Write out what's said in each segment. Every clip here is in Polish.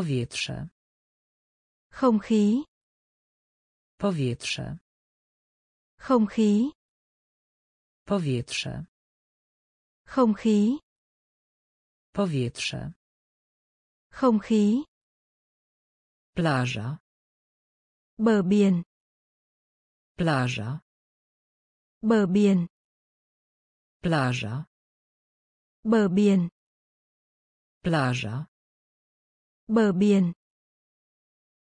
Powietrze. Không khí. Powietrze. Không khí. Powietrze. Không khí. Powietrze. Không khí. Plaża. Bờ biển. Plaża. Bờ biển. Plaża. Bờ biển. Plaża. Bờ biển.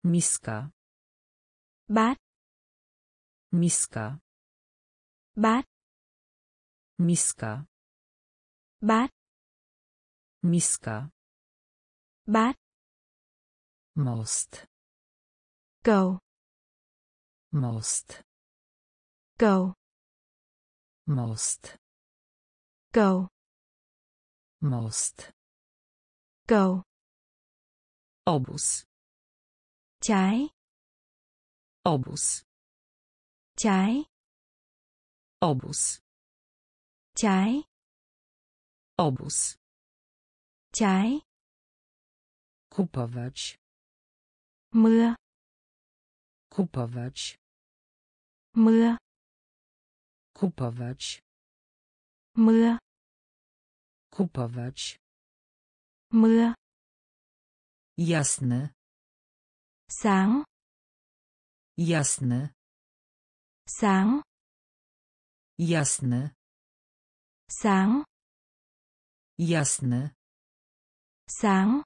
Miska. Bát. Miska. Bát. Miska. Bát. Miska. Bát. Most. Cầu. Most. Cầu. Most. Cầu. Most. Cầu. Obóz. Trái. Obóz. Trái. Obóz. Trái. Obóz. Trái. Kupować. Mưa. Kupować. Mưa. Kupować. Mưa. Kupować. Mưa. Jasne. Sáng. Jasne. Sáng. Jasne. Sáng. Jasne. Sáng.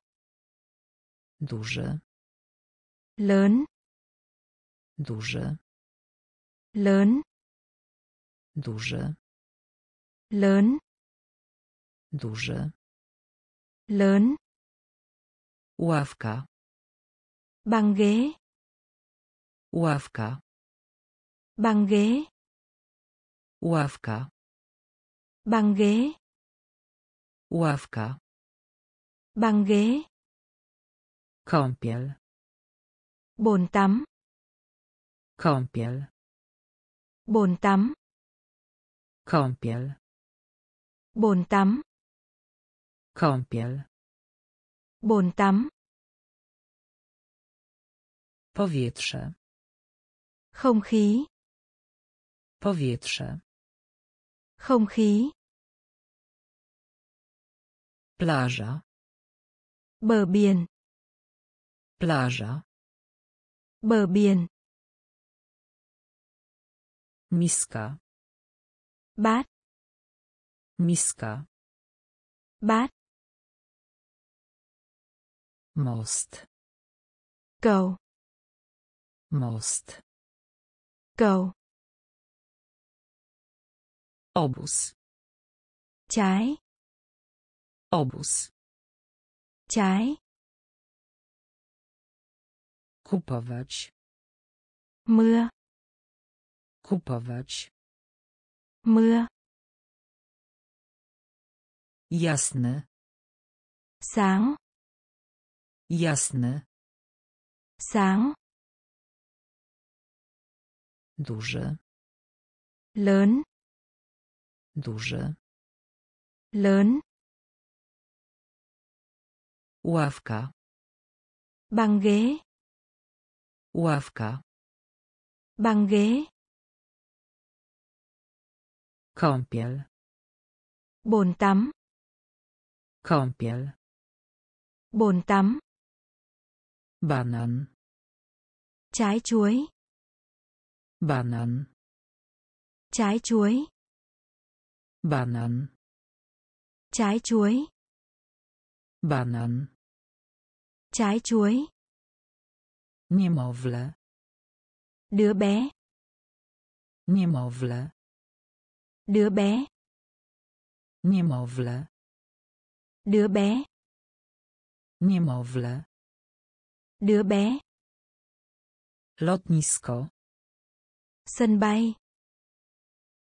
Duże. Lớn. Duże. Lớn. Duże. Lớn. Duże. Lớn. Ławka. Băng ghế. Ławka. Băng ghế. Ławka. Băng ghế. Ławka. Băng ghế. Kąpiel. Bồn tắm. Kąpiel. Bồn tắm. Kąpiel. Bồn tắm. Kąpiel. Bồn tắm. Powietrze. Không khí. Powietrze. Không khí. Plaża. Bờ biển. Plaża. Bờ biển. Miska. Bát. Miska. Bát. Most. Cầu. Most. Cầu. Obóz. Trái. Obóz. Trái. Kupować. Mưa. Kupować. Mưa. Jasne. Sáng. Jasne. Sáng. Duże. Lớn. Duże. Lớn. Ławka. Băng ghế. Ławka. Băng ghế. Kąpiel. Bồn tắm. Kąpiel. Bồn tắm. Banan. Trái chuối. Banan. Trái chuối. Banan. Trái chuối. Banan. Trái chuối. Niemowlę. Đứa bé. Niemowlę. Đứa bé. Niemowlę. Đứa bé. Niemowlę. Đứa bé. Lotnisko. Sân bay.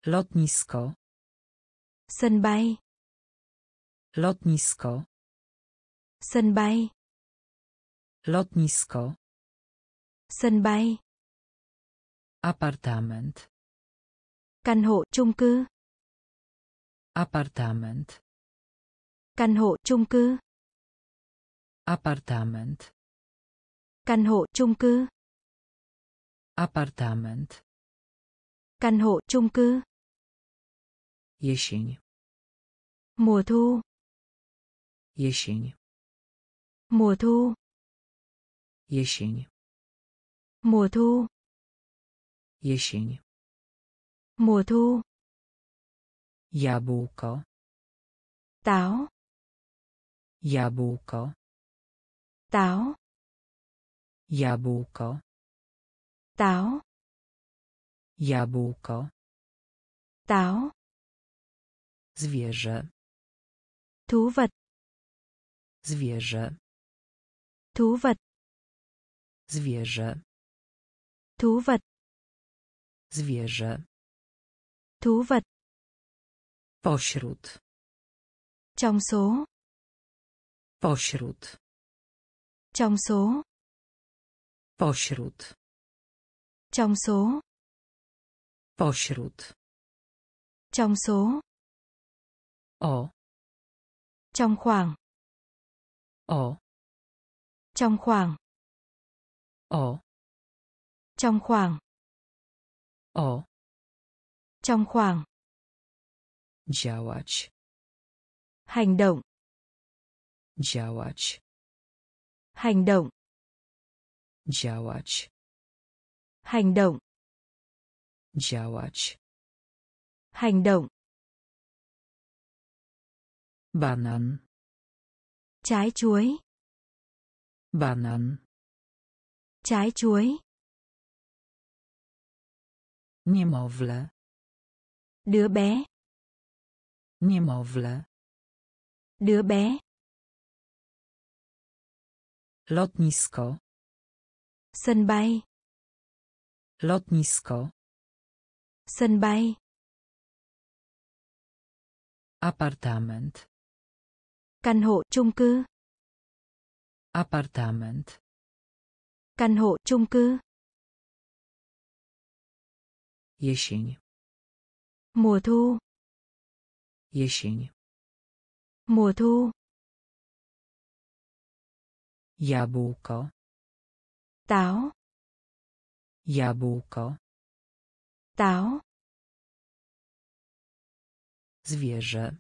Lotnisko. Sân bay. Lotnisko. Sân bay. Lotnisko. Sân bay. Apartament. Căn hộ chung cư. Apartament. Căn hộ chung cư. Apartament. Căn hộ chung cư. Apartament. Căn hộ chung cư. Jesień. Mùa thu. Jesień. Mùa thu. Jesień. Mùa thu. Jesień. Mùa thu. Jabłko. Táo. Jabłko. Táo. Jabłko. Táo. Jabłko. Táo. Zwierzę. Thú vật. Zwierzę. Thú vật. Zwierzę. Thú vật. Zwierzę. Thú vật. Pośród. Trong số. Pośród. Trong số. Pośród. Trong số. Pośród. Trong số. O. Trong khoảng. O. Trong khoảng. O. Trong khoảng. O. Trong khoảng. Działać. Hành động. Działać. Hành động. Działać. Hành động. Działać. Hành động. Banan. Trái chuối. Banan. Trái chuối. Niemowlę. Đứa bé. Niemowlę. Đứa bé. Lotnisko. Sân bay. Lotnisko. Sân bay. Apartament. Căn hộ chung cư. Apartament. Căn hộ chung cư. Jesień. Mùa thu. Jesień. Mùa thu. Jabłko. Táo. Jabłko. Táo. Zwierzę.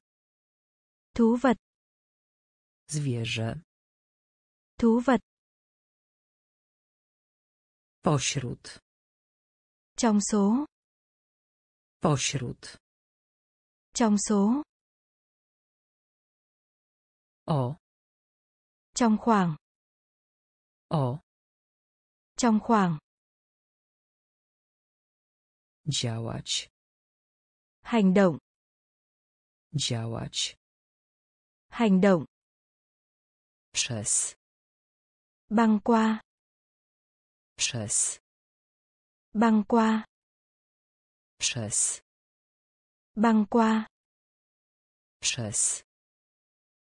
Thú vật. Zwierzę. Thú vật. Pośród. Trong số. Pośród. Trong số. O. Trong khoảng. O. Trong khoảng. Działać. Hành động. Działać. Hành động. Przez. Băng qua. Przez. Băng qua. Przez. Băng qua. Przez.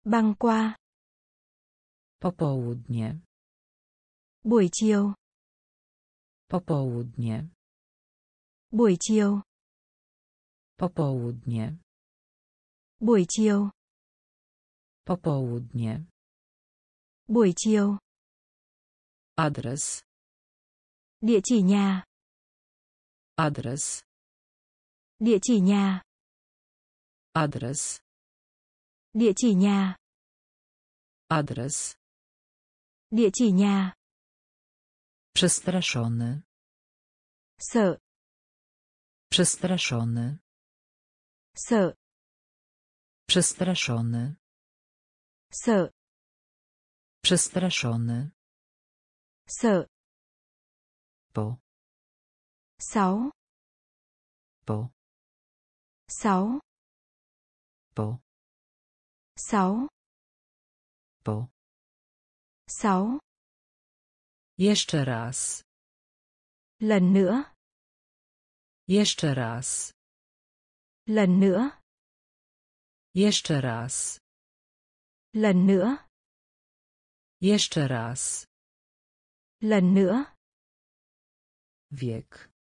Băng qua. Popołudnie. Buổi chiều. Popołudnie. Buổi chiều. Popołudnie. Buổi chiều. Popołudnie. Buổi chiều. Adres. Địa chỉ nhà. Adres. Địa chỉ nhà. Adres. Địa chỉ nhà. Adres. Địa chỉ nhà. Przestraszony. Sợ. Przestraszony. Sợ. Przestraszony. Sợ. Przestraszony. Sợ. Po. Sáu. Po. Sáu. Po. Sáu. Po. Sáu. Jeszcze raz. Lần nữa. Jeszcze raz. Lần nữa. Jeszcze raz. Lần nữa. Jeszcze raz. Lần nữa. Wiek.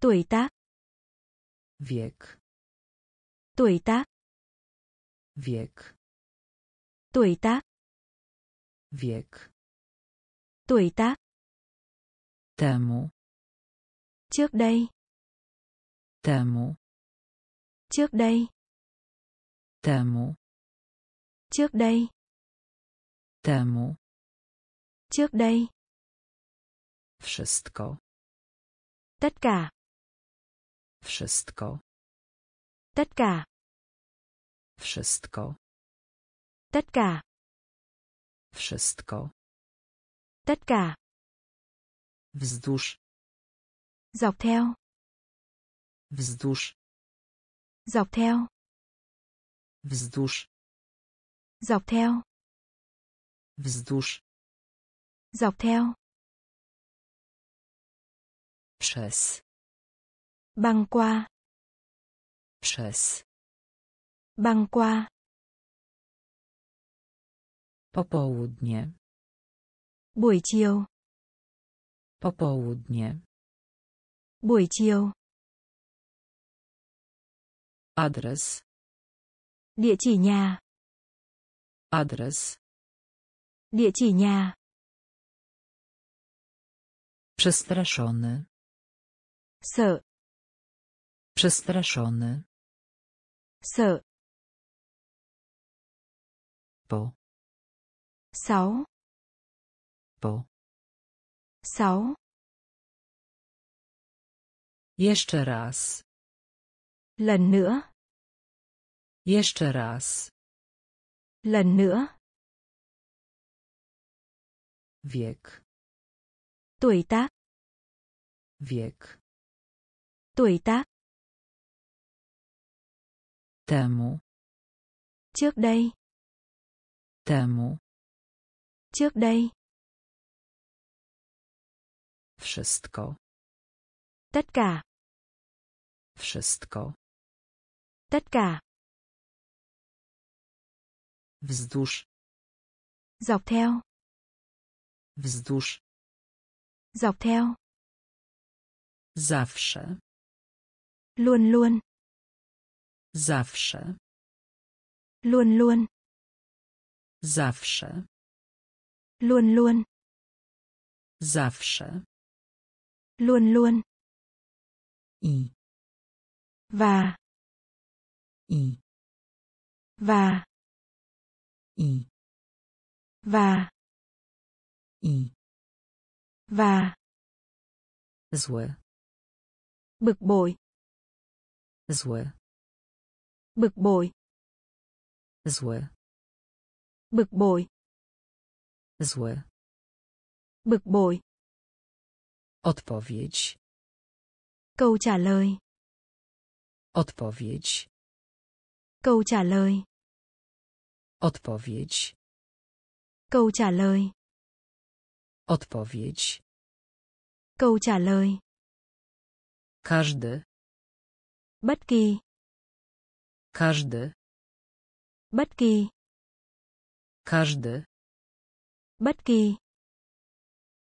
Tuổi tác. Wiek. Tuổi tác. Wiek. Tuổi tác. Wiek. Tuổi tác. Temu. Trước đây. Temu. Trước đây. Temu. Trước đây. Temu. Trước đây. Wszystko. Tất cả. Wszystko. Tất cả. Wszystko. Tất cả. Wszystko. Tất cả. Wzdłuż. Dọc theo. Wzdłuż. Dọc theo. Wzdłuż. Dọc theo. Wzdłuż. Dọc theo. Przez. Băng qua. Przez. Băng qua. Popołudnie. Buổi chiều. Popołudnie. Buổi chiều. Adres. Địa chỉ nhà. Adres. Địa chỉ nhà. Przestraszony. Sợ. Przestraszony. Sợ. Po. Sáu. Po. Sáu. Jeszcze raz. Lần nữa. Jeszcze raz. Lần nữa. Wiek. Tuổi tác. Wiek. Tuổi tác. Temu. Trước đây. Temu. Trước đây. Wszystko. Tất cả. Wszystko. Tất cả. Wzdłuż. Dọc theo. Wzdłuż. Dọc theo. Zawsze. Luôn luôn. Zawsze. Luôn luôn. Zawsze. Luôn luôn. Zawsze. Luôn luôn. I. Và. I. Và. I. Và. I. Và. Złe. Bực bội. Złe. Bực bội. Złe. Bực bội. Złe. Bực bội. Odpowiedź. Câu trả lời. Odpowiedź. Câu trả lời. Odpowiedź. Câu trả lời. Odpowiedź. Câu trả lời. Każdy. Bất kỳ. Każdy. Bất kỳ. Każdy. Bất kỳ.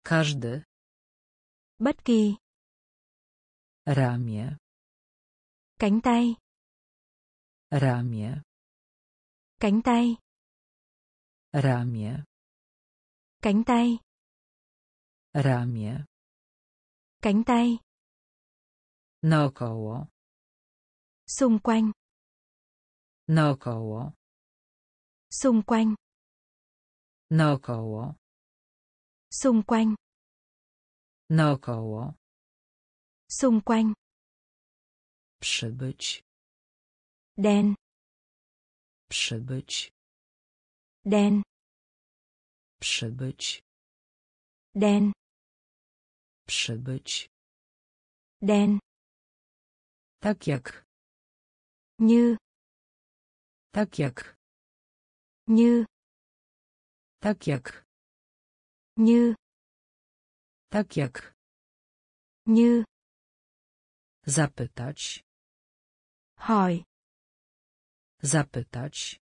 Każdy. Bất kỳ. Ramię. Cánh tay. Ramię. Cánh tay. Ramię. Cánh tay. Ramię. Cánh tay. Naokoło. Xung quanh. Naokoło. Xung quanh. Naokoło. Xung quanh. Naokoło. Xung quanh. Przybyć. Đen. Przybyć. Đen. Przybyć. Đen. Przybyć. Đen. Tak jak. Như. Tak jak. Như. Tak jak. Như. Tak jak. Như. Zapytać. Hỏi. Zapytać.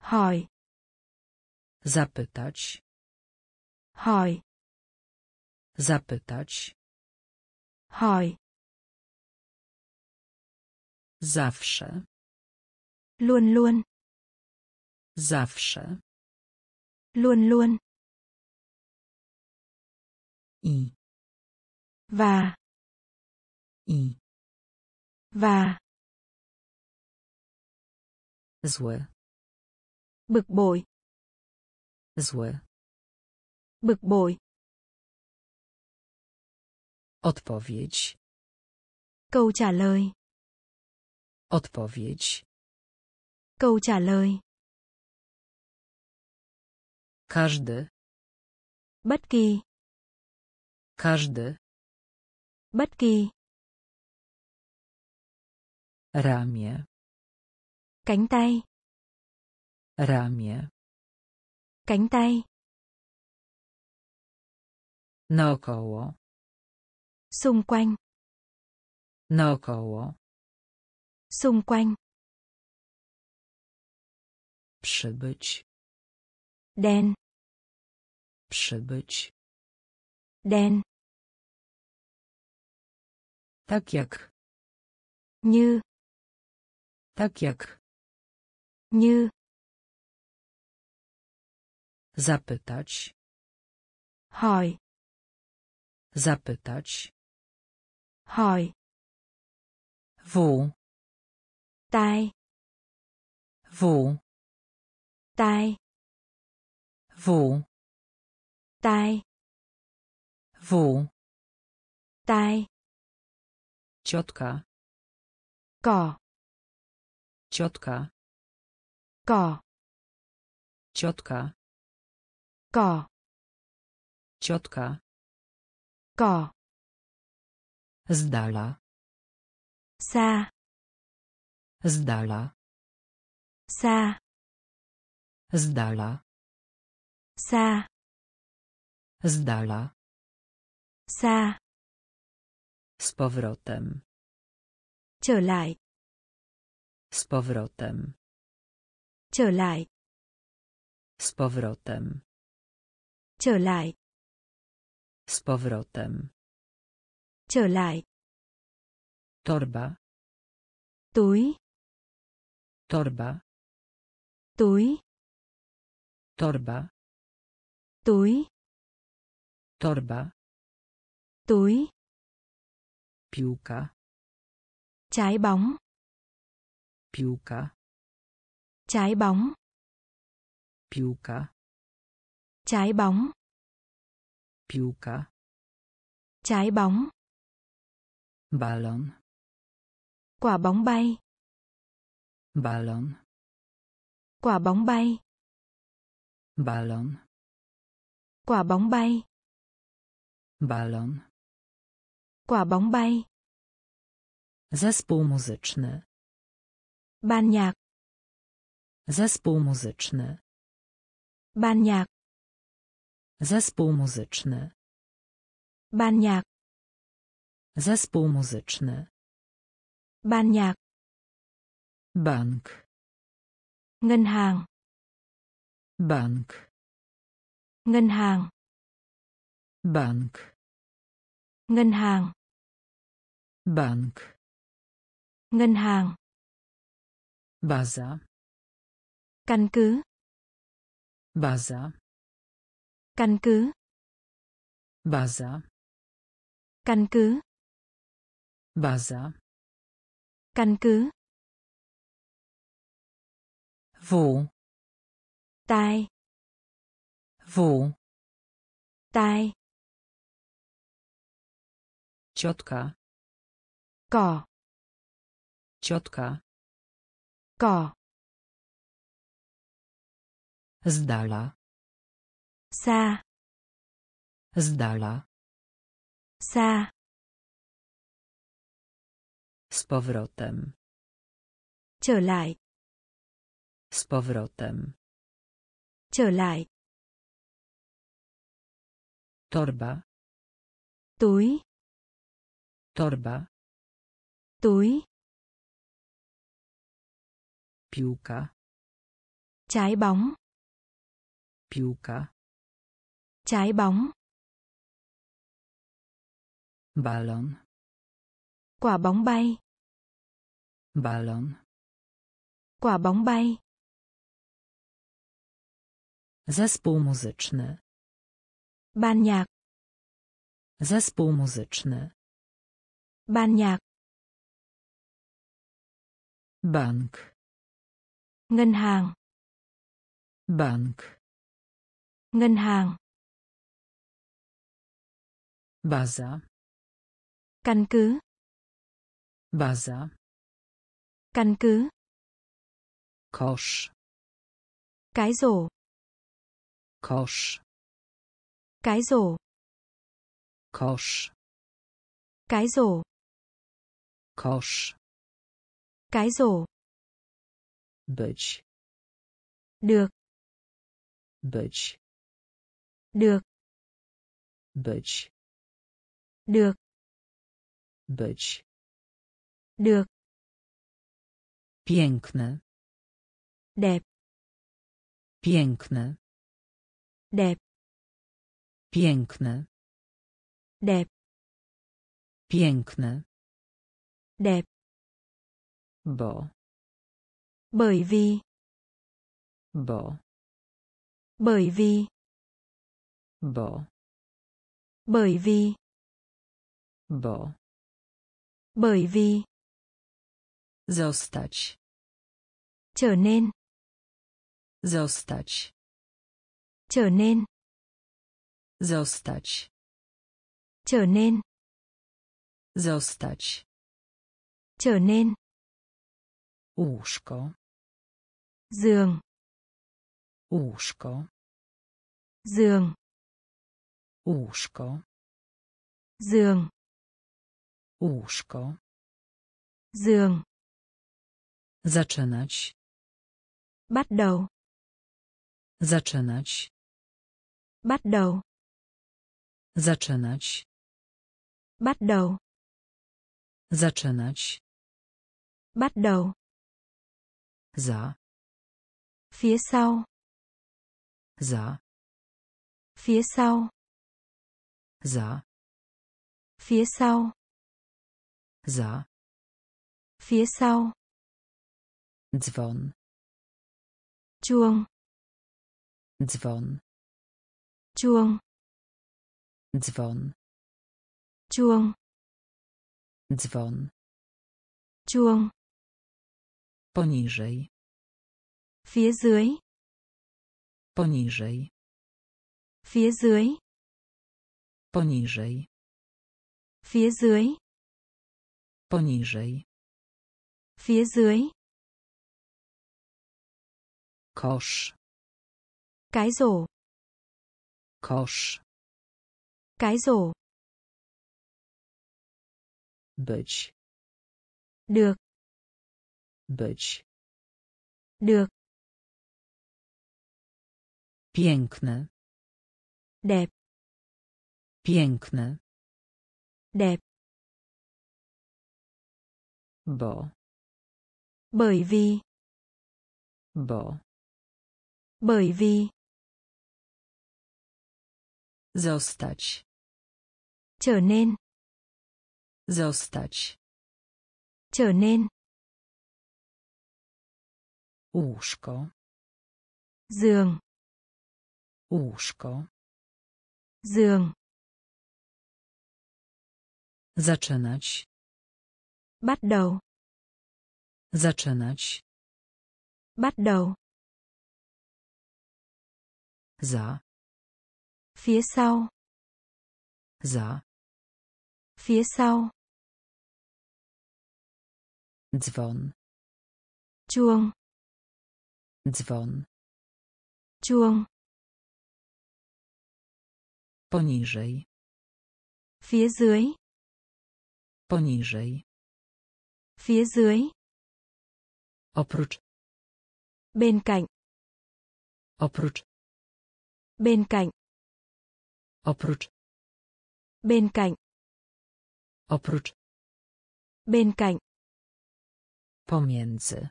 Hỏi. Zapytać. Hỏi. Zapytać. Hỏi. Zawsze. Luôn luôn. Zawsze. Luôn luôn. I. và I. và Zły. bực bội Zły. bực bội Odpowiedź. câu trả lời Odpowiedź. câu trả lời Każdy. bất kỳ Każdy. bất kỳ Ramię. cánh tay Ramię. cánh tay Naokoło. xung quanh Naokoło. xung quanh Przybyć. đèn Przybyć. đèn Tak jak. như Tak jak. như Zapytać. hỏi Zapytać. hỏi W. tai W. tai W. tai W. tai Ciotka. cỏ Ciotka. cỏ Ciotka. cỏ Ciotka. cỏ Z dala. xa Z dala. xa Z dala. Z powrotem. trở lại Z powrotem. trở lại Z powrotem. trở lại Z powrotem. trở lại Torba. túi Torba. túi Torba. túi Torba. túi Piłka. trái bóng Piłka. trái bóng Piłka. trái bóng Piłka. trái bóng Balon. quả bóng bay Balon. quả bóng bay Balon. quả bóng bay Balon. Quả bóng bay Zespół muzyczny. ban nhạc Zespół muzyczny. ban nhạc Zespół muzyczny. ban nhạc Zespół muzyczny. ban nhạc Bank. ngân hàng Bank. ngân hàng Bank. ngân hàng Bank. ngân hàng Baza. căn cứ Baza. căn cứ Baza. căn cứ Baza. căn cứ W. tai W. tai Ciotka. Cỏ Ciotka. cỏ Z dala. xa Z dala. xa Z powrotem. trở lại Z powrotem. trở lại Torba. túi Torba. Túi Piłka. trái bóng Piłka. trái bóng Balon. quả bóng bay Balon. quả bóng bay Zespół muzyczny. ban nhạc Zespół muzyczny. Ban nhạc. Bank. Ngân hàng. Bank. Ngân hàng. Baza. Căn cứ. Baza. Căn cứ. Kosz. Cái rổ. Kosz. Cái rổ. Kosz. Cái rổ. Kosz. Cái rổ. Być. Được. Być. Được. Być. Được. Być. Được. Piękne. Đẹp. Piękne. Đẹp. Piękne. Đẹp. Piękne. Đẹp. Bo. Bởi vì. Bo. Bởi vì. Bo. Bởi vì. Bo. Bởi vì. Zostać. Trở nên. Zostać. Trở nên. Zostać. Trở nên. Zostać. Trở nên. Łóżko. Giường. Łóżko. Giường. Łóżko. Giường. Łóżko. Giường. Zaczynać. Bắt đầu. Zaczynać. Bắt đầu. Zaczynać. Bắt đầu. Zaczynać. Bắt đầu. Za. Phía sau. Za. Phía sau. Za. Phía sau. Za. Phía sau. Dzwon. Chuông. Dzwon. Chuông. Dzwon. Chuông. Dzwon. Chuông. Poniżej. Phía dưới. Poniżej. Phía dưới. Poniżej. Phía dưới. Poniżej. Phía dưới. Kosz. Cái rổ. Kosz. Cái rổ. Być. Được. Być. Được. Piękne. Đẹp. Piękne. Đẹp. Bo. Bởi vì. Bo. Bởi vì. Zostać. Trở nên. Zostać. Trở nên. Łóżko. Giường. Łóżko. Giường. Zaczynać. Bắt đầu. Zaczynać. Bắt đầu. Za. Phía sau. Za. Phía sau. Dzwon. Chuông. Dzwon. Chuông. Poniżej. Phía dưới. Poniżej. Phía dưới. Oprócz. Bên cạnh. Oprócz. Bên cạnh. Oprócz. Bên cạnh. Oprócz. Bên cạnh. Pomiędzy.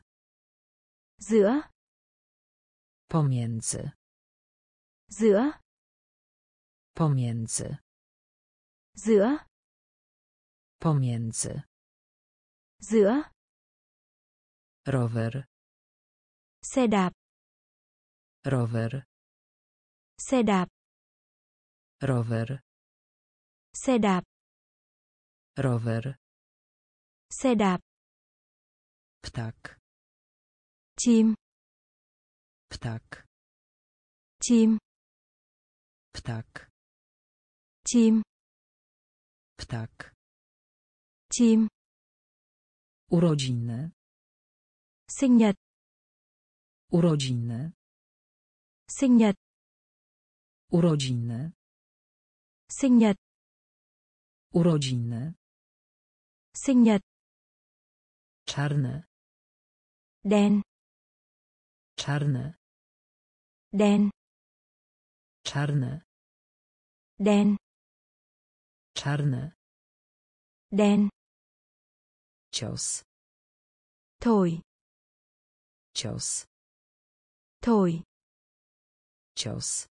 Giữa. Pomiędzy. Giữa. Pomiędzy. Giữa. Pomiędzy. Giữa. Rower. Xe đạp. Rower. Xe đạp. Rower. Xe đạp. rower, Xe đạp. ptak, Chim. Ptak, Chim. ptak, Chim. ptak, Chim. urodziny, Sinh nhật. urodziny, Sinh nhật. urodziny, Sinh nhật. urodziny, Sinh nhật. czarny, Đen. czarny, Đen. czarny, Đen. czarny, Đen. cios, Thổi. cios, Thổi. cios,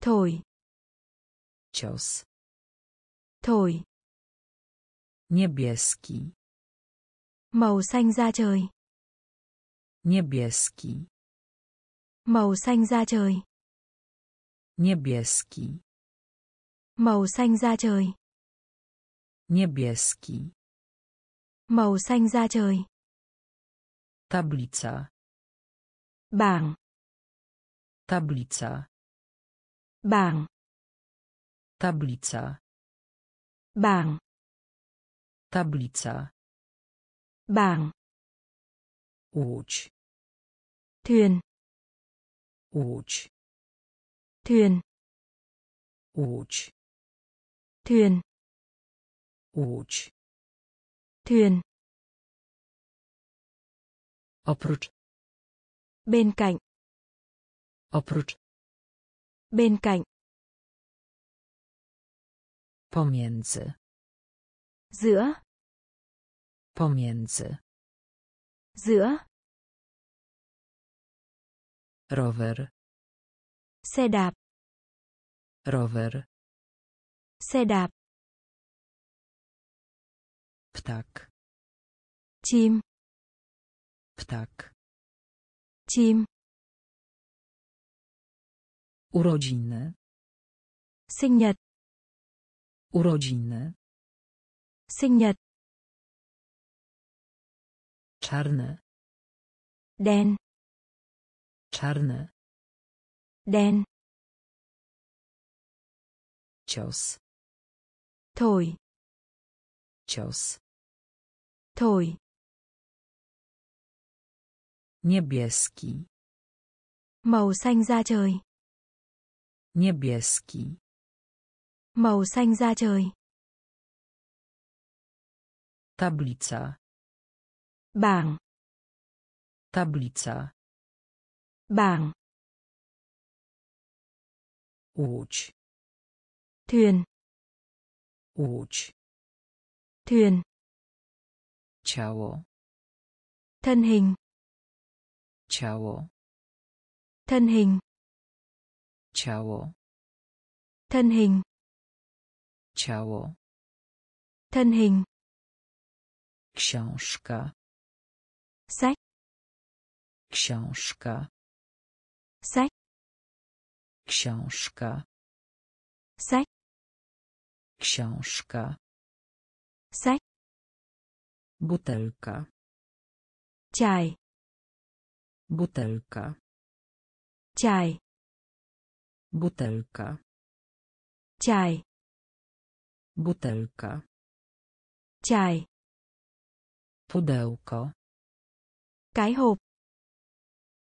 Thổi. cios, Thổi. niebieski, Màu xanh da trời. niebieski, Màu xanh da trời. niebieski, Màu xanh da trời. niebieski, Màu xanh da trời. tablica, Bảng. tablica, Bảng. tablica, Bảng. tablica, Bảng. łódź, Thuyền. Łódź, Thuyền. łódź, Thuyền. łódź, Thuyền. oprócz, Bên cạnh. oprócz, Bên cạnh. pomiędzy, Giữa. pomiędzy, Giữa. Rower, Xe đạp. rower, Xe đạp. ptak, Chim. ptak, Chim. urodziny, Sinh nhật. urodziny, Sinh nhật. czarny, Đen. Czarny, Đen. cios, Thổi. cios, Thổi. niebieski, Màu xanh da trời. niebieski, Màu xanh da trời. tablica, Bảng. tablica, Bảng. łódź, Thuyền. łódź, Thuyền. ciało, Thân hình. ciało, Thân hình. ciało, Thân hình. ciało, Thân hình. książka, Sách. książka, Sách. książka, Sách. książka, Sách. butelka, Chải. butelka, Chải. butelka, Chải. butelka, Chải. pudełko, Cái hộp.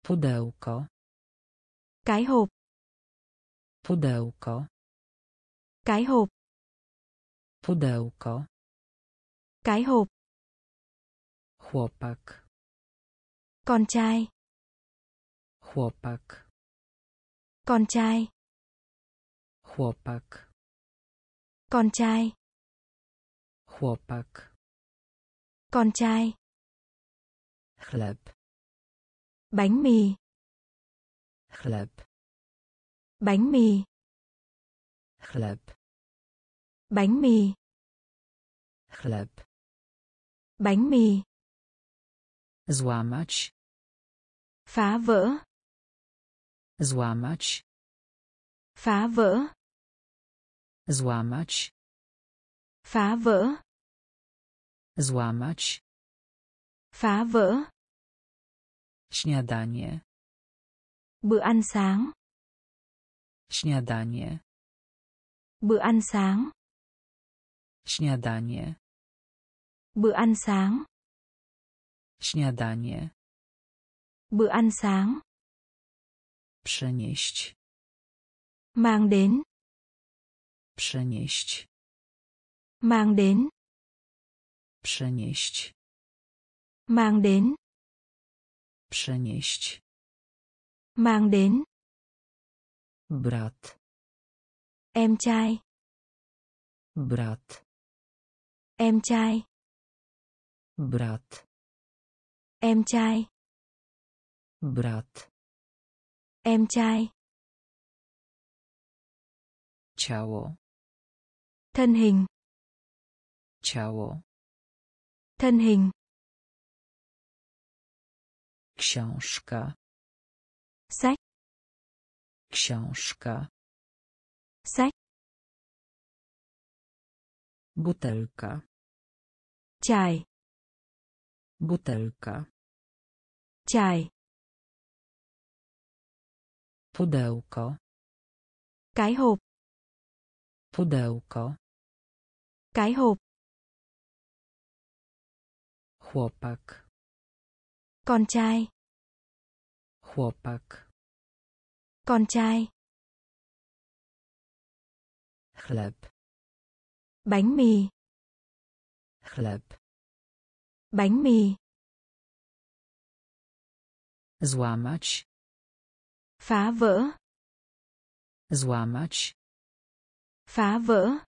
pudełko, Cái hộp. pudełko, Cái hộp. pudełko, Cái hộp. chłopak, Con trai. chłopak, Con trai. chłopak, Con trai. chłopak, Con trai. chleb, Bánh mì. Chleb, Bánh mì. chleb, Bánh mì. chleb, Bánh mì. złamać, Phá vỡ. złamać, Phá vỡ. Złamać. Phá vỡ. Złamać. Phá vỡ. Śniadanie. Bữa ăn sáng. Śniadanie. Bữa ăn sáng. Śniadanie. Bữa ăn sáng. Śniadanie. Bữa ăn sáng. Przenieść. Mang đến. Przenieść. Mang đến. Przenieść. Mang đến. Przenieść. Mang đến. Brat. Em trai. Brat. Em trai. Brat. Em trai. Brat. Em trai. Ciało. Thân hình. Ciało. Thân hình. Książka. Sách. Książka. Sách. Butelka. Chai. Butelka. Chai. Pudełko. Cái hộp. Pudełko. Cái hộp. Chłopak. Con trai. Chłopak. Con trai. Chleb. Bánh mì. Chleb. Bánh mì. Złamać. Phá vỡ. Złamać. Phá vỡ.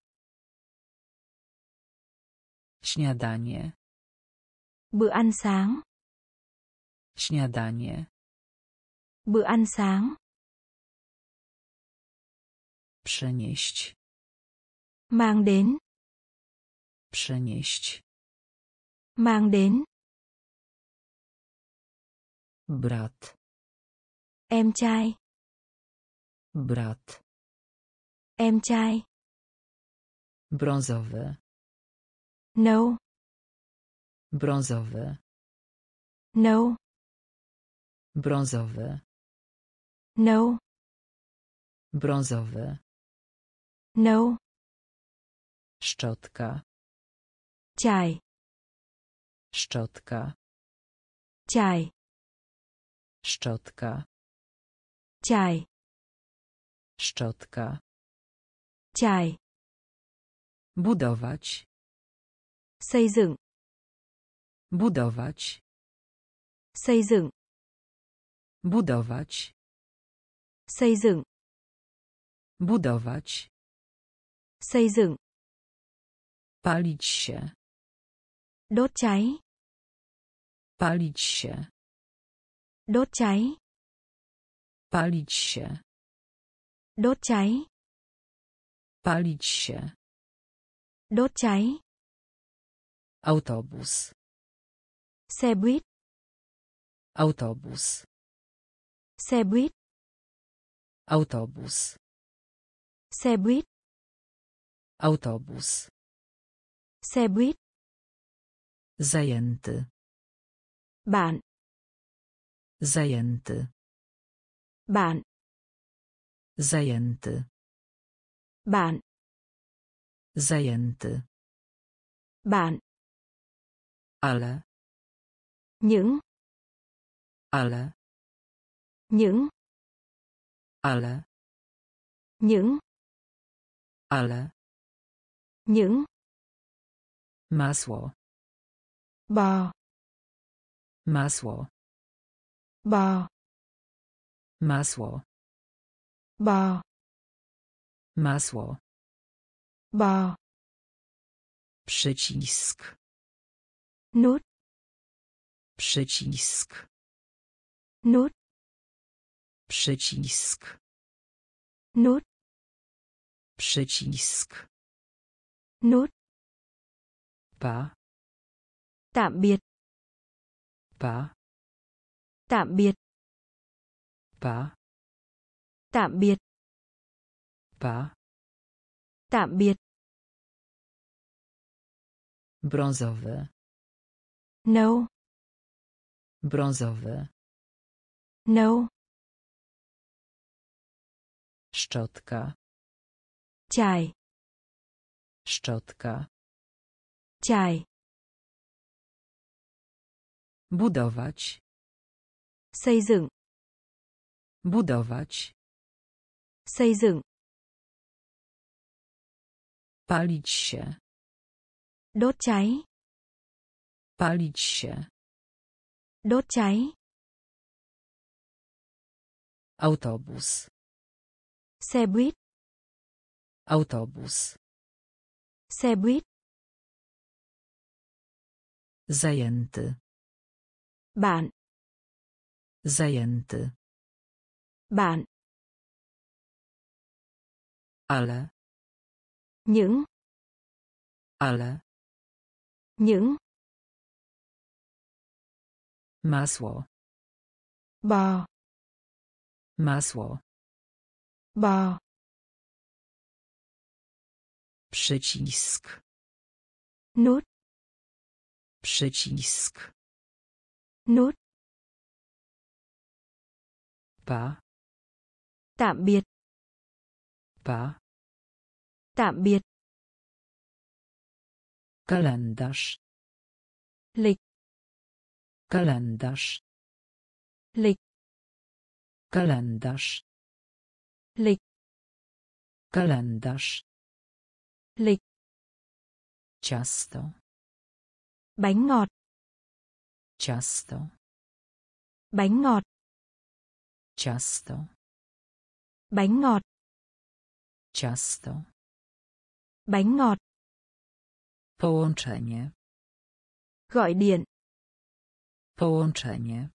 Śniadanie. Bữa ăn sáng. Śniadanie. Bữa ăn sáng. Przenieść. Mang đến. Przenieść. Mang đến. Brat. Em trai. Brat. Em trai. Brązowy. Nâu. Brązowy. Nâu. Brązowy. Nâu. Brązowy. Nâu. Szczotka. Chải. Szczotka. Chải. Szczotka. Chải. Szczotka. Chải. Budować. Xây dựng. Budować. Xây dựng. Budować. Xây dựng. Budować. Xây dựng. Palić się. Đốt cháy. Palić się. Đốt cháy. Palić się. Đốt cháy. Palić się. Đốt cháy. Autobus. Xe buýt. Autobus. Xe buýt. Autobus. Xe buýt. Autobus. Xe buýt. Zajęty. Bạn. Zajęty. Bạn. Zajęty. Bạn. Zajęty. Bạn. Ale. Những. Ale. Những. Ale. Những. Ale. Những. Masło. Bò. Masło. Bò. Masło. Bò. Masło. Bò. Przycisk. Nút. Przycisk. Nút. Przycisk. Nút. Przycisk. Nút. Pa. Tạm biệt. Pa. Tạm biệt. Pa. Tạm biệt. Pa. Tạm biệt. Brązowy. Nâu. Brązowy. Nâu. Szczotka. Chải. Szczotka. Chải. Budować. Xây dựng. Budować. Xây dựng. Palić się. Đốt cháy. Palić się. Đốt cháy. Autobus. Xe buýt. Autobus. Xe buýt. Zajęty. Bạn. Zajęty. Bạn. Ale. Những. Ale. Những. Masło. Bò. Masło. Bò. Przycisk. Nút. Przycisk. Nút. Pa. Tạm biệt. Pa. Tạm biệt. Kalendarz. Lịch. Kalendarz. Lịch. Kalendarz. Lịch. Kalendarz. Lịch. Ciasto. Bánh ngọt. Ciasto. Bánh ngọt. Ciasto. Bánh ngọt. Ciasto. Bánh ngọt. Połączenie. Gọi điện. Połączenie.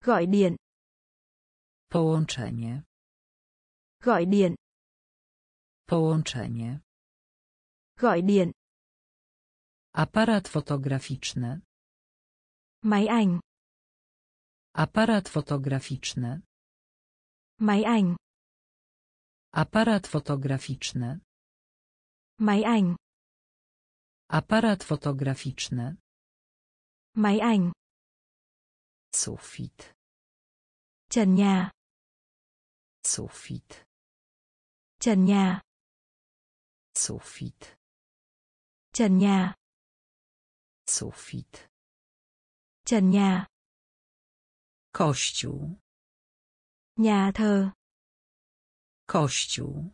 Gọi điện. Połączenie. Gọi điện. Połączenie. Gọi điện. Aparat fotograficzny. Máy ảnh. Aparat fotograficzny. Máy ảnh. Aparat fotograficzny. Máy ảnh. Aparat fotograficzny. Máy ảnh. Sufit. Trần nhà. Sufit. Trần nhà. Sufit. Trần nhà. Sufit. Trần nhà. Kościół. Nhà thờ. Kościół.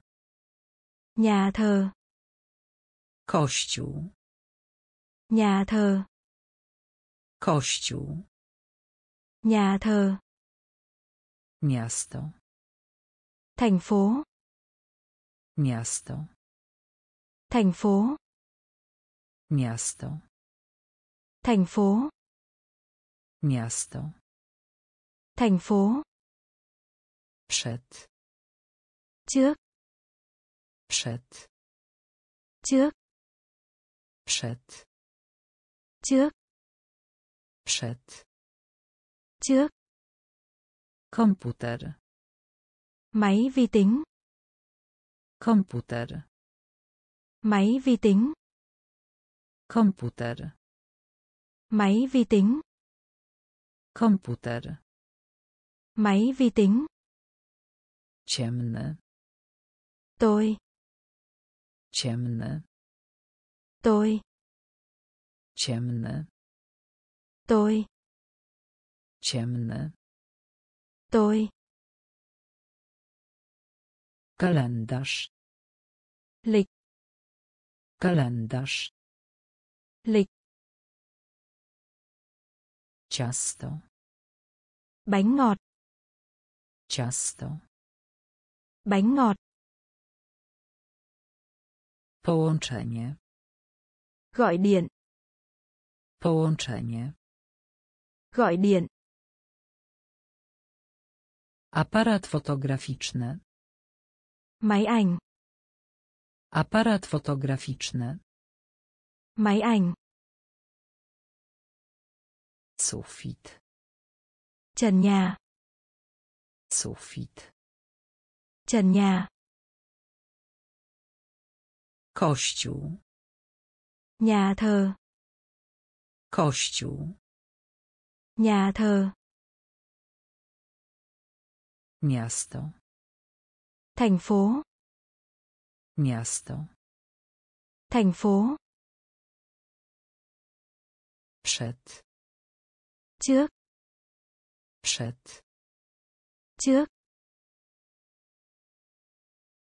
Nhà thờ. Kościół. Nhà thờ. Kościół. Nhà thờ. Miasto. Thành phố. Miasto. Thành phố. Miasto. Thành phố. Miasto. Thành phố. Przed. Trước. Przed. Trước. Przed. Trước. Przed. Trước. Komputer. Máy vi tính. Komputer. Máy vi tính. Komputer. Máy vi tính. Komputer. Máy vi tính. Ciemny. Tôi. Ciemny. Tôi. Ciemny. Tôi. Ciemny. Tôi. Kalendarz. Lịch. Kalendarz. Lịch. Ciasto. Bánh ngọt. Ciasto. Bánh ngọt. Połączenie. Gọi điện. Połączenie. Gọi điện. Aparat fotograficzny. Máy ảnh. Aparat fotograficzny. Máy ảnh. Sufit. Trần nhà. Sufit. Trần nhà. Kościół. Nhà thờ. Kościół. Nhà thờ. Miasto. Thành phố. Miasto. Thành phố. Przed. Trước. Przed. Trước.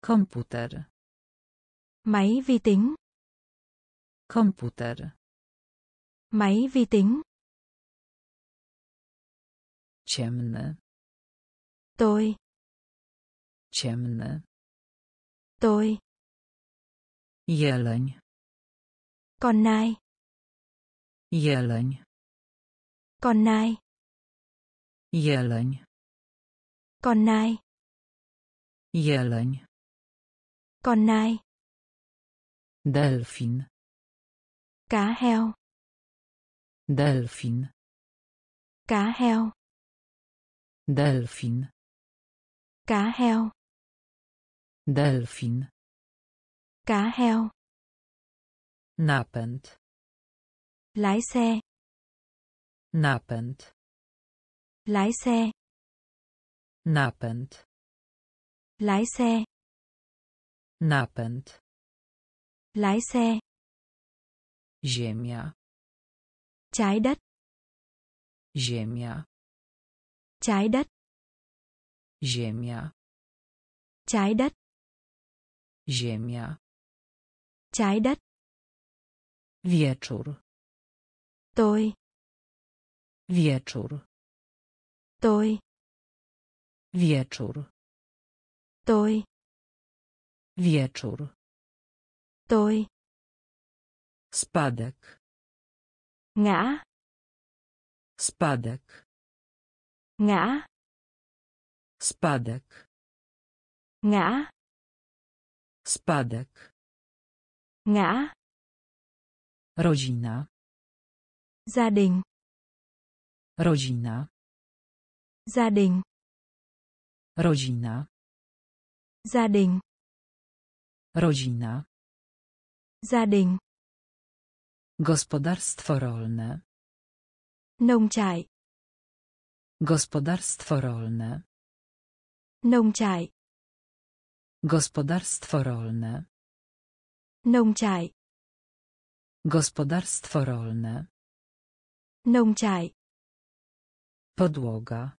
Komputer. Máy vi tính. Komputer. Máy vi tính. Ciemny. Tôi. Ciemny. Tôi. Jeleń. Con nai. Jeleń. Con nai. Jeleń. Con nai. Jeleń. Con nai. Delfin. Cá heo. Delfin. Cá heo. Delfin. Cá heo. Delfin. Cá heo. Napęd. Lái xe. Napęd. Lái xe. Napęd. Lái xe. Napęd. Lái xe. Ziemia. Trái đất. Ziemia. Trái đất. Ziemia. Trái đất. Ziemia. Trái đất. Wieczór. Tôi. Wieczór. Tôi. Wieczór. Tôi. Wieczór. Tôi. Spadek. Ngã. Spadek. Ngã. Spadek. Ngã. Spadek. Ngã. Rodzina. Gia đình. Rodzina. Gia đình. Rodzina. Gia đình. Rodzina. Gia đình. Gospodarstwo rolne. Nông trại. Gospodarstwo rolne. Nông trại. Gospodarstwo rolne. Nông trại. Gospodarstwo rolne. Nông trại. Podłoga.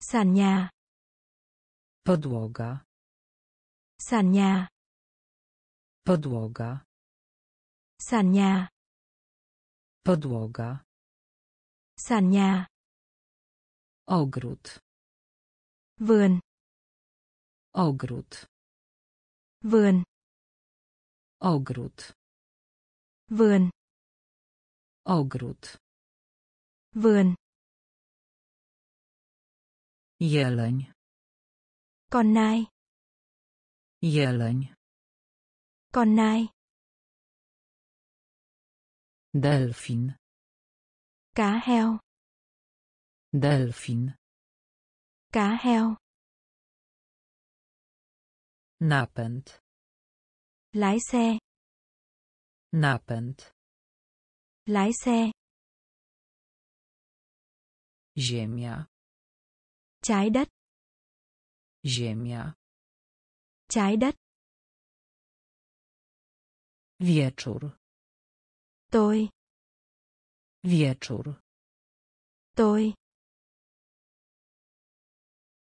Sàn nhà. Podłoga. Sàn nhà. Podłoga. Sàn nhà. Podłoga. Sàn nhà. Ogród. Vườn. Ogród. Vườn. Ogród. Vườn. Ogród. Vườn. Jeleń. Con nai. Jeleń. Con nai. Delfin. Cá heo. Delfin. Cá heo. Napęd. Lái xe. Napęd. Lái xe. Ziemia. Trái đất. Ziemia. Trái đất. Wieczór. Tôi. Wieczór. Tôi.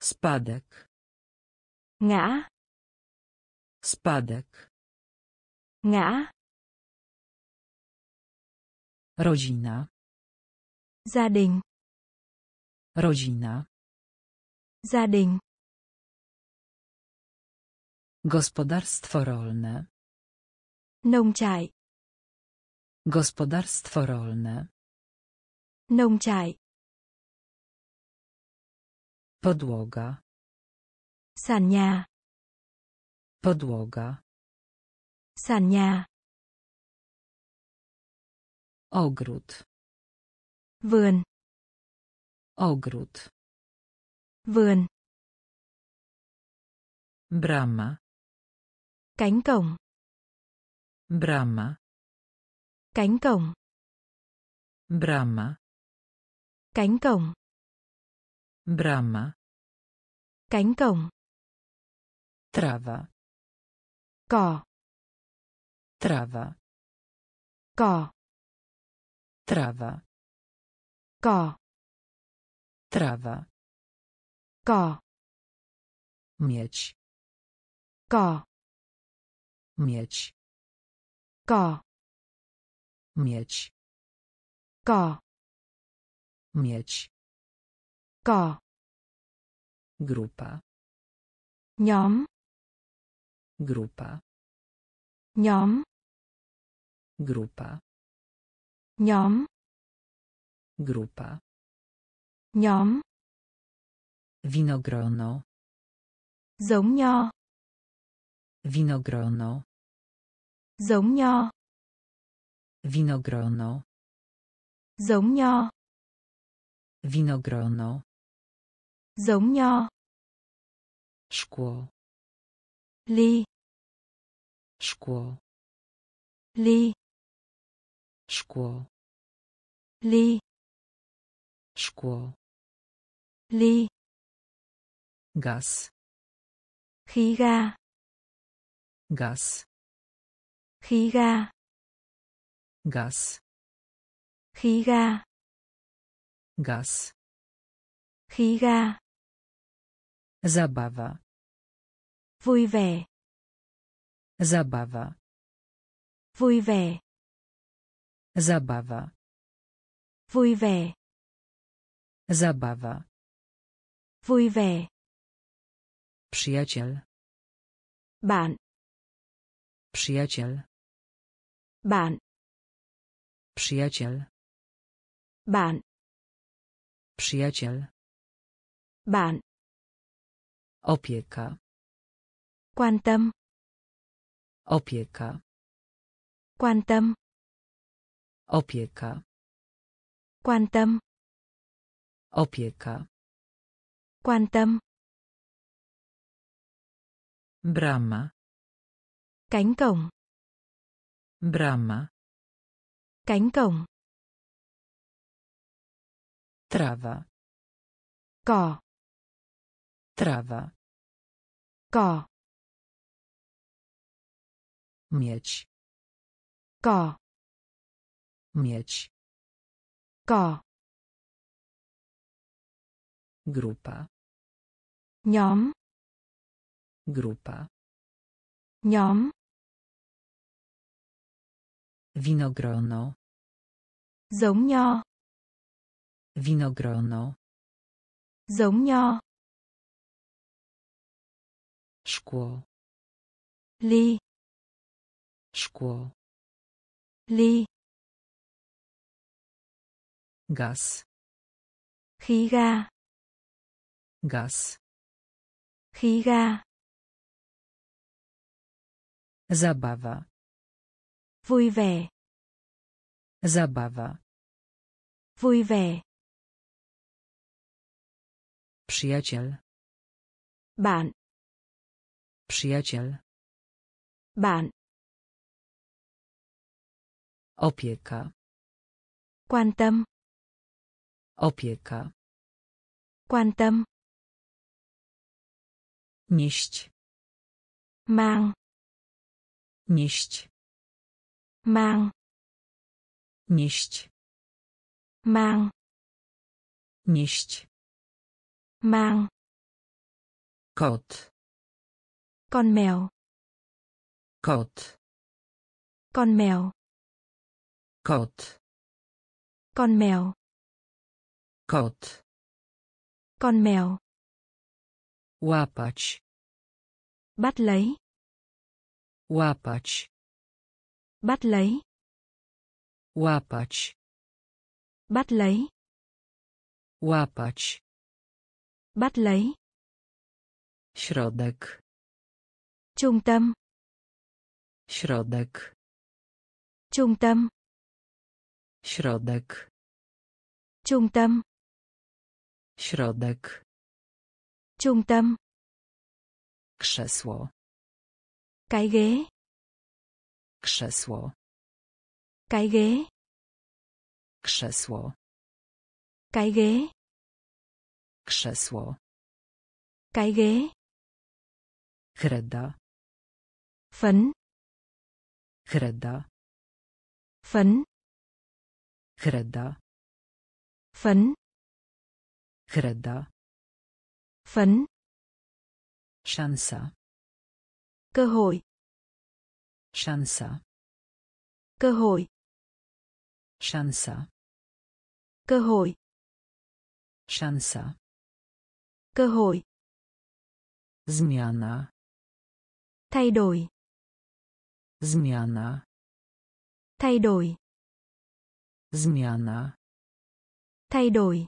Spadek. Ngã. Spadek. Ngã. Rodzina. Gia đình. Rodzina. Gia đình. Gospodarstwo rolne. Nông trại. Gospodarstwo rolne. Nông trại. Podłoga. Sàn nhà. Podłoga. Sàn nhà. Ogród. Vườn. Ogród. Vườn. Brama. Cánh cổng. Brama. Cánh cổng. Brama. Cánh cổng. Brama. Cánh cổng. Trawa. Cỏ. Trawa. Cỏ. Trawa. Cỏ. Trawa. Cỏ. Mieć. Cỏ. Mieć. Cỏ. Mieć. Cỏ. Grupa. Nhóm. Grupa. Nhóm. Grupa. Nhóm. Grupa. Nhóm. Winogrono. Giống nho. Winogrono. Giống nho. Winogrono. Giống nho. Winogrono. Giống nho. Szkło. Ly. Szkło. Ly. Szkło. Ly. Szkło. Ly. Gaz. Khí ga. Gaz. Khí ga. Gaz. Khí ga. Gaz. Khí ga. Zabawa. Vui vẻ. Zabawa. Vui vẻ. Zabawa. Vui vẻ. Zabawa. Vui vẻ. Przyjaciel. Bạn. Przyjaciel. Bạn. Przyjaciel. Bạn. Przyjaciel. Bạn. Opieka. Quan tâm. Opieka. Quan tâm. Opieka. Quan tâm. Opieka. Quan tâm. Brama. Cánh cổng. Brama. Cánh cổng. Trawa. Cỏ. Trawa. Cỏ. Mieć. Cỏ. Mieć. Cỏ. Grupa. Nhóm. Grupa. Nhóm. Winogrono. Giống nho. Winogrono. Giống nho. Szkło. Ly. Szkło. Ly. Gaz. Khí ga. Gaz. Khí ga. Zabawa. Vui vẻ. Zabawa. Vui vẻ. Przyjaciel. Bạn. Przyjaciel. Bạn. Opieka. Quan tâm. Opieka. Quan tâm. Nieść. Mang. Nieść. Mang. Nieść. Mang. Nieść. Mang. Kot. Con mèo. Kot. Con mèo. Kot. Con mèo. Kot. Con mèo. Łapać. Bắt lấy. Łapać. Bắt lấy. Łapać. Bắt lấy. Łapać. Bắt lấy. Środek. Trung tâm. Środek. Trung tâm. Środek. Trung tâm. Środek. Trung tâm. Krzesło. Cái ghế. Krzesło. Cái ghế. Krzesło. Cái ghế. Krzesło. Cái ghế. Kreda. Phấn. Kreda. Phấn. Kreda. Phấn. Kreda. Phấn. Szansa. Cơ hội. Szansa. Cơ hội. Szansa. Cơ hội. Szansa. Cơ hội. Zmiana. Thay đổi. Zmiana. Thay đổi. Zmiana. Thay đổi.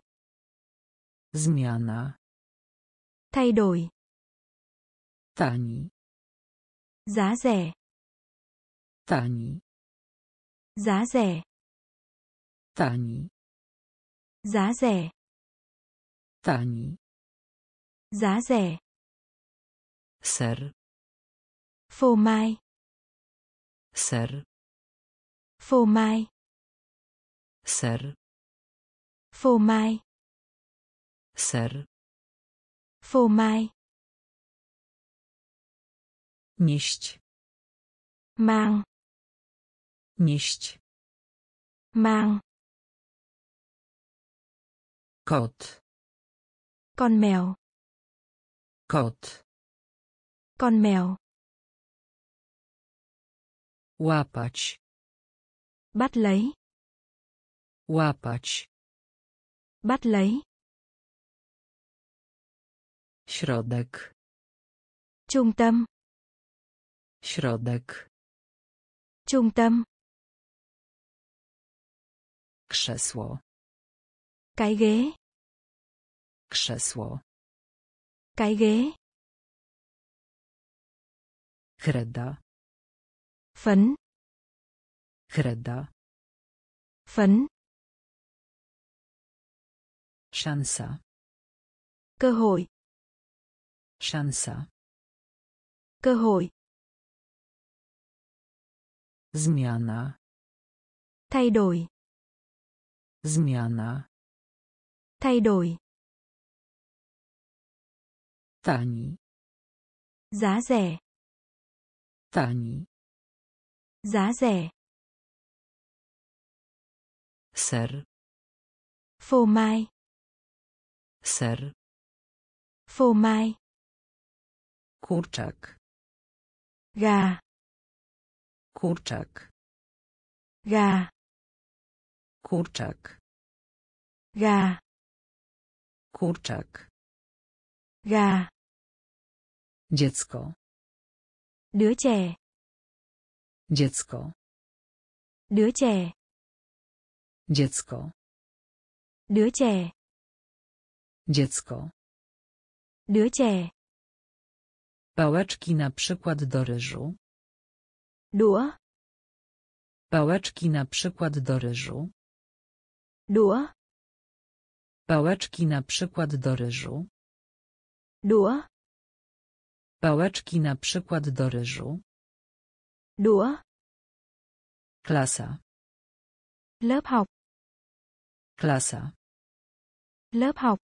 Zmiana. Thay đổi. Tani. Giá rẻ. Tani. Giá rẻ. Tani. Giá rẻ. Tani. Giá rẻ. Ser. Phô mai. Ser. Phô mai. Ser. Phô mai. Ser. Phô mai. Nieść. Mang. Nieść. Mang. Kot. Con mèo. Kot. Con mèo. Łapać. Bắt lấy. Łapać. Bắt lấy. Środek. Trung tâm. Środek. Trung tâm. Krzesło. Cái ghế. Krzesło. Cái ghế. Kreda. Phấn. Kreda. Phấn. Szansa. Cơ hội. Szansa. Cơ hội. Zmiana. Thay đổi. Zmiana. Thay đổi. Tani. Giá rẻ. Tani. Giá rẻ. Ser. Phô mai. Ser. Phô mai. Kurczak. Gà. Kurczak. Gà. Kurczak. Gà. Kurczak. Gà. Dziecko. Đứa trẻ. Dziecko. Đứa trẻ. Dziecko. Đứa trẻ. Dziecko. Đứa trẻ. Pałeczki na przykład do ryżu. Đũa. Pałeczki na przykład do ryżu. Đũa. Pałeczki na przykład do ryżu. Đũa. Pałeczki na przykład do ryżu. Đũa. Klasa. Lớp học. Klasa. Lớp học.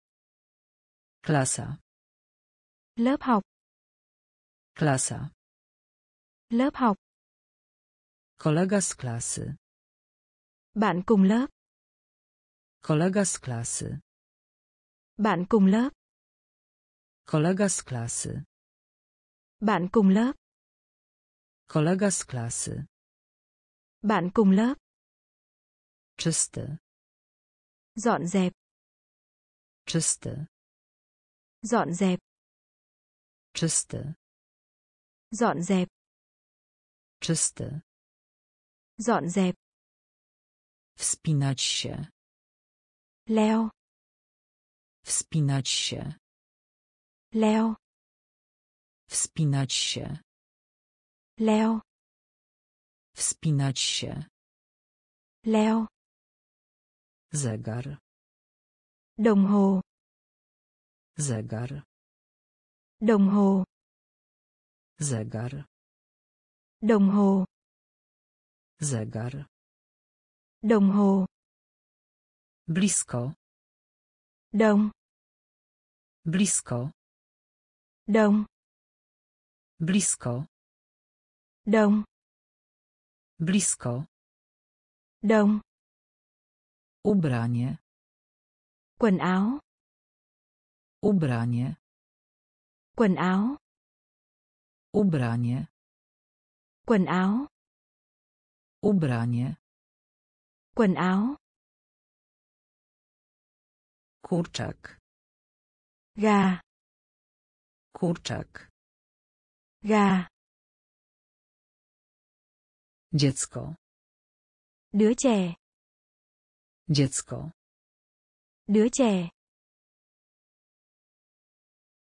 Klasa. Lớp học. Klasa. Lớp học. Kolega z klasy. Bạn cùng lớp. Kolega z klasy. Bạn cùng lớp. Kolega z klasy. Bạn cùng lớp. Kolega z klasy. Bạn cùng lớp. Czysty. Dọn dẹp. Czysty. Dọn dẹp. Czysty. Dọn dẹp. Czysty. Dọn dẹp. Wspinać się. Leo. Wspinać się. Leo. Wspinać się. Leo. Wspinać się. Leo. Zegar. Đồng hồ. Zegar. Đồng hồ. Zegar. Đồng hồ. Zegar. Đồng hồ. Blisko. Đồng. Blisko. Đồng. Blisko. Đồng. Blisko. Đồng. Ubranie. Quần áo. Ubranie. Quần áo. Ubranie. Quần áo. Ubranie. Quần áo. Kurczak. Gà. Kurczak. Gà. Dziecko. Đứa trẻ. Dziecko. Đứa trẻ.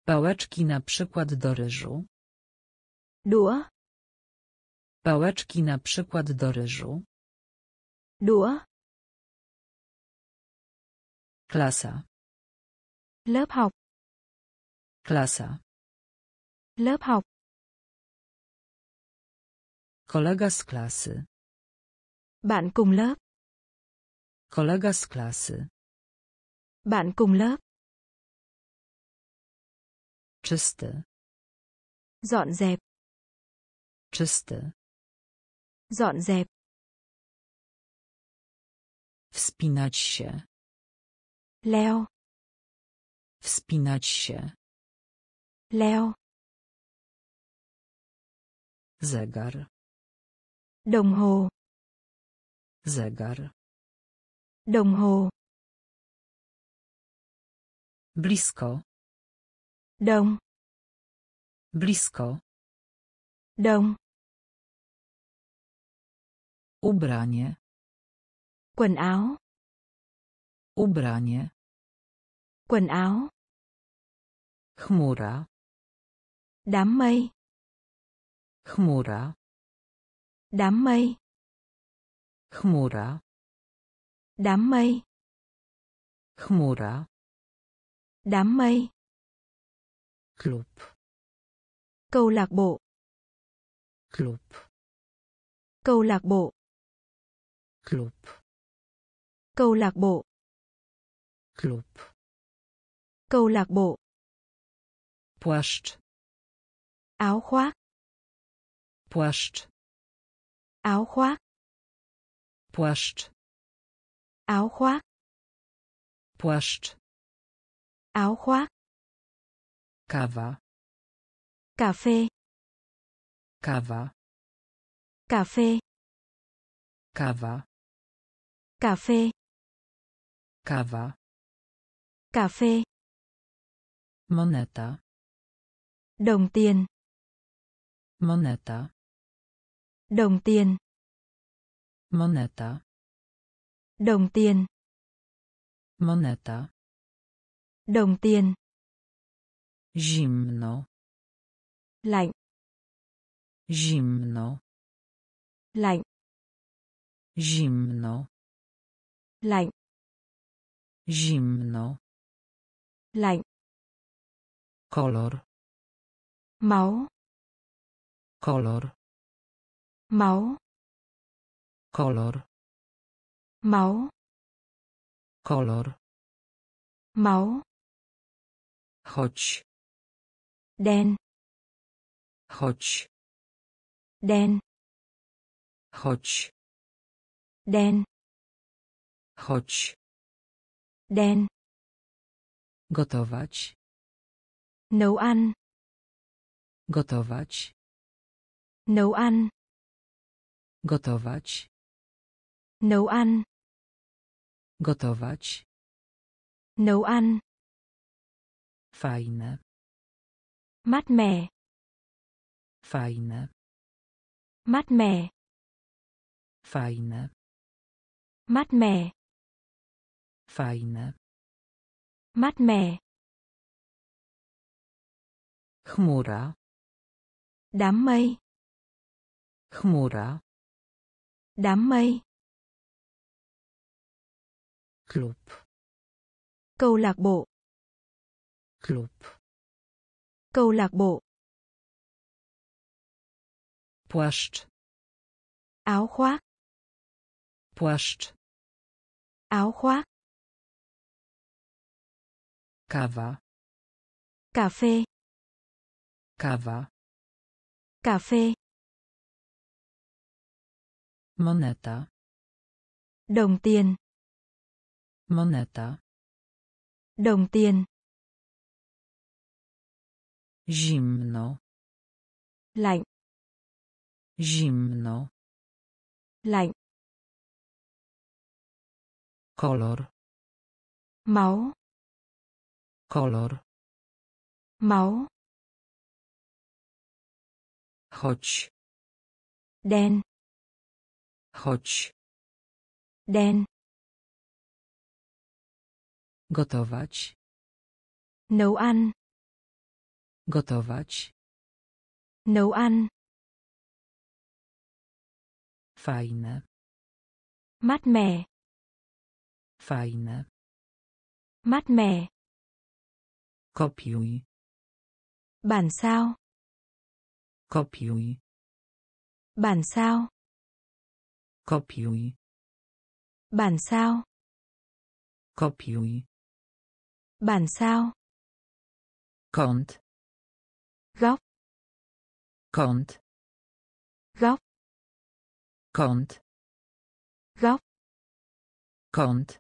Pałeczki na przykład do ryżu. Đũa. Pałeczki na przykład do ryżu. Đũa. Klasa. Lớp học. Klasa. Lớp học. Kolega z klasy. Bạn cùng lớp. Kolega z klasy. Bạn cùng lớp. Czysty. Dọn dẹp. Czysty. Dọn dẹp. Wspinać się. Leo. Wspinać się. Leo. Zegar. Đồng hồ. Zegar. Đồng hồ. Blisko. Đồng. Blisko. Đồng. Ubranie. Quần áo. Ubranie. Quần áo. Chmura. Đám mây. Chmura. Đám mây. Chmura. Đám mây. Chmura. Đám mây. Klub. Câu lạc bộ. Klub. Câu lạc bộ. Klub. Câu lạc bộ. Klub. Câu lạc bộ. Płaszcz. Áo khoác. Płaszcz. Áo khoác. Płaszcz. Áo khoác. Płaszcz. Áo khoác. Kawa. Cà phê. Kawa. Cà phê. Kawa. Cà phê. Kawa. Cà phê. Moneta. Đồng tiền. Moneta. Đồng tiền. Moneta. Đồng tiền. Moneta. Đồng tiền. Zimno. Lạnh. Zimno. Lạnh. Zimno. Lạnh. Zimno. Lạnh. Kolor. Máu. Kolor. Máu. Kolor. Máu. Kolor. Máu. Chodź. Đen. Chodź. Đen. Chodź. Đen. Chodź. Đen. Gotować. Nấu ăn. Gotować. Nấu ăn. Gotować. Nấu ăn. Gotować. Nấu ăn. Fajne. Mát mẻ. Fajne. Mát mẻ. Fajne. Mát mẻ. Fajne. Mát mẻ. Chmura. Đám mây. Chmura. Đám mây. Klub. Câu lạc bộ. Klub. Câu lạc bộ. Płaszcz. Áo khoác. Płaszcz. áo khoác, Kawa. cà phê, Kawa. cà phê, Moneta. đồng tiền, Moneta. đồng tiền, Zimno. lạnh, Zimno. lạnh, Kolor. máu, Kolor. máu, Chodź. đen, Chodź. đen, Gotować. nấu ăn, Gotować. nấu ăn, Fajne. mát mẻ, Fajne. mát mẻ, Kopiuj. bản sao, Kopiuj. bản sao, Kopiuj. bản sao, Kopiuj. bản sao, Kąt. Góc, Kąt. góc, Kąt. góc, Kąt.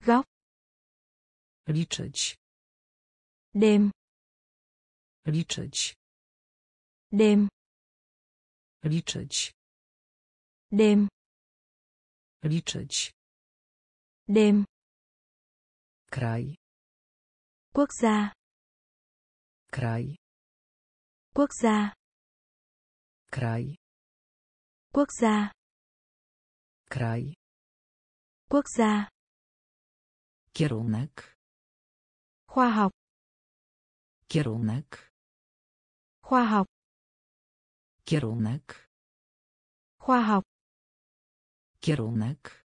góc, Liczyć. đêm, Liczyć. đêm, Liczyć. đêm, Liczyć. đêm, Kraj. quốc gia, Kraj. Quốc gia, Kraj. quốc gia, Kraj. quốc gia, Kierunek. khoa học, Kierunek. khoa học, Kierunek. khoa học, Kierunek.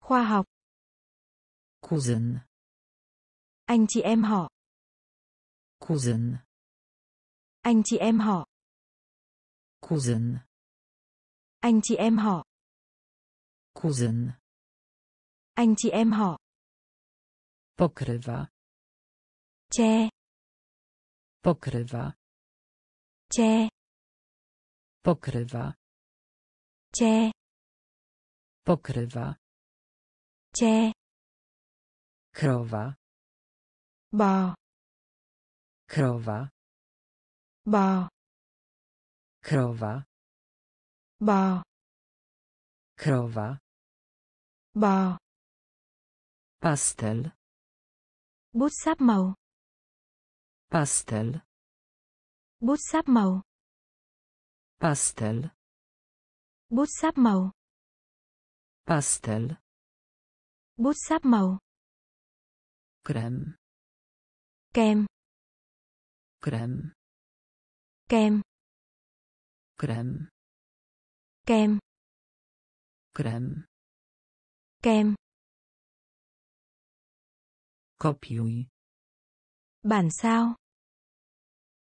khoa học, Kuzyn. anh chị em họ, Kuzyn. Anh chị em họ, Kuzyn. anh chị em họ, Kuzyn. anh chị em họ, Pokrywa. che, Pokrywa. che, Pokrywa. che, Pokrywa. che, Krowa. bò, Krowa. Bò, Krowa. bò, Krowa. bò, Pastel. bút sáp màu, Pastel. bút sáp màu, bút Pastel. sáp màu, Pastel. bút sáp màu, Krem. kem, Krem. Kem, Krem. kem, Krem. kem, Kopiuj. bản sao,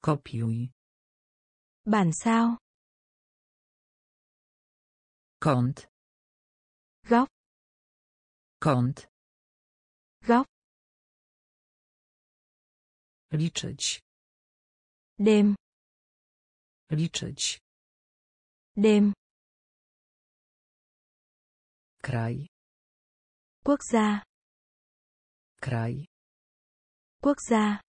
Kopiuj. bản sao, Kąt. góc, Kąt. góc, Liczyć. đêm, Liczyć. đêm, Kraj. quốc gia, Kraj. quốc gia,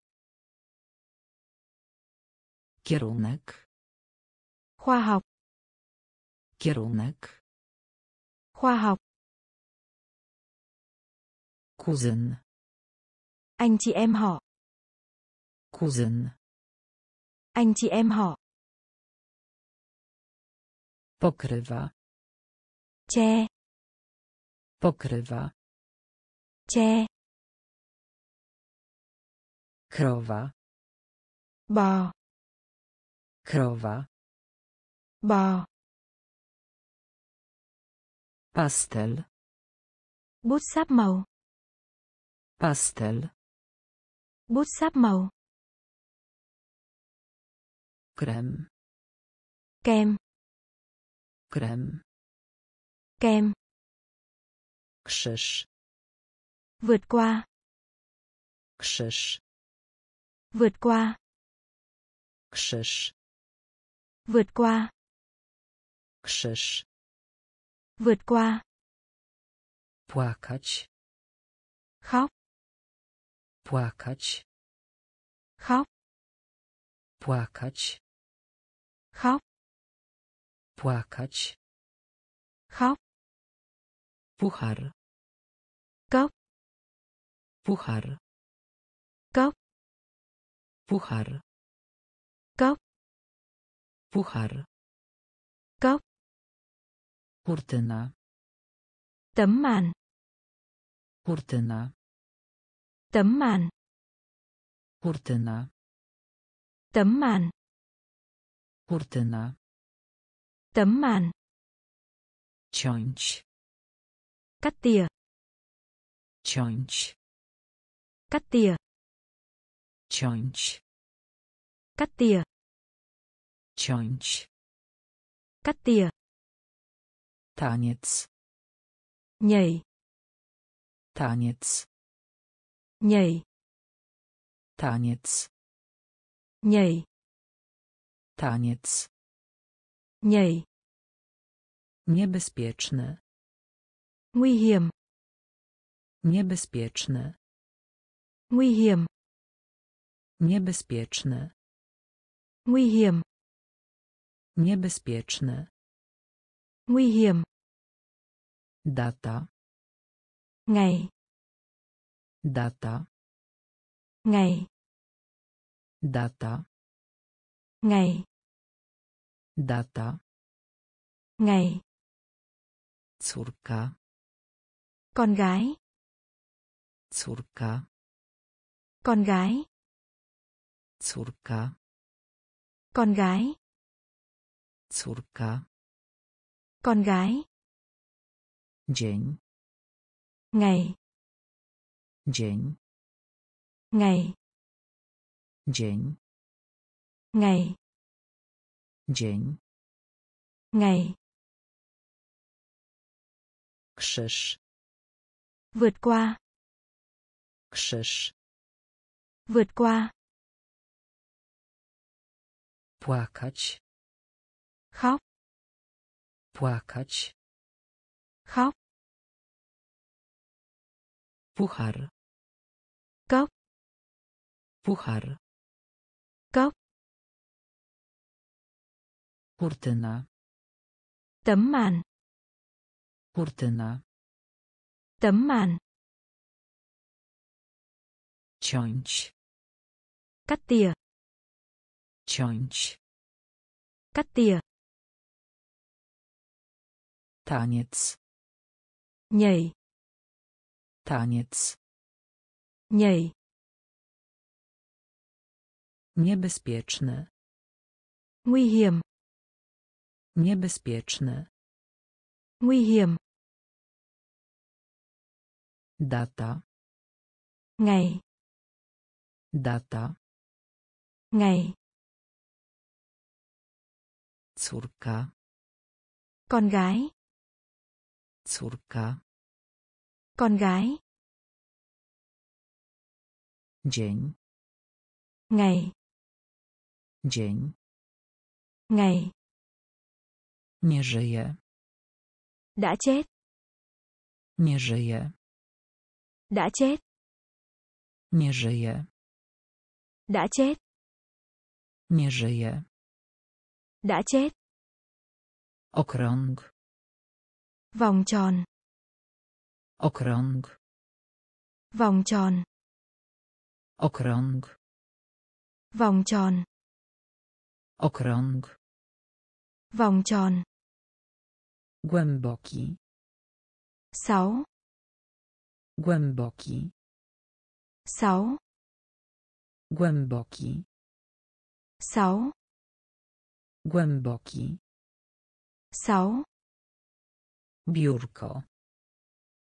Kierunek. khoa học, Kierunek. khoa học, Kuzyn. anh chị em họ, Kuzyn. anh chị em họ, Pokrywa. che, Pokrywa. che, Krowa. bò, Krowa. bò, Pastel. bút sáp màu, Pastel. bút sáp màu, Krem. kem, Krem. Kem. Krzyż. Vượt qua. Krzyż. Vượt qua. Krzyż. Vượt qua. Krzyż. Vượt qua. Płakać. Khóc. Płakać. Khóc. Płakać. Khóc. Płakać. Khóc. Puchar. Cốc. Puchar. Cốc. Puchar. Cốc. Puchar. Cốc. Kurtyna. Tấm màn. Kurtyna. Tấm màn. Kurtyna. Tấm màn. Kurtyna. Tấm màn. Ciąć. Cắt tỉa. Ciąć. Cắt tỉa. Ciąć. Cắt tỉa. Ciąć. Cắt tỉa. Taniec. Nhảy. Taniec. Nhảy. Taniec. Nhảy. Taniec. Nhảy. Niebezpieczny. Nguy hiểm. Niebezpieczny. Nguy hiểm. Niebezpieczny. Nguy hiểm. Niebezpieczny. Nguy hiểm. Data. Ngày. Data. Ngày. Data. Ngày. Data. Ngày. Córka. Con gái. Córka. Con gái. Córka. Con gái. Córka. Con gái. Dzień. Ngày. Dzień. Ngày. Dzień. Ngày. Dzień. Ngày. Krzyż. Vượt qua. Krzyż. Vượt qua. Płakać. Khóc. Płakać. Khóc. Puchar. Cốc. Puchar. Cốc. Kurtyna. Tấm màn. Kurtyna. Tấm màn. Ciąć. Cắt tỉa. Ciąć. Cắt tỉa. Taniec. Nhảy. Taniec. Nhảy. Niebezpieczny. Nguy hiểm. Niebezpieczny. Nguy hiểm. Data. Ngày. Data. Ngày. Córka. Con gái. Córka. Con gái. Dzień. Ngày. Dzień. Ngày. Nie żyje. Đã chết. Nie żyje. Đã chết. Nie żyje. Đã chết. Nie żyje. Đã chết. Okrąg. Vòng tròn. Okrąg. Vòng tròn. Okrąg. Vòng tròn. Okrąg. Vòng tròn. Głęboki. Sáu. Głęboki. Sáu. Głęboki. Sáu. Głęboki. Sáu. Biurko.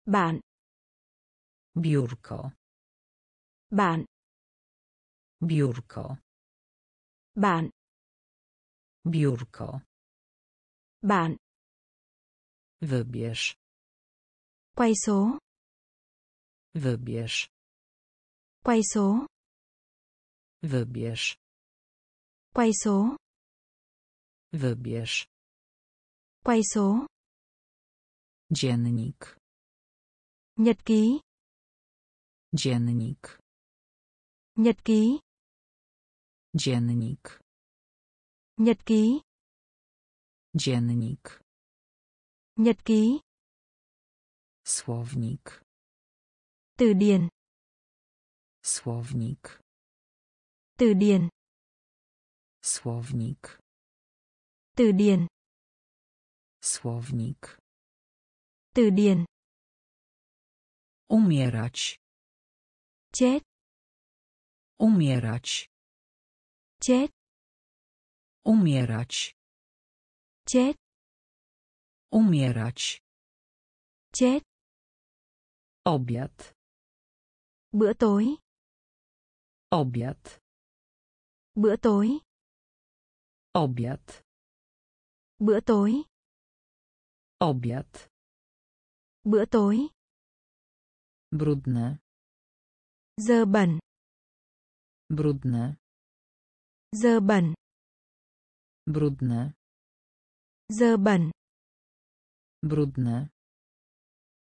Bạn. Biurko. Bạn. Biurko. Bạn. Biurko. Bạn. Wybierz. Quay số. Wybierz. Quay số. Wybierz. Quay số. Wybierz. Quay số. Dziennik. Nhật ký. Dziennik. Nhật ký. Dziennik. Nhật ký. Dziennik. Nhật ký. Słownik. Từ điển. Słownik. Từ điển. Słownik. Từ điển. Słownik. Từ điển. Umierać. Chết. Umierać. Chết. Umierać. Chết. Umierać. Chết. Obiad. Bữa tối. Obiad. Bữa tối. Obiad. Bữa tối. Obiad. Bữa tối. Brudne. Dơ bẩn. Brudne. Dơ bẩn. Brudne. Dơ bẩn. Brudne.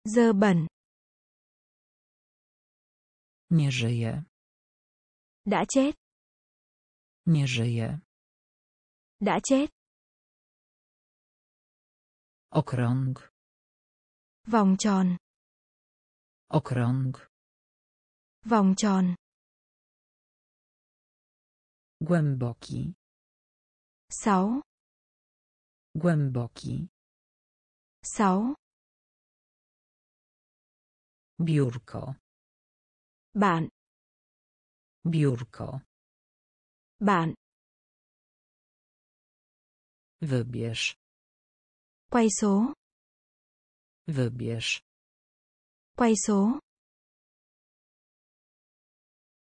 Dơ bẩn. Nie żyje. Đã chết. Nie żyje. Đã chết. Okrąg. Vòng tròn. Okrąg. Vòng tròn. Głęboki. Sáu. Głęboki. Sáu. Biurko. Bạn. Biurko. Bạn. Wybierz. Quay số. Wybierz. Quay số.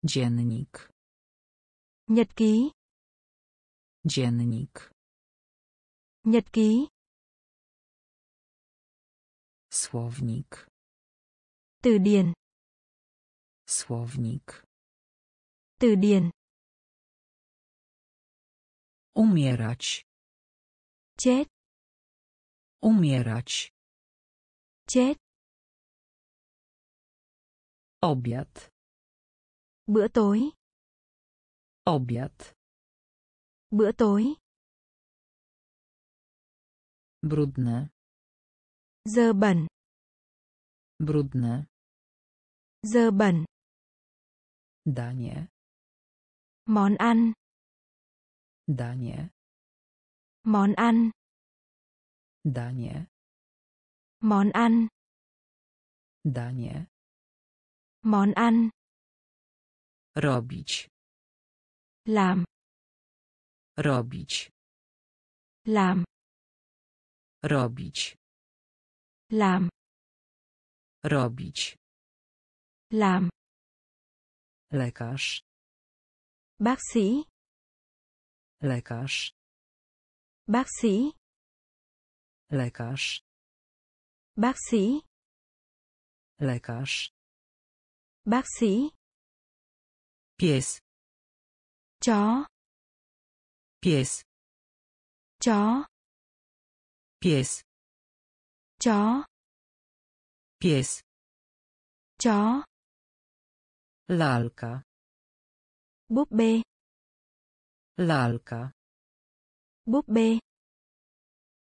Dziennik. Nhật ký. Dziennik. Nhật ký. Słownik. Từ điển. Słownik. Từ điển. Umierać. Chết. Umierać. Chết. Obiad. Bữa tối. Obiad. Bữa tối. Brudne. Dơ bẩn. Brudne. Dơ bẩn. Danie. Món ăn. Danie. Món ăn. Danie. Món ăn. Danie. Món ăn. Robić. Làm. Robić. Làm. Robić. Làm. Robić. Làm. Lekarz. Bác sĩ. Bác Lekarz. sĩ. Lekarz. Bác sĩ. Lekarz. Bác sĩ. Pies. Chó. Pies. Chó. Pies. Chó. Pies. Chó. Lalka. Búp bê. Lalka. Búp bê.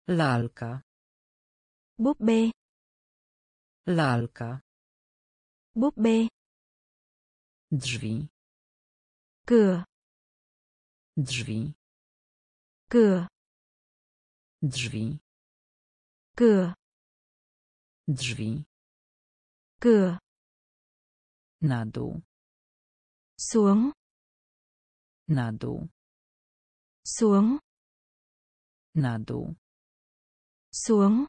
Lalka. Búp bê. Lalka. Búp bê. Drzwi. Cửa. Drzwi. Cửa. Drzwi. Cửa. Drzwi. Cửa. Na dół. Xuống. Na dół. Xuống. Na dół. Xuống.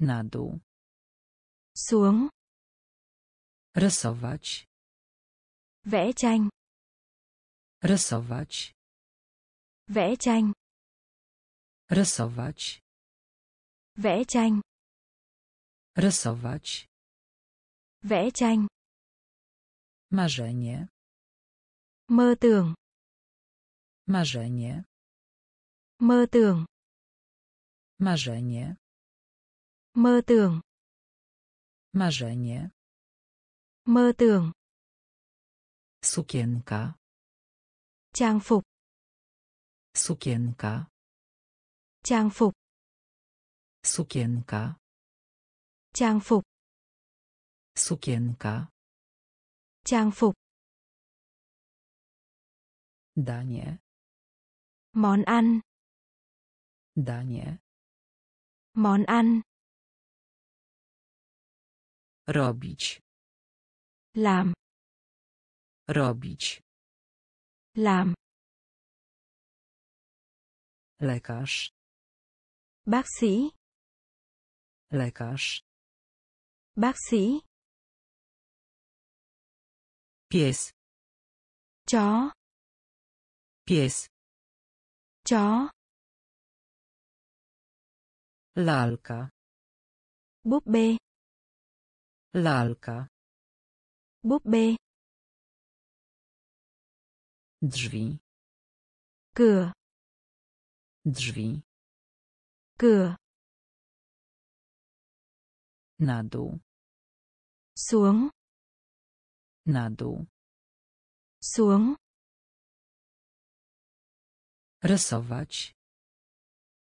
Na dół. Xuống. Rysować. Vẽ tranh. Rysować. Vẽ tranh. Rysować. Vẽ tranh. Rysować. Vẽ tranh. Marzenie. Mơ tưởng. Marzenie. Mơ tưởng. Marzenie. Mơ tưởng. Marzenie. Mơ tưởng. Sukienka. Trang phục. Sukienka. Trang phục. Sukienka. Trang phục. Sukienka. Trang phục. Danie. Món ăn. Danie. Món ăn. Robić. Làm. Robić. Làm. Lekarz. Bác sĩ. Lekarz. Bác sĩ. Pies. Chó. Pies. Chó. Lalka. Búp bê. Lalka. Búp bê. Drzwi. Cửa. Drzwi. Cửa. Na dół. Xuống. Na dół. Xuống. Rysować.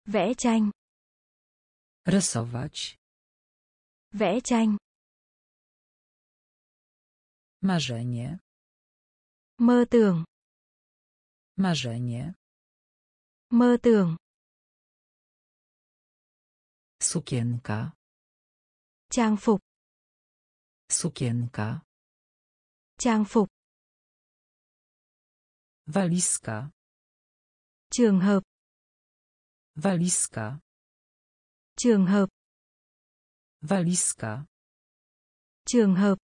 Vẽ tranh. Rysować. Vẽ tranh. Marzenie. Mơ tưởng. Marzenie. Mơ tưởng. Sukienka. Trang phục. Sukienka. Trang phục. Walizka. Trường hợp. Walizka. Trường hợp. Walizka. Trường hợp.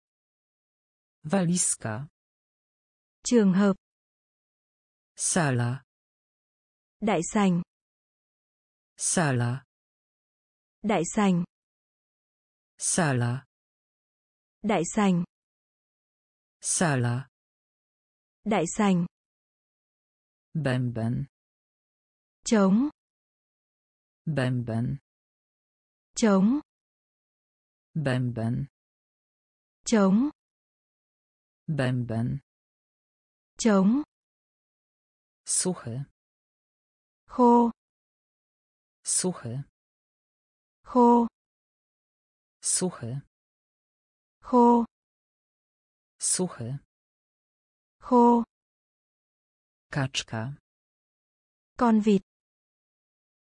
Walizka. Trường hợp. Sala. Đại sành. Sala. Đại sành. Sala. Đại sành. Sala. Đại sành. Bęben. Trống. Bęben. Trống. Bęben. Trống. Bęben. Trống. Suchy. Khô. Suchy. Khô. Suchy. Khô. Suchy. Khô. Kaczka. Con vịt.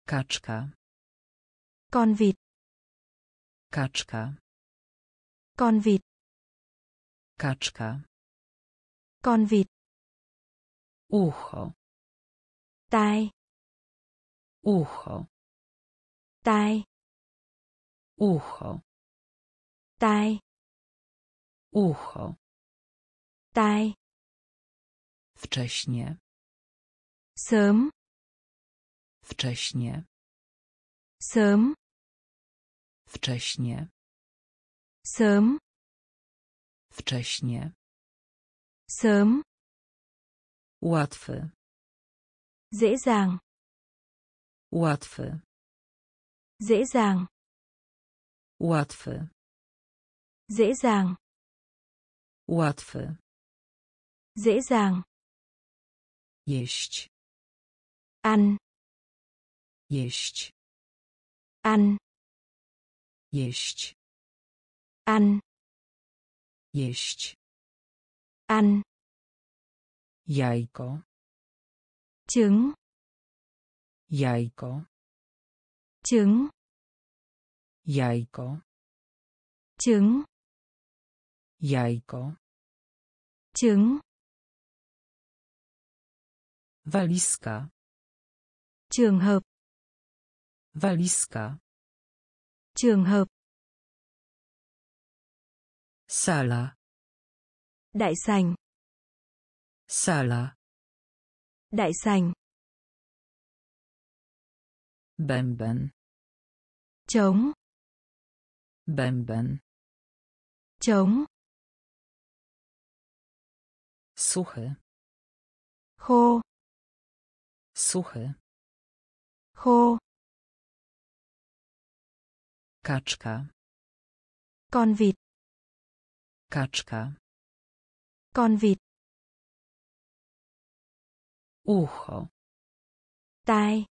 Kaczka. Con vịt. Kaczka. Con vịt. Kaczka. Con vịt. Ucho. Tai. Ucho. Tai. Ucho. Tai. Ucho. Tai. Wcześnie. Sớm. Wcześnie. Sớm. Wcześnie. Sớm. Wcześnie. Sớm. Łatwy. Dễ dàng. Łatwy. Dễ dàng. Łatwy. Dễ dàng. Łatwy. Dễ dàng. Jeść. Ăn. Jeść. Ăn. Jeść. Ăn. Jeść. Ăn. Jajko. Trứng. Jajko. Trứng. Jajko. Trứng. Jajko. Trứng. Walizka. Trường hợp. Walizka. Trường hợp. Sala. Đại sành. Sala. Đại sành. Bęben. Trống. Bęben. Trống. Suchy. Khô. Suchy. Khô. Kaczka. Con vịt. Kaczka. Con vịt. Ucho. Tai.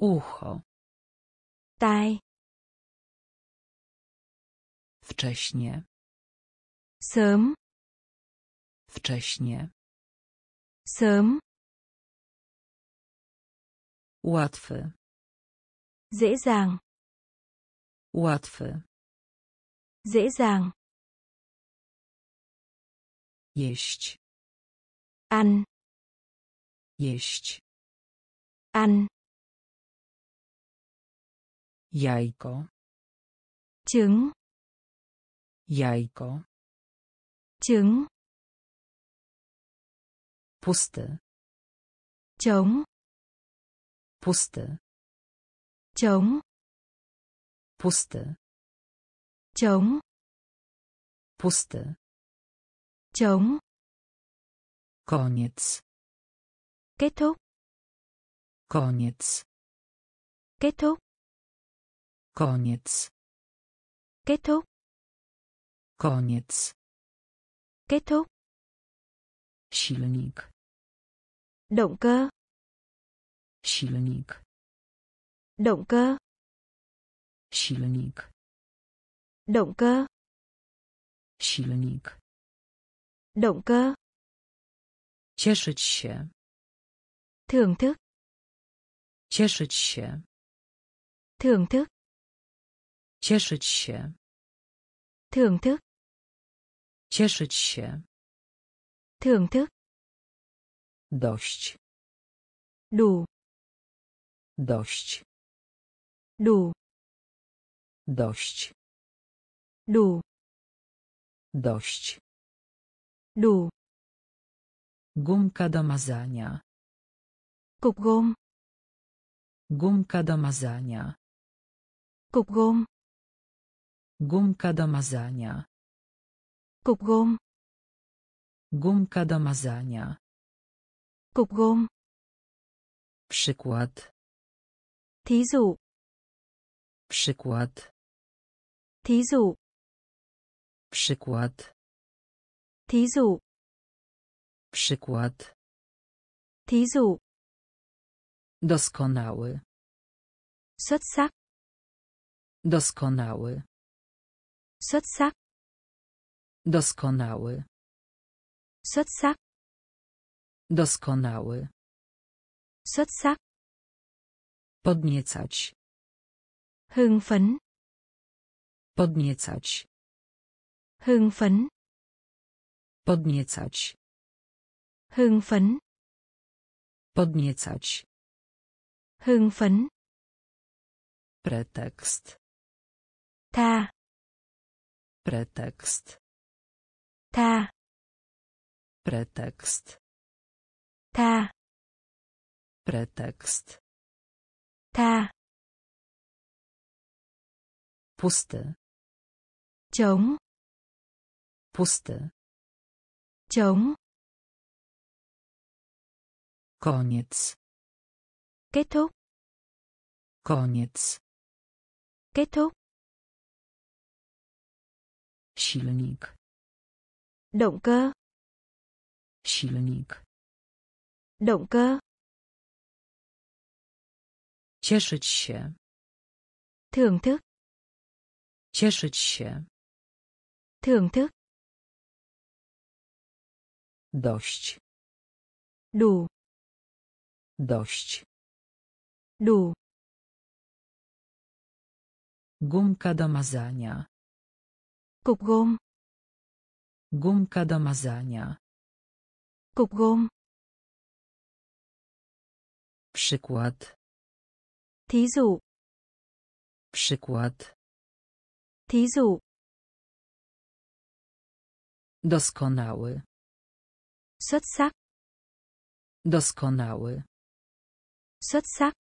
Ucho. Tai. Wcześnie. Sớm. Wcześnie. Sớm. Łatwy. Dễ dàng. Łatwy. Dễ dàng. Jeść. Ăn. Jeść. Ăn. Jajko. Trứng. Jajko. Trứng. Pusty. Trống. Pusty. Trống. Pusty. Trống. Pusty. Trống. Koniec. Kết thúc. Koniec. Kết thúc. Koniec. Kết thúc. Koniec. Kết thúc. Silnik. Động cơ. Silnik. Động cơ. Silnik. Động cơ. Silnik. Động cơ. Cieszyć się. Thưởng thức. Cieszyć się. Thưởng thức. Cieszyć się. Thưởng thức. Cieszyć się. Thưởng thức. Dość. Đủ. Dość. Đủ. Dość. Đủ. Dość. Đủ. Gumka do mazania. Cục gôm. Gumka do mazania. Cục gôm. Gumka do mazania. Cục gôm. Gumka do mazania. Cục gôm. Przykład. Thí dụ. Przykład. Thí dụ. Przykład. Thí dụ. Przykład. Thí dụ. Doskonały. Xuất sắc. Doskonały. Xuất sắc. Doskonały. Xuất sắc. Doskonały. Xuất sắc. Podniecać. Hưng phấn. Podniecać. Hưng phấn. Podniecać. Hưng phấn. Podniecać. Hưng phấn. Pretekst. Tha. Pretekst. Tha. Pretekst. Tha. Pretekst. Tha. Pusty. Trống. Pusty. Trống. Koniec. Kết thúc. Koniec. Kết thúc. Silnik. Động cơ. Silnik. Động cơ. Cieszyć się. Thưởng thức. Cieszyć się. Thưởng thức. Dość. Đủ. Dość. Đủ. Gumka do mazania. Cục gôm. Gumka do mazania. Cục. Przykład. Thí dụ. Przykład. Thí dụ. Doskonały. Xuất sắc. Doskonały. Xuất sắc.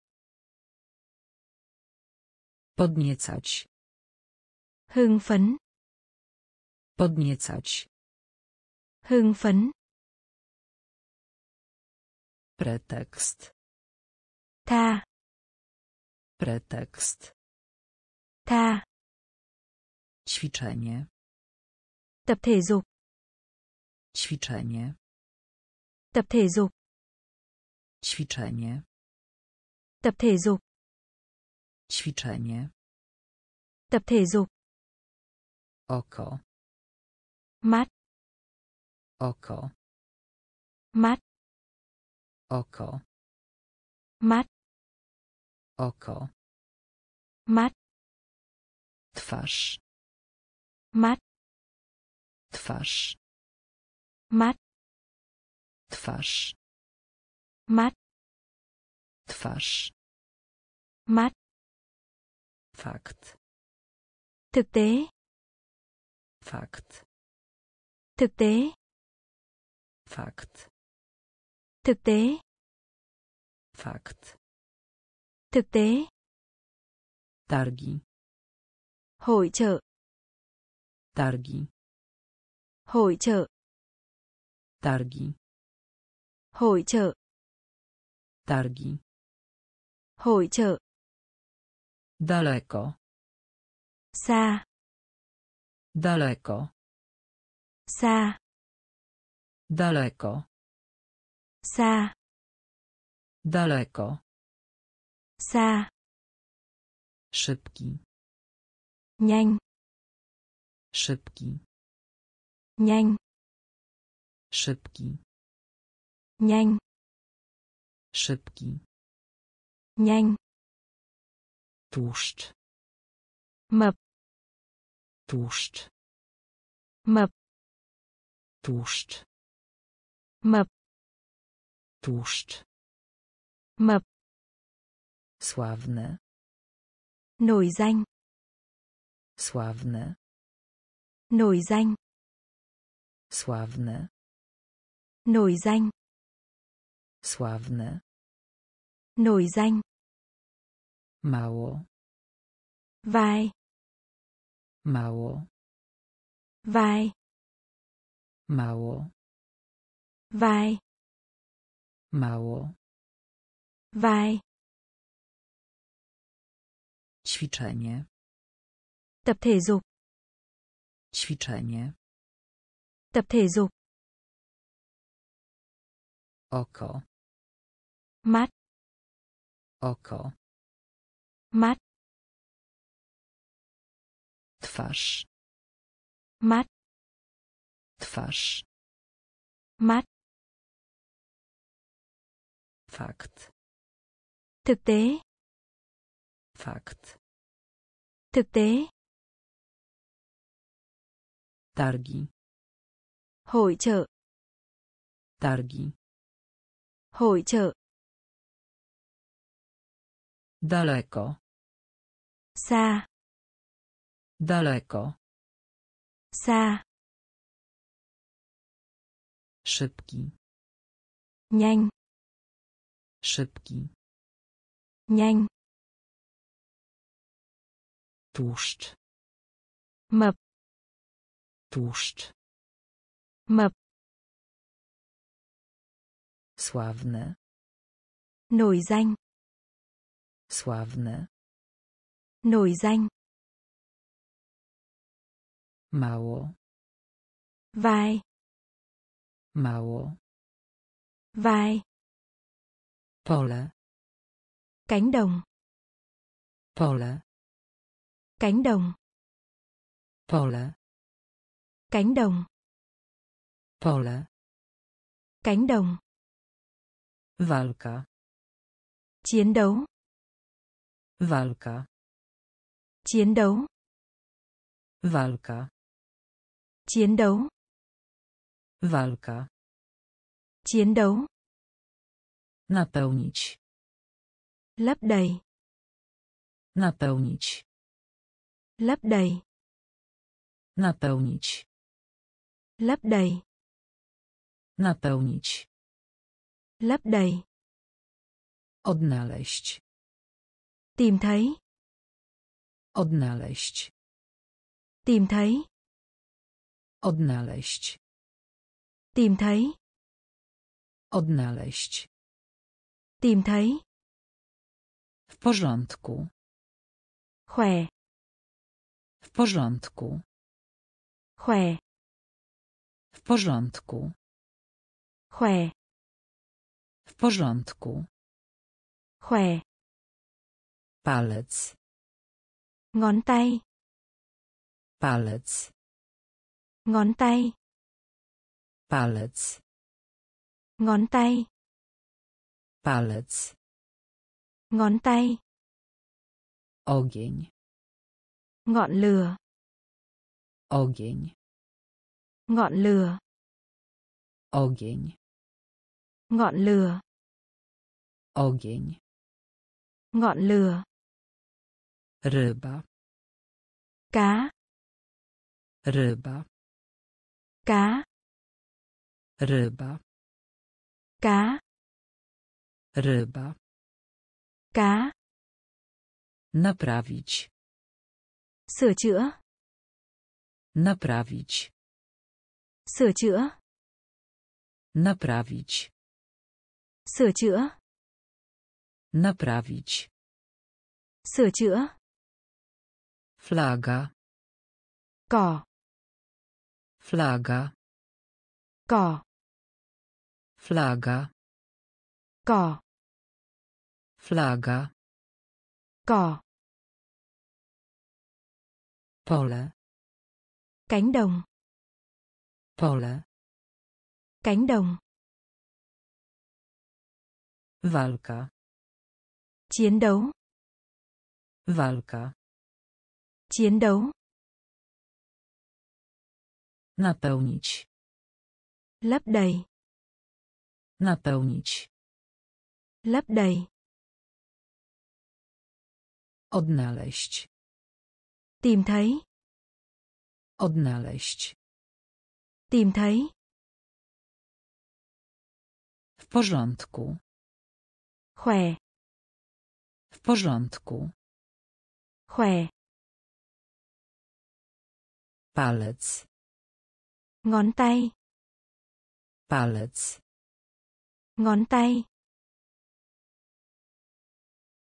Podniecać. Hưng phấn. Podniecać. Hưng phấn. Pretekst. Tha. Pretekst. Tha. Ćwiczenie. Tập thể dục. Ćwiczenie. Tập thể dục. Ćwiczenie. Tập thể dục. Ćwiczenie. Tập thể dục. Oko. Mắt. Oko. Mắt. Oko. Mắt. Oko. Mắt. Twarz. Mắt. Twarz. Mắt. Twarz. Mắt. Twarz. Mắt. Fakt. Thực tế. Fakt. Thực tế. Fakt. Thực tế. Fakt. Thực tế. Targi. Hội trợ. Targi. Hội trợ. Targi. Hội trợ. Targi. Hội trợ. Daleko. Xa. Daleko. Xa. Daleko. Xa. Daleko. Xa. Szybki. Nhanh. Szybki. Nhanh. Szybki. Nhanh. Szybki. Nhanh. Tłuszcz. Mập. Tłuszcz. Mập. Tłuszcz. Mập. Tłuszcz. Mập. Sławne. Nổi danh. Sławne. Nổi danh. Sławne. Nổi danh. Sławne. Nổi danh. Mało. Vai. Mało. Vai. Mało. Vai. Mało. Vai. Ćwiczenie. Tập thể dục. Ćwiczenie. Tập thể dục. Oko. Mắt. Oko. Mắt. Twarz. Mắt. Twarz. Mắt. Fakt. Thực tế. Fakt. Thực tế. Targi. Hội trợ. Targi. Hội trợ. Daleko. Xa. Daleko. Xa. Szybki. Nhanh. Szybki. Nhanh. Tłuszcz. Mập. Tłuszcz. Mập. Sławne. Nổi danh. Sławne. Nổi danh. Mało. Vai. Mało. Vai. Pole. Cánh đồng. Pole. Cánh đồng. Pole. Cánh đồng. Pole. Cánh đồng. Walka. Chiến đấu. Walka. Chiến đấu. Walka. Chiến đấu. Walka. Chiến đấu. Napełnić. Lấp đầy. Napełnić. Lấp đầy. Napełnić. Lấp đầy. Napełnić. Lấp đầy. Odnaleźć. Tìm thấy. Odnaleźć. Tìm thấy. Odnaleźć. Tìm thấy. Odnaleźć. Tìm thấy. W porządku. Khỏe. W porządku. Khỏe. W porządku. Khỏe. W porządku. Khỏe. Palec. Ngón tay. Palec. Ngón tay. Palec. Ngón tay. Palec. Ngón tay. Ogień. Ngọn lửa. Ogień. Ngọn lửa. Ogień. Ngọn lửa. Ogień. Ngọn lửa. Ryba. Cá. Ryba. Cá. Ryba. Cá. Ryba. Cá. Naprawić. Sửa chữa. Naprawić. Sửa chữa. Naprawić. Sửa chữa. Naprawić. Sửa chữa. Flaga. Cỏ. Flaga. Cỏ. Flaga. Cỏ. Flaga. Cỏ. Pole. Cánh đồng. Pole. Cánh đồng. Walka. Chiến đấu. Walka. Chiến đấu. Napełnić. Lấp đầy. Napełnić. Lấp đầy. Odnaleźć. Tìm thấy. Odnaleźć. Tìm thấy. W porządku. Khỏe. W porządku. Khỏe. Palec. Ngón tay. Palec. Ngón tay.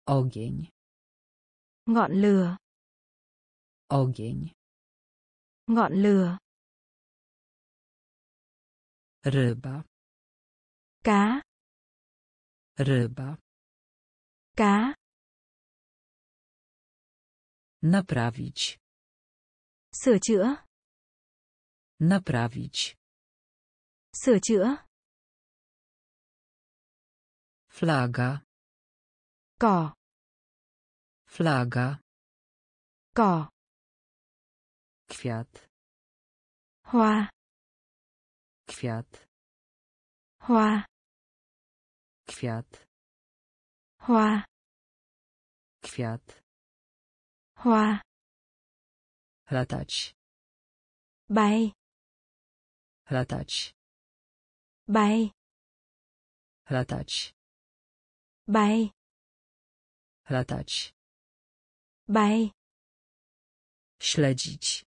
Ogień. Ngọn lửa. Ogień. Ngọn lửa. Ryba. Cá. Ryba. Cá. Naprawić. Sửa chữa. Naprawić. Sửa chữa. Flaga. Cỏ. Flaga. Cỏ. Kwiat. Hoa. Kwiat. Hoa. Kwiat. Hoa. Kwiat. Hoa. Latać. Bay. Latać. Bay. Latać. Bay. Latać. Bay. Śledzić.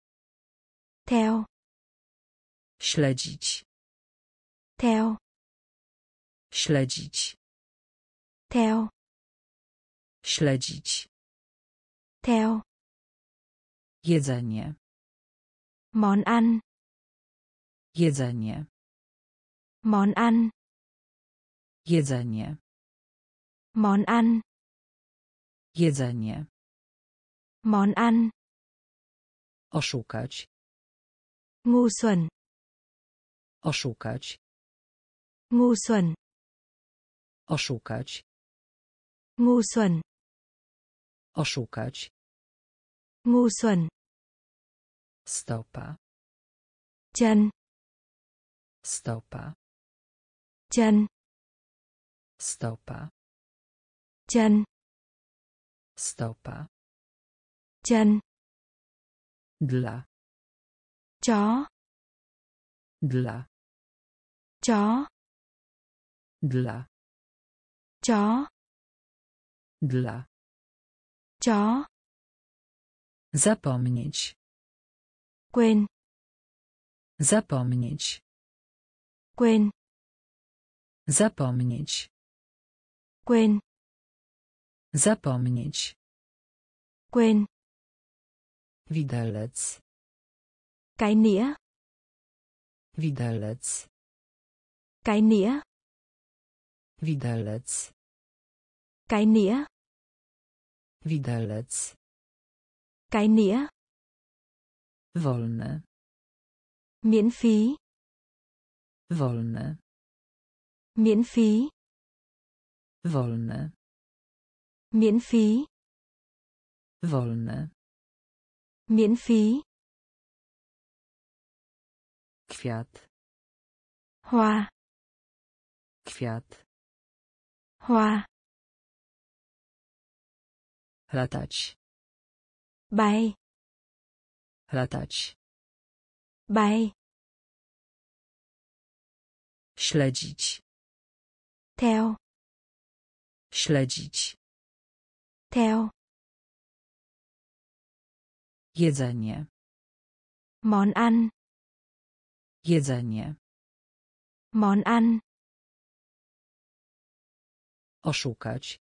Theo. Śledzić. Theo. Śledzić. Theo. Śledzić. Theo. Jedzenie. Món ăn. Jedzenie. Món ăn. Jedzenie. Món ăn. Jedzenie. Món ăn. Oszukać. Ngu xuẩn. Oszukać. Ngu xuẩn. Oszukać. Ngu xuẩn. Oszukać. Ngu xuẩn. Stopa. Chân. Stopa. Chân. Stopa. Chân. Stopa. Chân. Dla. Chó. Dla. Chó. Dla. Chó. Dla. Chó. Zapomnieć. quên Zapomnieć. quên Zapomnieć. quên Zapomnieć. quên Widelec. cái nĩa Widelec. cái nĩa Widelec. cái nĩa Widelec. cái nĩa Wolne. miễn phí Wolne. miễn phí Wolne. miễn phí Wolne. Miễn phí Kwiat. hoa Kwiat. hoa Latać. bay Latać. bay Śledzić. theo Śledzić. theo Jedzenie. món ăn Jedzenie. món ăn Oszukać.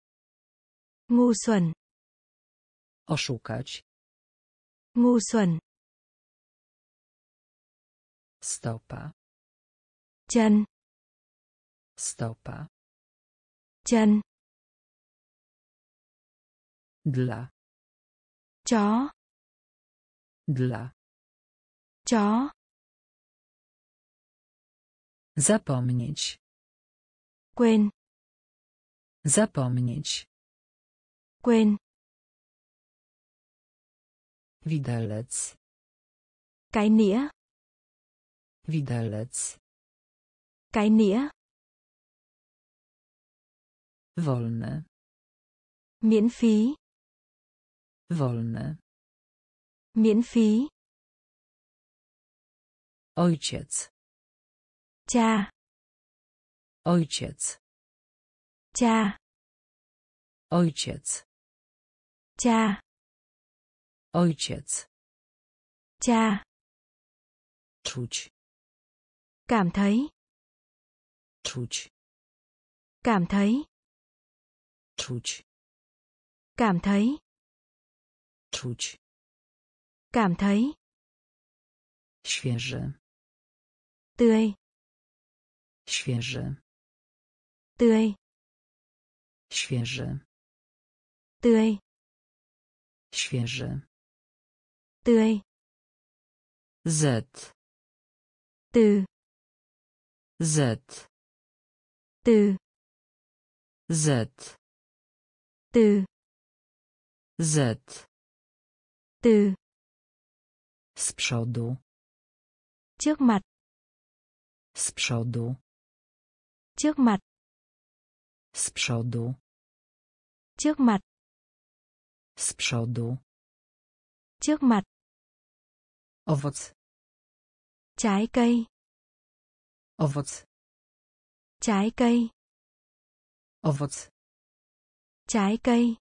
ngu xuẩn Oszukać. ngu xuẩn Stopa. chân Stopa. chân Dla. chó Dla. chó Zapomnieć. quên Zapomnieć. quên Widelec. cái nĩa Widelec. cái nĩa Wolne. miễn phí Wolne. Miễn phí Ojciec. cha Ojciec. cha Ojciec. cha Ojciec. cha Czuć. cảm thấy Czuć. cảm thấy Czuć. cảm thấy Czuć. Cảm thấy Świeży. tươi Świeży. tươi Świeży. tươi Świeży. tươi Z. từ Z. từ Z. từ Z. từ Z przodu. trước mặt Z przodu. trước mặt Z przodu. trước mặt Z przodu. trước mặt Owoc. trái cây Owoc. trái cây Owoc. trái cây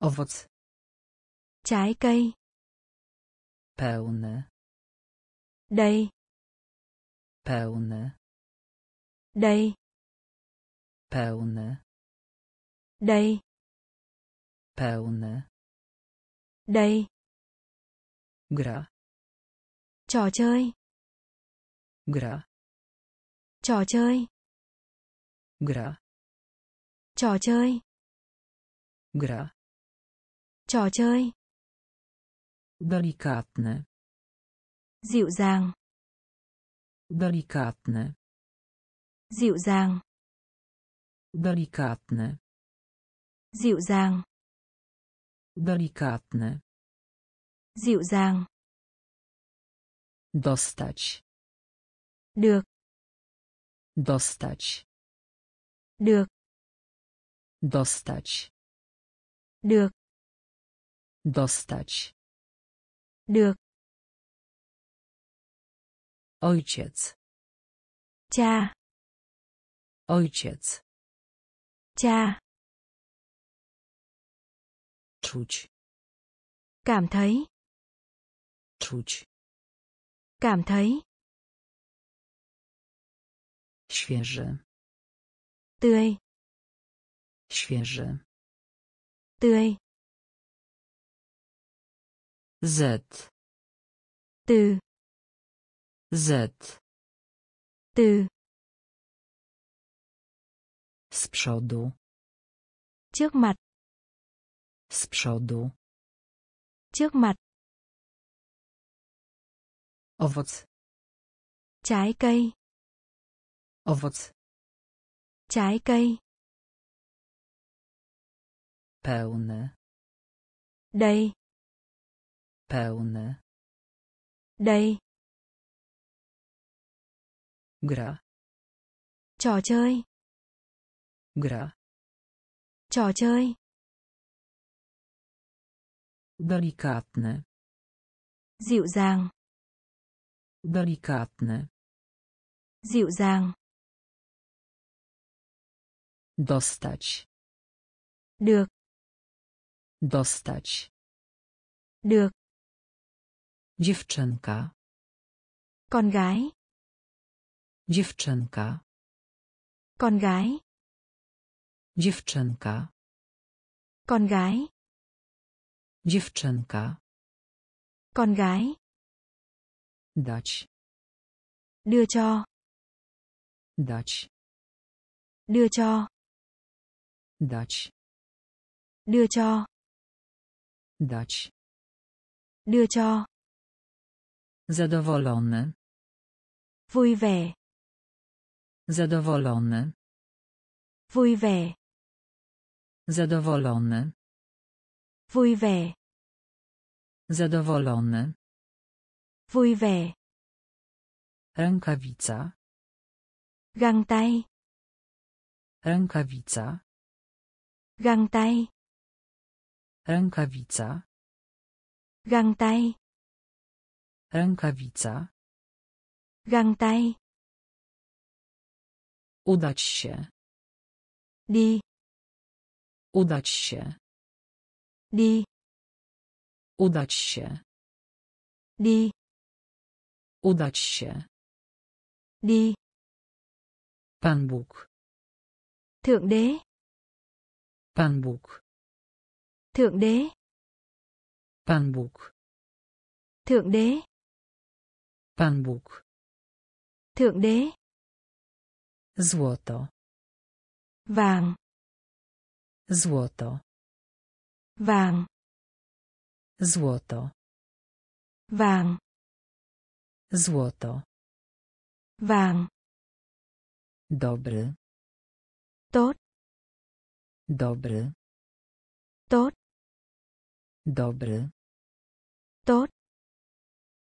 Owoc. trái cây Pełny. đây Pełny. đây Pełny. đây Pełny. đây Gra. trò chơi Gra. trò chơi Gra. trò chơi Gra. trò chơi Delikatny. dịu dàng Delikatny. dịu dàng Delikatny. dịu dàng Delikatny. dịu dàng Dostać. được Dostać. được Dostać. được Dostać. Được Ojciec. cha Ojciec. cha Czuć. Cảm thấy. Czuć. Cảm thấy. Świeży. Tươi. Świeży. Tươi. Z. Từ. Z. Từ. Z przodu. Trước mặt. Z przodu. Trước mặt. Owoc. Trái cây. Owoc. Trái cây. Pełny. Đây. Pełny. Đây. Gra. Trò chơi. Gra. Trò chơi. Delikatny. Dịu dàng. Delikatny. Dịu dàng. Dostać. Được. Dostać. Được. Dziewczynka. Con gái. Dziewczynka. Con gái. Dziewczynka. Con gái. Dziewczynka. Con gái. Dać. Đưa cho. Dać. Đưa cho. Dać. Đưa cho. Dać. Đưa cho. Zadowolony. Vui vẻ. Zadowolony. Vui vẻ. Zadowolony. Vui vẻ. Zadowolony. Vui vẻ. Rękawica. Găng tay. Rękawica. Găng tay. Rękawica. Găng tay. Rękawica. Găng tay. Udać się. Đi. Udać się. Đi. Udać się. Đi. Udać się. Đi. Pan Bóg. Thượng đế. Pan Bóg. Thượng đế. Pan Bóg. Thượng đế. Pan Bóg. Thượng đế. Złoto. Vàng. Złoto. Vàng. Złoto. Vàng. Złoto. Vàng. Dobry. Tốt. Dobry. Tốt. Dobry. Tốt.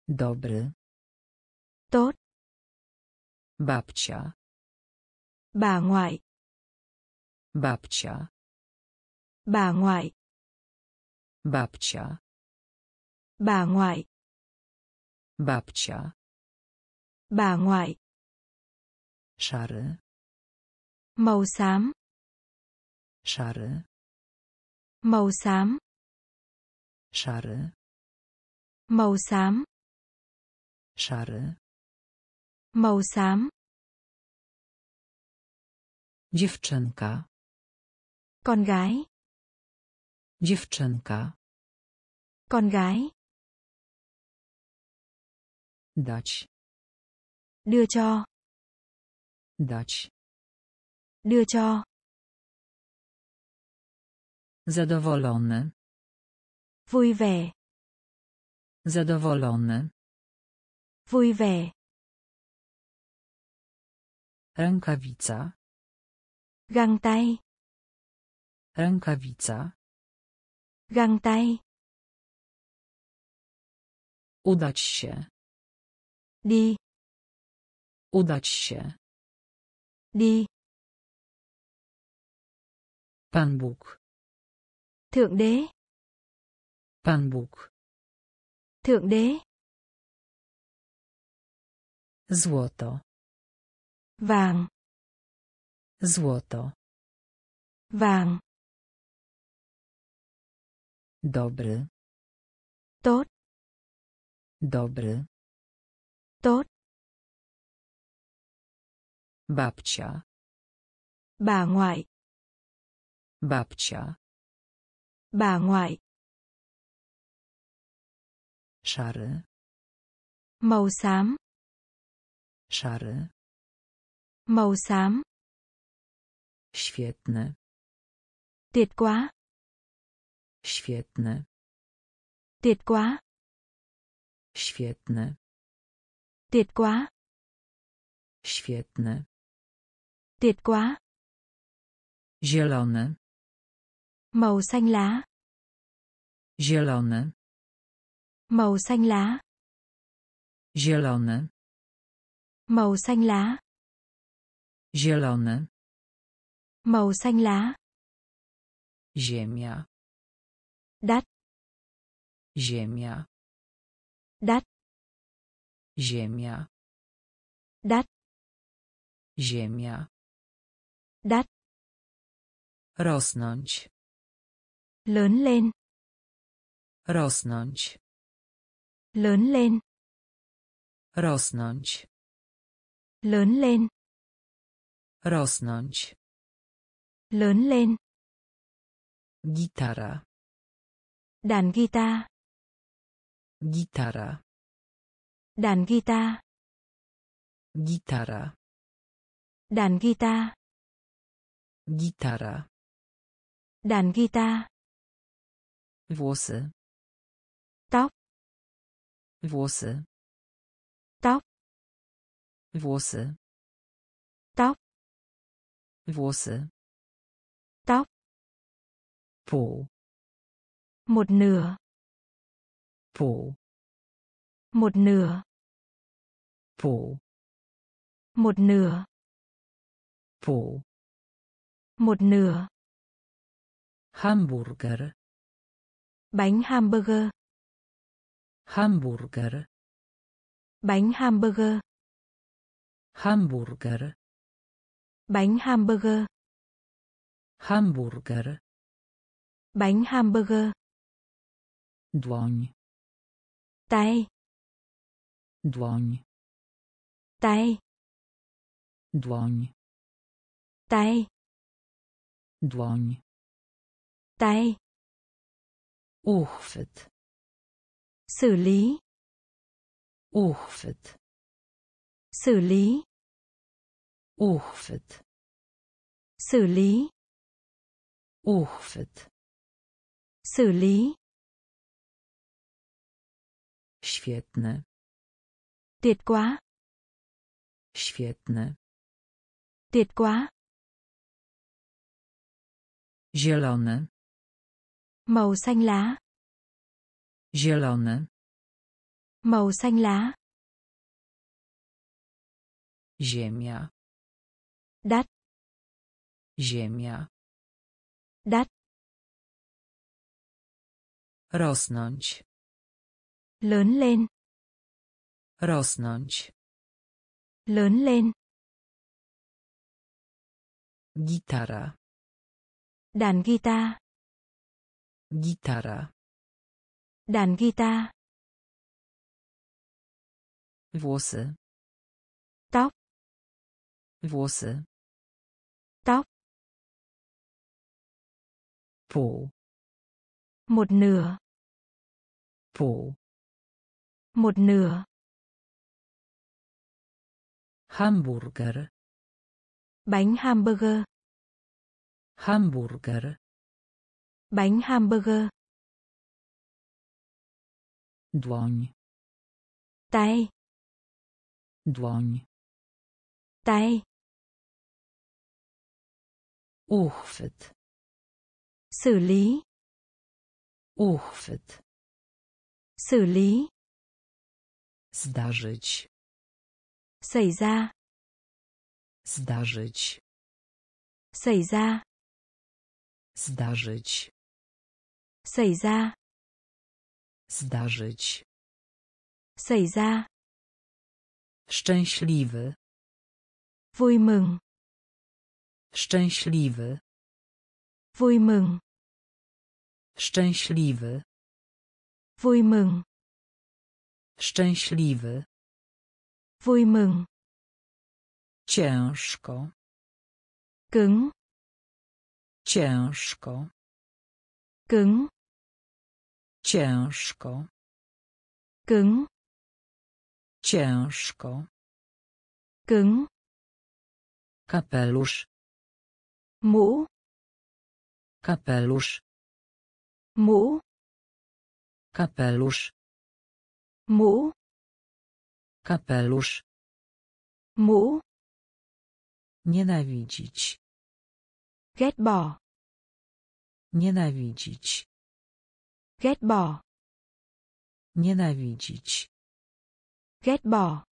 Dobry. Tốt. Babcia. Bà ngoại. Babcia. Bà ngoại. Babcia. Bà ngoại. Babcia. Bà ngoại. Szary. Màu xám. Szary. Màu xám. Szary. Màu xám. Szary. Màu xám. Dziewczynka. Con gái. Dziewczynka. Con gái. Dać. Đưa cho. Dać. Đưa cho. Zadowolony. Vui vẻ. Zadowolony. Vui vẻ. Rękawica. Găng tay. Rękawica. Găng tay. Udać się. Đi. Udać się. Đi. Pan Bóg. Thượng đế. Pan Bóg. Thượng đế. Złoto. Vàng. Złoto. Vàng. Dobry. Tốt. Dobry. Tốt. Babcia. Bà ngoại. Babcia. Bà ngoại. Szary. Màu xám. Szary. Màu xám. Świetny. Tuyệt quá. Świetny. Tuyệt quá. Świetny. Tuyệt quá. Świetny. Tuyệt quá. Zielony. Màu xanh lá. Zielony. Màu xanh lá. Zielony. Màu xanh lá. Zielony. Màu xanh lá. Ziemia. Đắt. Ziemia. Đắt. Ziemia. Đắt. Ziemia. Đắt. Rosnąć. Lớn lên. Rosnąć. Lớn lên. Rosnąć. Lớn lên. Rosnąć. Lớn lên. Gitara. Đàn guitar. Gitara. Đàn guitar. Gitara. Đàn guitar. Gitara. Đàn guitar. Włosy. Tóc. Włosy. Tóc. Włosy. Tóc. Włosy. Tóc. Pół. Một nửa. Pół. Một nửa. Pół. Một nửa. Pół. Một nửa. Hamburger. Bánh hamburger. Hamburger. Bánh hamburger. Hamburger. Bánh hamburger. Hamburger. Bánh hamburger. Dłoń. Tay. Dłoń. Tay. Dłoń. Tay. Dłoń. Tay. Uchwyt. Xử lý. Uchwyt. Xử lý. Uchwyt. Xử lý. Uchwyt. Xử lý. Świetny. Tuyệt quá. Świetny. Tuyệt quá. Zielony. Màu xanh lá. Zielony. Màu xanh lá. Ziemia. Đắt. Ziemia. Đắt. Rosnąć. Lớn lên. Rosnąć. Lớn lên. Gitara. Đàn guitar. Gitara. Đàn guitar. Włosy. Tóc. Włosy. Pół. Một nửa. Pół. Một nửa. Hamburger. Bánh hamburger. Hamburger. Bánh hamburger. Dłoń. Tay. Dłoń. Tay. Uchwyt. Xử lý. Uchwyt. Xử lý. Zdarzyć. Xảy ra. Zdarzyć. Xảy ra. Zdarzyć. Xảy ra. Zdarzyć. Xảy ra. Szczęśliwy. Vui mừng. Szczęśliwy. Vui mừng. Szczęśliwy. Vui mừng. Szczęśliwy. Vui mừng. Ciężko. Cứng. Ciężko. Cứng. Ciężko. Cứng. Ciężko. Cứng. Kapelusz. Mũ. Kapelusz. Mũ. Kapelusz. Mũ. Kapelusz. Mũ. Nienawidzić. Ghét bỏ. Nienawidzić. Ghét bỏ. Nienawidzić. Ghét bỏ.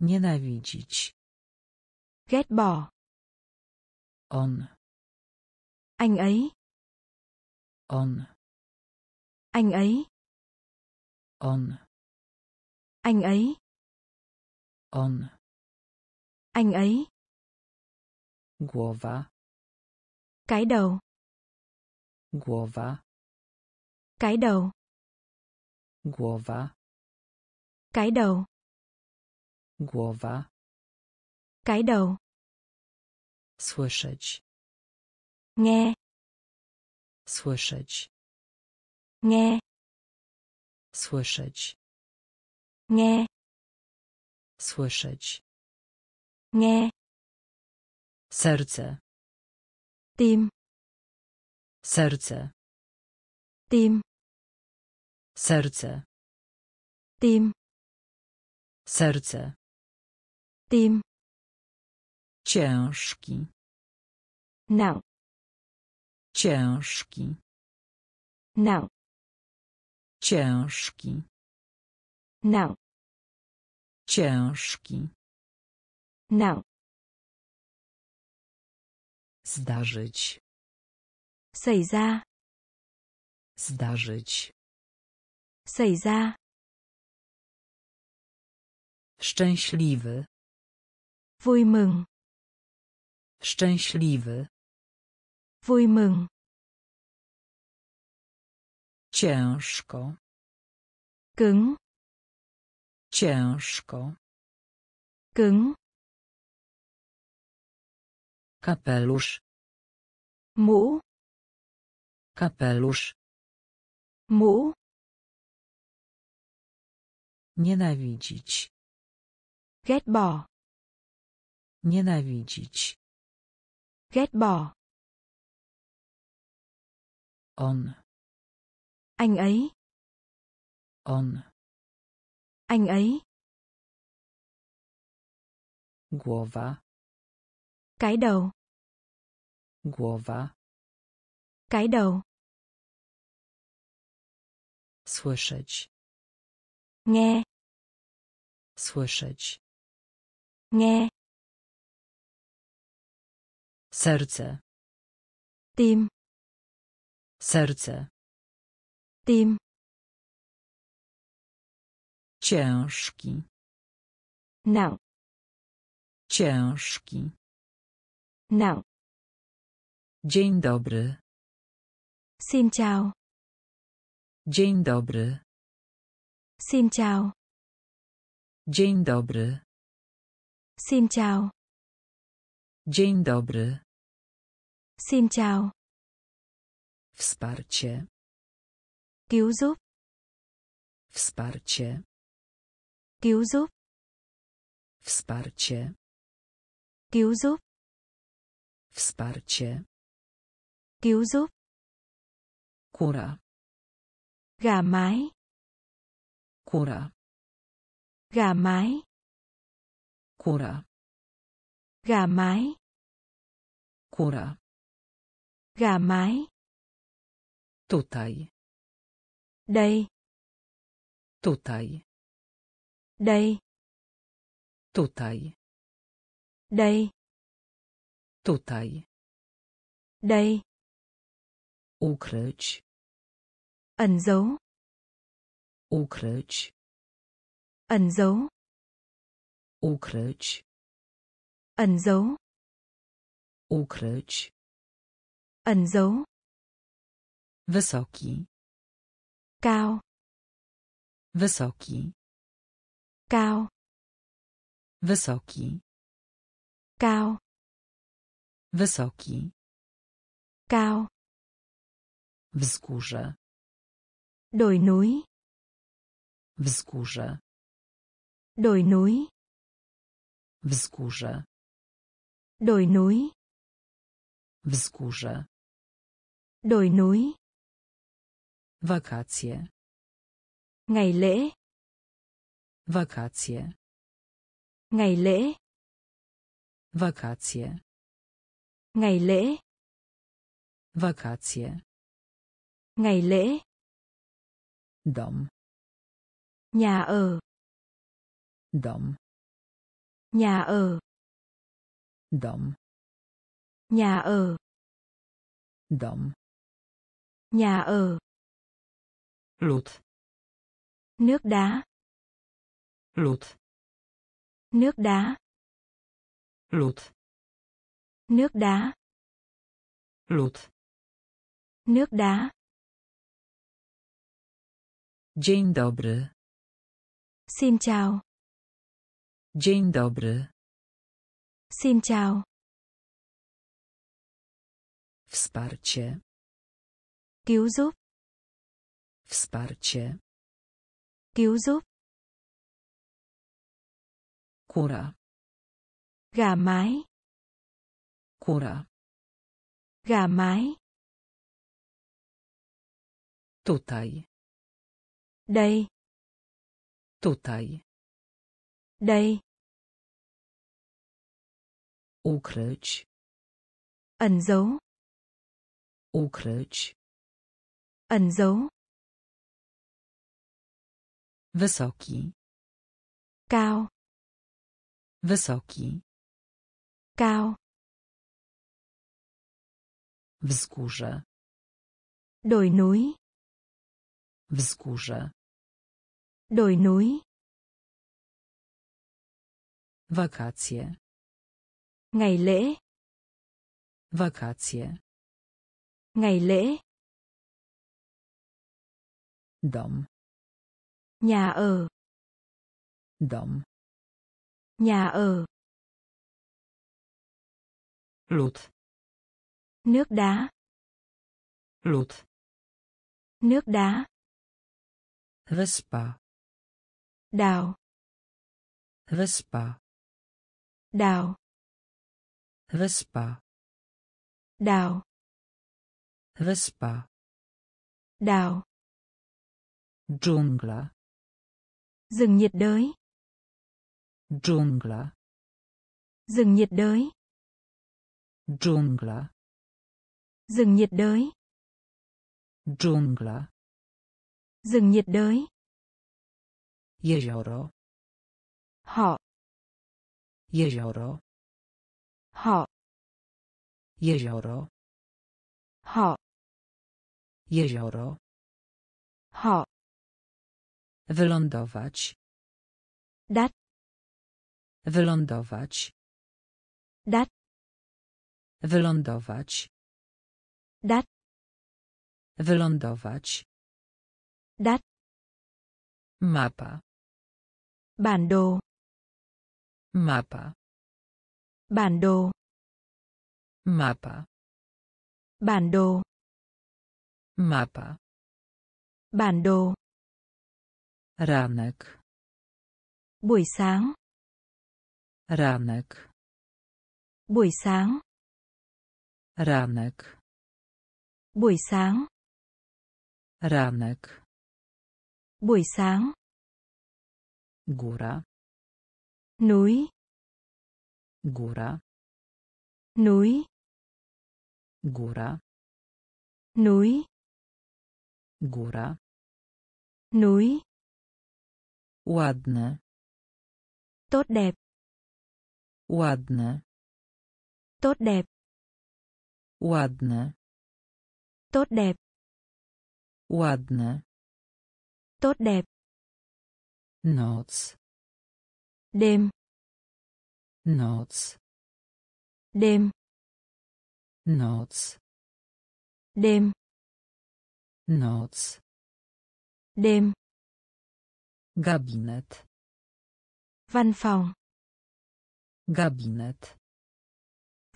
Nienawidzić. Ghét bỏ. On. Anh ấy. On. Anh ấy. On. Anh ấy. On. Anh ấy. Głowa. Cái đầu. Głowa. Cái đầu. Głowa. Cái đầu. Głowa. Cái đầu. Słyszeć. Nghe. Słyszeć. Nghe. Słyszeć. Nghe. Słyszeć. Nghe. Serce. Tim. Serce. Tim. Serce. Tim. Serce. Tim. Ciężki. Nặng. Ciężki. Nặng. Ciężki. Nặng. Ciężki. Nặng. Zdarzyć. Xảy ra. Zdarzyć. Xảy ra. Szczęśliwy. Vui mừng. Szczęśliwy. Vui mừng. Ciężko. Cứng. Ciężko. Cứng. Kapelusz. Mũ. Kapelusz. Mũ. Nienawidzić. Ghét bỏ. Nienawidzić. Ghét bỏ. On. Anh ấy. On. Anh ấy. Głowa. Cái đầu. Głowa. Cái đầu. Słyszeć. Nghe. Słyszeć. Nghe. Serce. Tim. Serce. Tim. Ciężki. Nặng. Ciężki. Nặng. Dzień dobry. Xin chào. Dzień dobry. Xin chào. Dzień dobry. Xin chào. Dzień dobry. Xin chào. Wsparcie. Cứu giúp. Wsparcie. Cứu giúp. Wsparcie. Cứu giúp. Wsparcie. Cứu giúp. Kura. Gà mái. Kura. Gà mái. Kura. Gà mái. Kura. Gà mái. Tutaj. Đây. Tutaj. Đây. Tutaj. Đây. Tutaj. Đây. Ukryć. Ẩn giấu. Ukryć. Ẩn giấu. Ukryć. Ẩn giấu. Ukryć. Ẩn giấu. Wysoki. cao Wysoki. cao Wysoki. cao Wysoki. cao Wzgórze. đồi núi Wzgórze. đồi núi Wzgórze. đồi núi Wzgórze. đồi núi Wakacje. ngày lễ Wakacje. ngày lễ Wakacje. ngày lễ Wakacje. ngày lễ Dom. nhà ở Dom. nhà ở Dom. nhà ở Dom. nhà ở Lód. nước đá Lód. nước đá Lód. nước đá Lód. nước đá Dzień dobry. xin chào Dzień dobry. xin chào Wsparcie. cứu giúp Wsparcie. cứu giúp Kura. gà mái Kura. gà mái Tutaj. đây Tutaj. đây Ukryć. ẩn giấu Ukryć. ẩn giấu Wysoki. cao Wysoki. cao Wzgórze. đồi núi Wzgórze. đồi núi Wakacje. ngày lễ Wakacje. ngày lễ Dom. Nhà ở Dom. nhà ở Lód. nước đá Lód. nước đá Wyspa. đào Wyspa. đào Wyspa. đào Wyspa. đào Dżungla. Rừng nhiệt đới Dżungla. rừng nhiệt đới Dżungla. rừng nhiệt đới Dżungla. rừng nhiệt đới Jezioro. họ Jezioro. họ Jezioro. họ Jezioro. họ Wylądować. đắt Wylądować. đắt Wylądować. đắt Wylądować. đắt Mapa. bản đồ Mapa. bản đồ Mapa. bản đồ Mapa. bản đồ Ranek. buổi sáng Ranek. buổi sáng Ranek. buổi sáng Ranek. buổi sáng Góra. núi Góra. núi Góra. núi Góra. núi Ładne. tốt đẹp Ładne. tốt đẹp Ładne. tốt đẹp Ładne. tốt đẹp Noc. đêm Noc. đêm Noc. đêm Noc. đêm Gabinet. văn phòng Gabinet.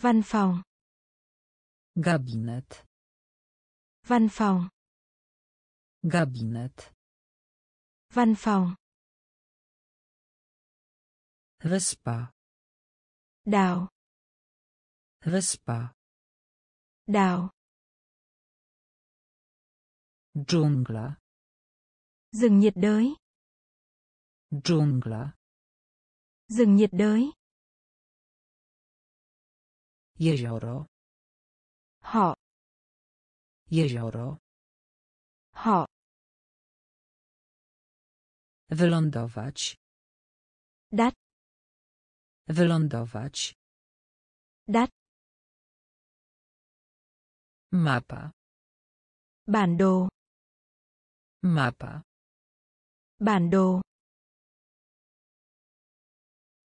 văn phòng Gabinet. văn phòng Gabinet. văn phòng Wyspa. đào Wyspa. đào Dżungla. rừng nhiệt đới Dżungla. rừng nhiệt đới Jezioro. họ Jezioro. họ Wylądować. đắt Wylądować. đắt Mapa. bản đồ Mapa. bản đồ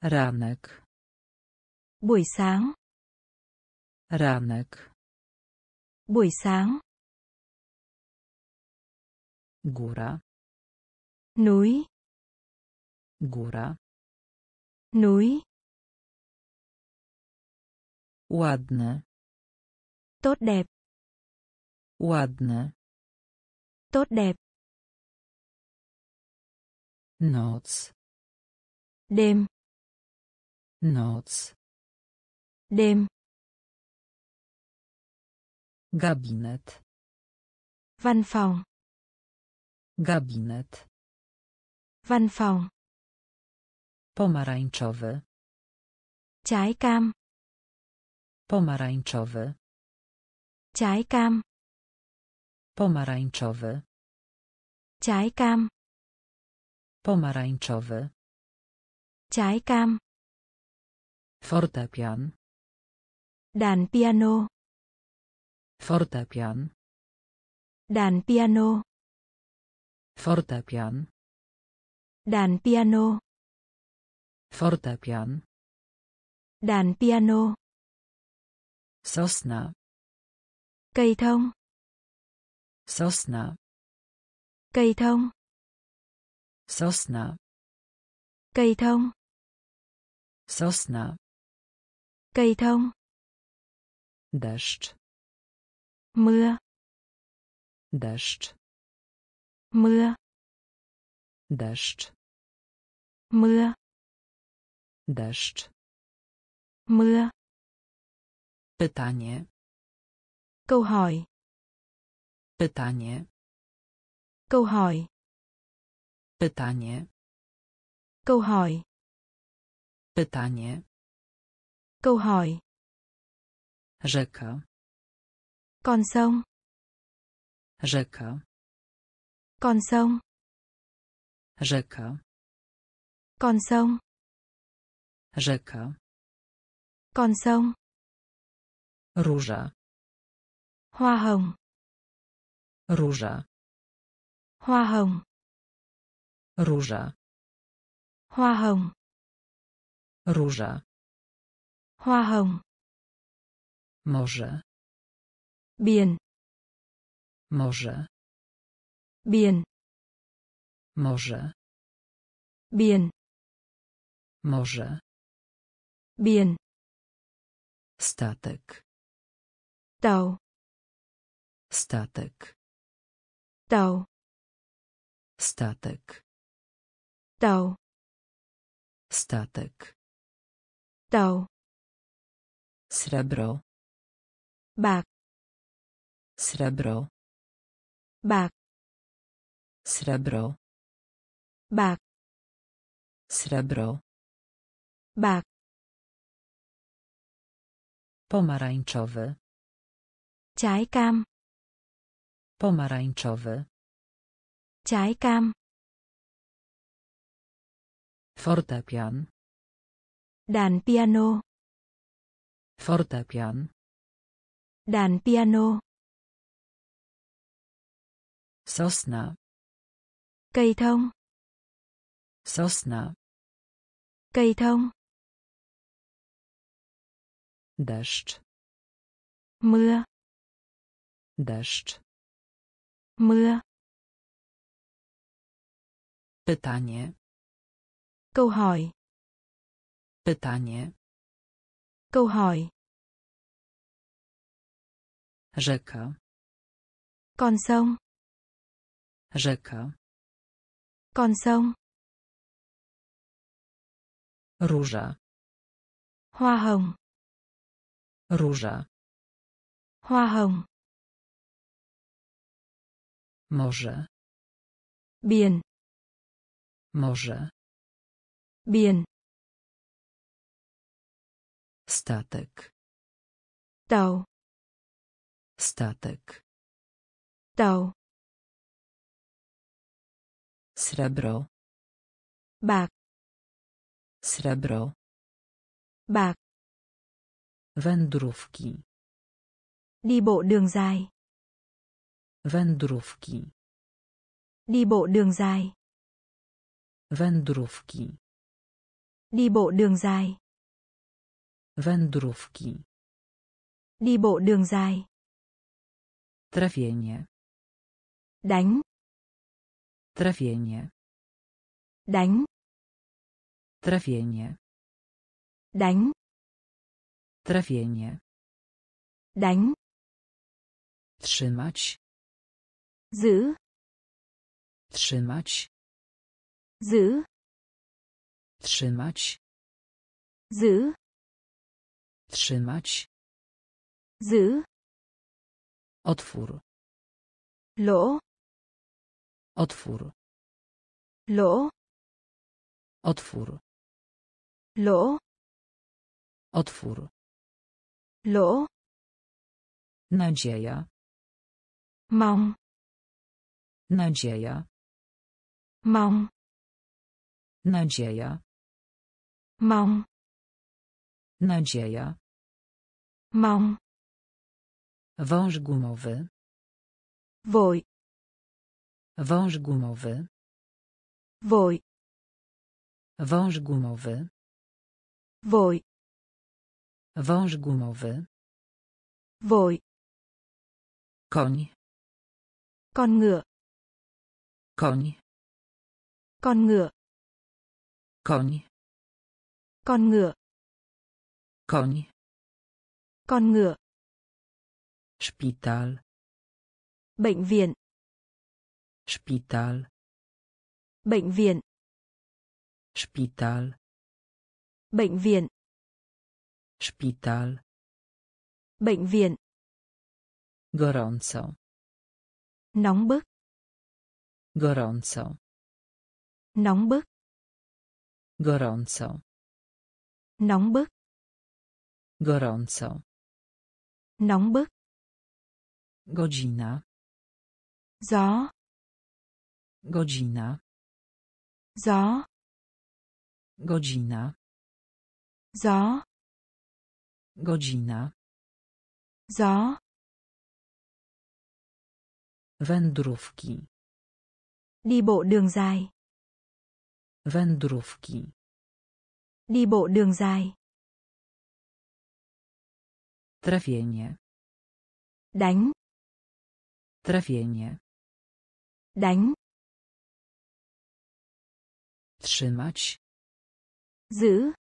Ranek. buổi sáng Ranek. buổi sáng Góra. núi Góra. núi Ładne. tốt đẹp Ładne. tốt đẹp Noc. đêm Noc. đêm Gabinet. văn phòng Gabinet. văn phòng Pomarańczowy. trái cam Pomarańczowy. trái cam Pomarańczowy. trái cam Pomarańczowy. trái cam Fortepian. đàn piano Fortepian. đàn piano Fortepian. đàn piano Fortepian. đàn piano Sosna. cây thông Sosna. cây thông Sosna. cây thông Sosna. Cây thông Deszcz. mưa Deszcz. mưa Deszcz. mưa Deszcz. mưa Pytanie. câu hỏi Pytanie. câu hỏi Pytanie. câu hỏi Pytanie. Câu hỏi Rzeka. con sông Rzeka. con sông Rzeka. con sông Rzeka. con sông Róża. hoa hồng Róża. hoa hồng Róża. hoa hồng Róża. Hoa hồng Morze. biển Morze. biển Morze. biển Morze. biển Statek. tàu Statek. tàu Statek. tàu Statek. tàu Srebro. bạc Srebro. bạc Srebro. bạc Srebro. bạc Pomarańczowy. trái cam Pomarańczowy. trái cam Fortepian. đàn piano Fortepian. đàn piano Sosna. cây thông Sosna. cây thông Deszcz. mưa Deszcz. mưa Pytanie. Câu hỏi. Pytanie. Câu hỏi. Rzeka. Con sông. Rzeka. Con sông. Róża. Hoa hồng. Róża. Hoa hồng. Morze. Biển. Morze. Biển. Statek. Tàu. Statek. Tàu. Srebro. Bạc. Srebro. Bạc. Wędrówki. Đi bộ đường dài. Wędrówki. Đi bộ đường dài. Wędrówki. Đi bộ đường dài. Wędrówki. Đi bộ đường dài. Trafienie. Đánh. Trafienie. Đánh. Trafienie. Đánh. Trafienie. Đánh. Trzymać. Giữ. Trzymać. Giữ. Trzymać. Giữ. Trzymać. Giữ. Otwór. Lỗ. Otwór. Lỗ. Otwór. Lỗ. Otwór. Lỗ. Nadzieja. Mong. Nadzieja. Mong. Nadzieja. Mong. Nadzieja. Mong. Wąż gumowy. Vội. Wąż gumowy. Vội. Wąż gumowy. Vội. Wąż gumowy. Vội. Koń. Con ngựa. Koń. Con ngựa. Koń. Con ngựa. Koń. Con ngựa. Szpital. Bệnh viện. Szpital. Bệnh viện. Szpital. Bệnh viện. Szpital. Bệnh viện. Gorąco. Nóng bức. Gorąco. Nóng bức. Gorąco. Nóng bức. Gorąco. Nóng bức. Godzina. Gió. Godzina. Gió. Godzina. Gió. Godzina. Gió. Wędrówki. Đi bộ đường dài. Wędrówki. Đi bộ đường dài. Trafienie. Đánh. Trafienie. Đánh. Trzymać. Giữ.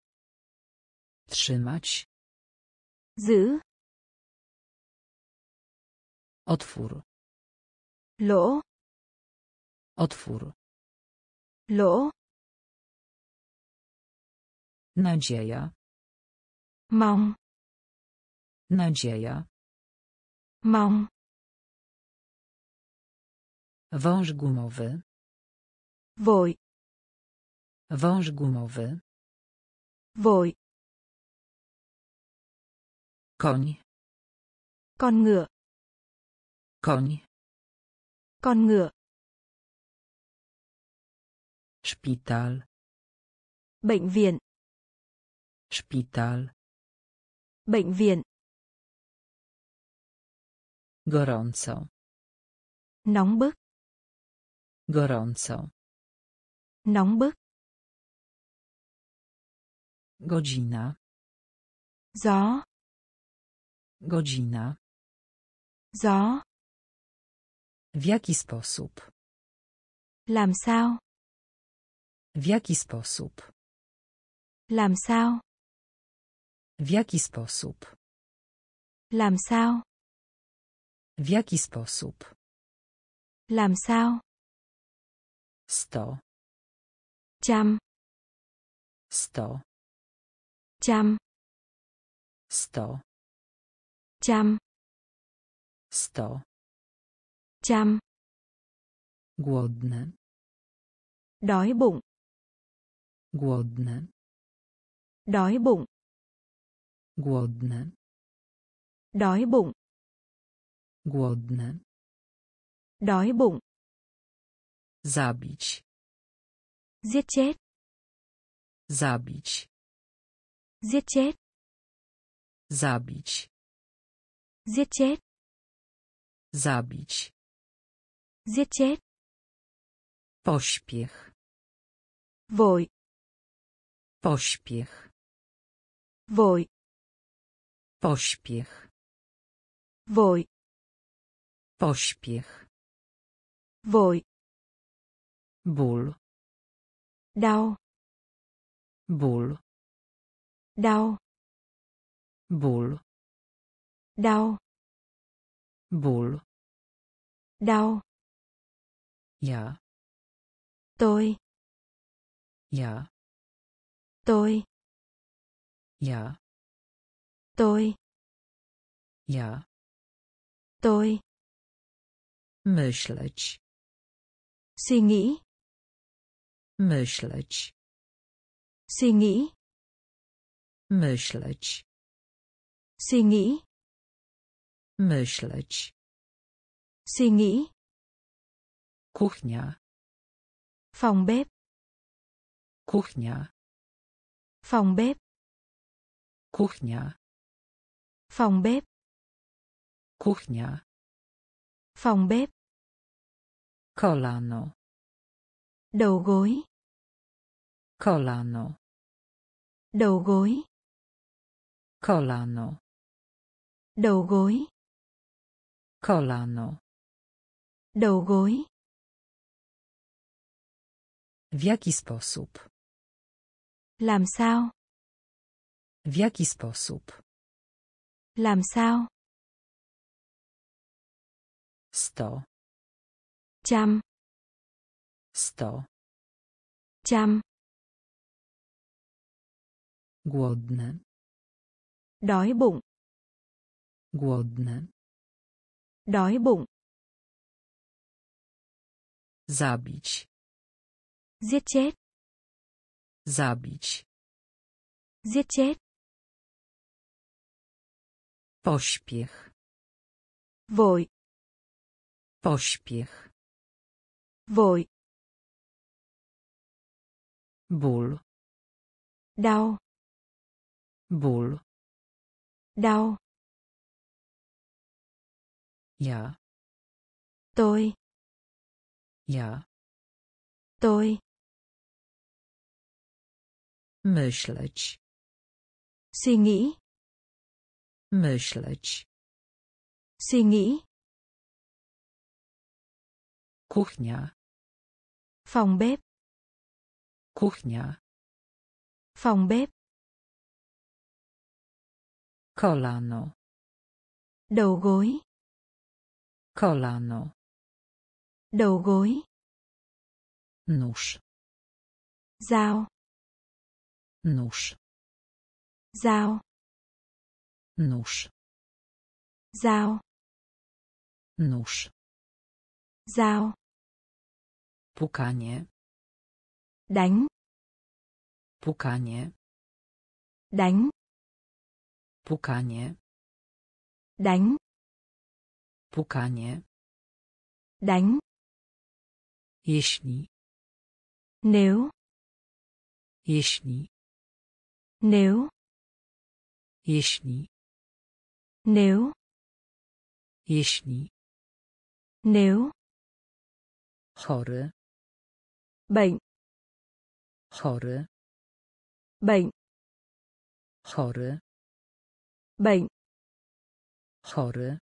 Trzymać. Giữ. Otwór. Lỗ. Otwór. Lỗ. Nadzieja. Mong. Nadzieja. Mong. Wąż gumowy. Vội. Wąż gumowy. Vội. Koń. Con ngựa. Koń. Con ngựa. Szpital. Bệnh viện. Szpital. Bệnh viện. Gorąco. Nóng bức. Gorąco. Nóng bức. Godzina. Gió. Godzina. Gió. W jaki sposób? Làm sao? W jaki sposób? Làm sao? W jaki sposób? Làm sao? W jaki sposób? Làm sao? Sto. Trăm. Sto. Trăm. Sto. Trăm. Sto. Trăm. Głodny. Đói bụng. Głodny. Đói bụng. Głodny. Đói bụng. Głodny. Đói bụng. Zabić. Giết chết. Zabić. Giết chết. Zabić. Giết chết. Zabić. Giết chết. Pośpiech. Vội. Pośpiech. Vội. Pośpiech. Vội. Pośpiech. Vội. Ból. Đau. Ból. Đau. Ból. Đau. Ból. Đau. Ja. Tôi. Ja. Tôi. Ja. Tôi. Ja. Tôi. Myśleć. Suy nghĩ. Myśleć. Suy nghĩ. Myśleć. Suy nghĩ. Myśleć. Suy nghĩ. Kuchnia. Phòng bếp. Kuchnia. Phòng bếp. Kuchnia. Phòng bếp. Kuchnia. Phòng bếp. Kolano. Đầu gối. Kolano. Đầu gối. Kolano. Đầu gối. Kolano. Đầu gối. W jaki sposób? Làm sao? W jaki sposób? Làm sao? Sto. Trăm. Sto. Trăm. Głodny. Đói bụng. Głodny. Đói bụng. Zabić. Giết chết. Zabić. Giết chết. Pośpiech. Vội. Pośpiech. Vội. Ból. Đau. Ból. Đau. Ja. Tôi. Ja. Tôi. Myśleć. Suy nghĩ. Myśleć. Suy nghĩ. Kuchnia. Phòng bếp. Kuchnia. Phòng bếp. Kolano. Đầu gối. Kolano. Đầu gối. Nóż. Dao. Nóż. Dao. Nóż. Dao. Nóż. Dao. Pukanie. Đánh. Pukanie. Đánh. Pukanie. Đánh. Pukanie. Đánh. Jeśli. Nếu. Jeśli. Nếu. Jeśli. Nếu. Jeśli. Nếu. Chory. Bệnh. Chory. Bệnh. Chory. Bệnh. Chory.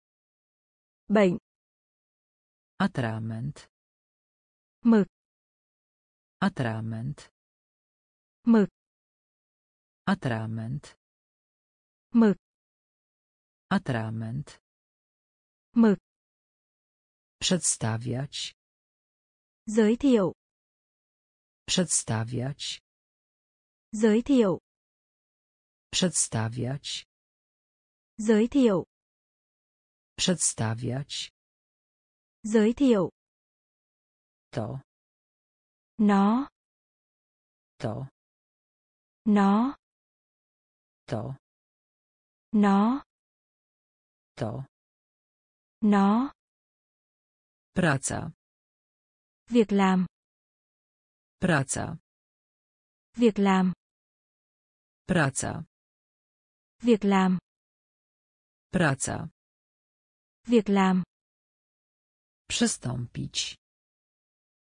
Bệnh. Atrament. Mực. Atrament. mực Atrament. mực Atrament. mực Przedstawiać. giới thiệu Przedstawiać. giới thiệu Przedstawiać. giới thiệu Przedstawiać. giới thiệu To. nó To. nó To. nó To. nó Praca. việc làm Praca. việc làm Praca. việc làm Praca. việc làm Przystąpić.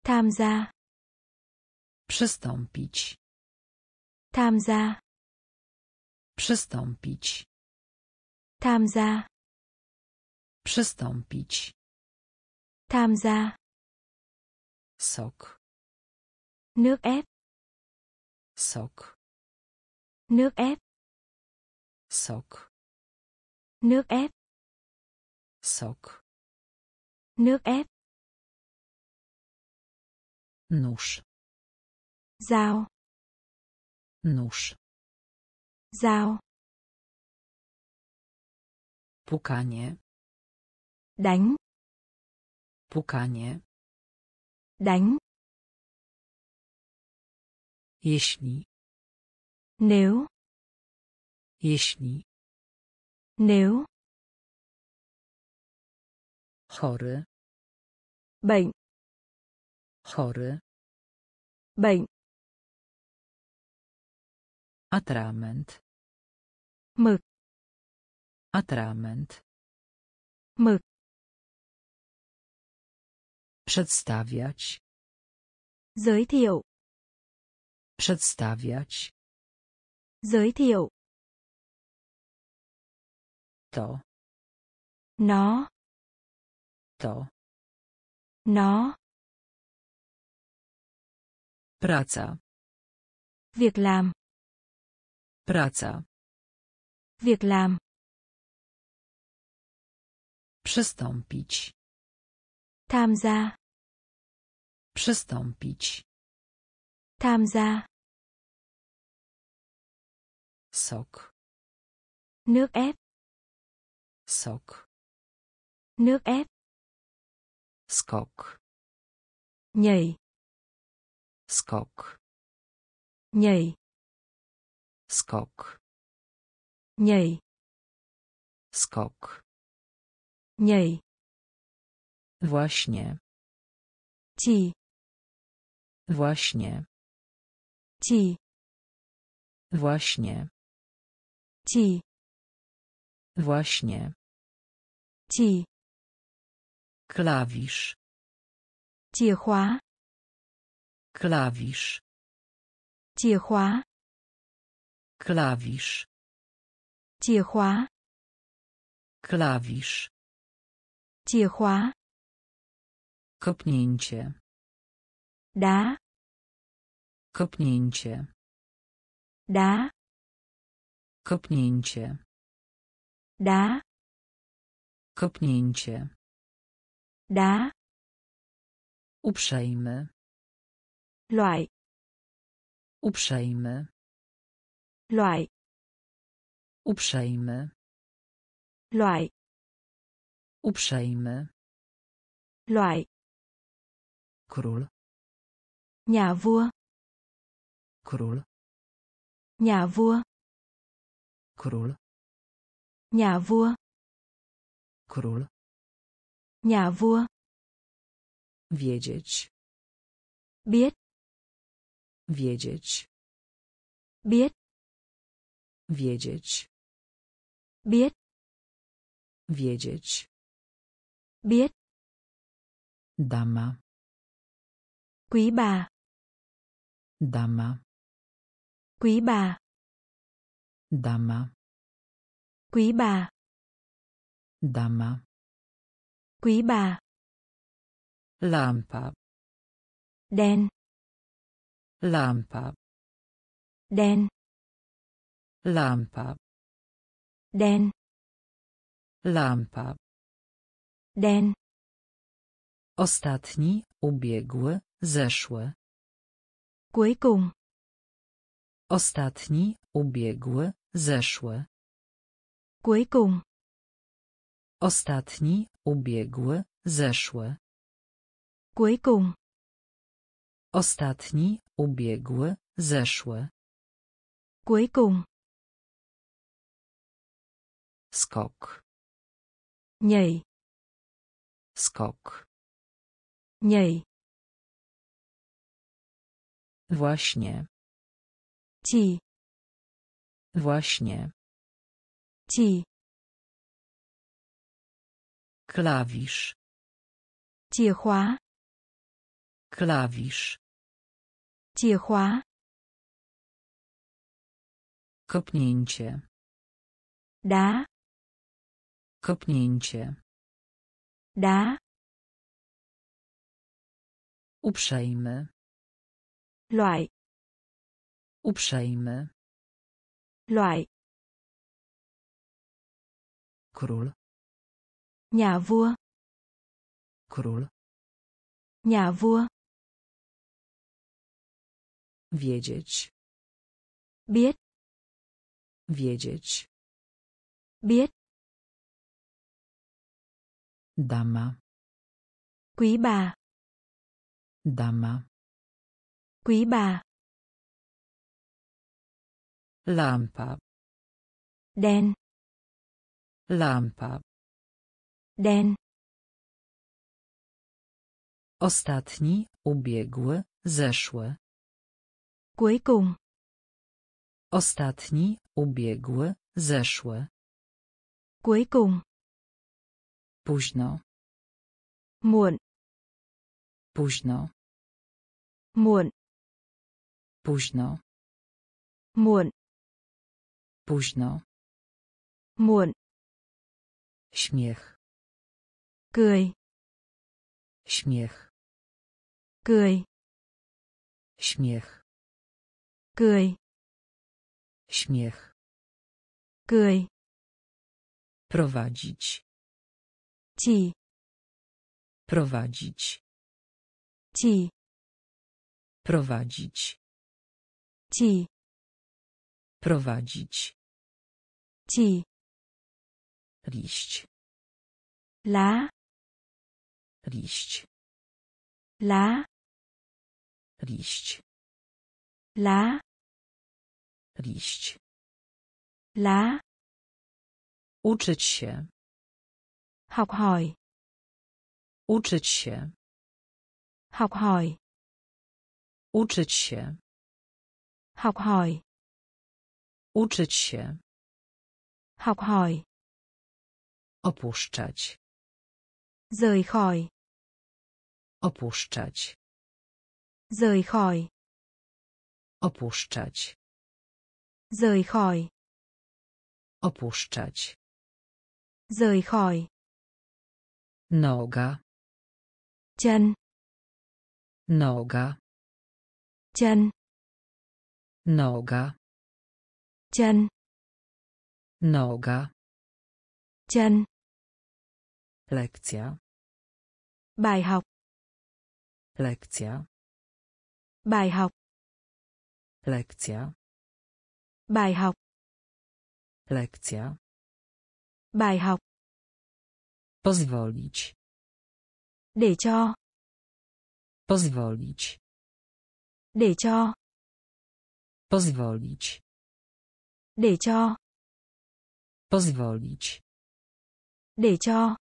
tham gia Przystąpić. tham gia Przystąpić. tham gia Przystąpić. tham gia Sok. Nước ép Sok. nước ép Sok. nước ép Sok. nước ép Nóż. dao Nóż. dao Pukanie. đánh Pukanie. đánh Jeśli. nếu Jeśli. nếu Chory. bệnh Chory. bệnh Atrament. mực Atrament. mực Przedstawiać. giới thiệu Przedstawiać. giới thiệu To. nó To. nó Praca. việc làm Praca. việc làm Przystąpić. tham gia Przystąpić. Tham gia Sok. nước ép Sok. nước ép Skok. nhảy Skok. nhảy Skok. nhảy Skok. nhảy Właśnie. chỉ Właśnie. Chỉ Właśnie. chỉ Właśnie. chỉ Klawisz. chìa khóa Klawisz. chìa khóa Klawisz. chìa khóa Klawisz. chìa khóa Kopnięcie. đá Kopnięcie. đá Kopnięcie. đá Kopnięcie. đá Uprzejmy. loại Uprzejmy. loại Uprzejmy. loại Uprzejmy. loại Król. nhà vua Król. nhà vua Król. nhà vua Król. nhà vua Wiedzieć. biết Wiedzieć. biết Wiedzieć. biết Wiedzieć. biết Dama. quý bà Dama. Quý bà Dama. quý bà Dama. quý bà Lampa. đen Lampa. đen lampa, đen lampa. đen Ostatni, ubiegły, zeszły. cuối cùng Ostatni, ubiegły, zeszły. cuối cùng Ostatni, ubiegły, zeszły. cuối cùng Ostatni, ubiegły, zeszły. cuối cùng Skok, nhảy skok. nhảy Właśnie, chỉ właśnie. chỉ Klawisz, khóa klawisz. khóa Kopnięcie, đá kopnięcie. đá Uprzejmy, loại uprzejmy. loại. Król, nhà vua. Król. nhà vua. Wiedzieć, biết. Wiedzieć. biết. Dama, quý bà. Dama. quý bà Lampa, đen lampa. đen Ostatni, ubiegły, zeszły. cuối cùng. Ostatni, ubiegły, zeszły. cuối cùng. Późno, muộn. Późno, muộn. Późno, muộn późno. muộn. Śmiech, cười. Śmiech, cười. Śmiech, cười. Śmiech. cười. Prowadzić, chỉ. Prowadzić, chỉ. Prowadzić, chỉ prowadzić. chỉ Liść, lá liść, lá liść, lá liść. lá Uczyć się, học hỏi. Uczyć się, học hỏi. Uczyć się, học hỏi uczyć się. học hỏi. Opuszczać, rời khỏi. Opuszczać, rời khỏi. Opuszczać, rời khỏi. Opuszczać. rời khỏi. Noga, chân. Noga, chân. Noga, chân. Noga. chân. Lekcja, bài học. Lekcja, bài học. Lekcja, bài học. Lekcja. bài học. Pozwolić, để cho. Pozwolić, để cho. Pozwolić, để cho pozwolić. để cho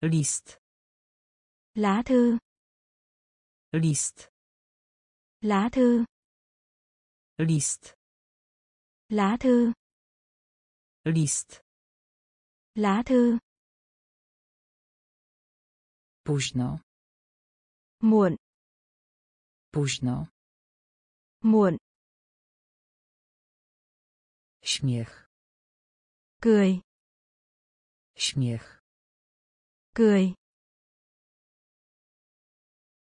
List, lá thư list, lá thư list, lá thư list. lá thư Późno, muộn późno. muộn Śmiech, cười śmiech. cười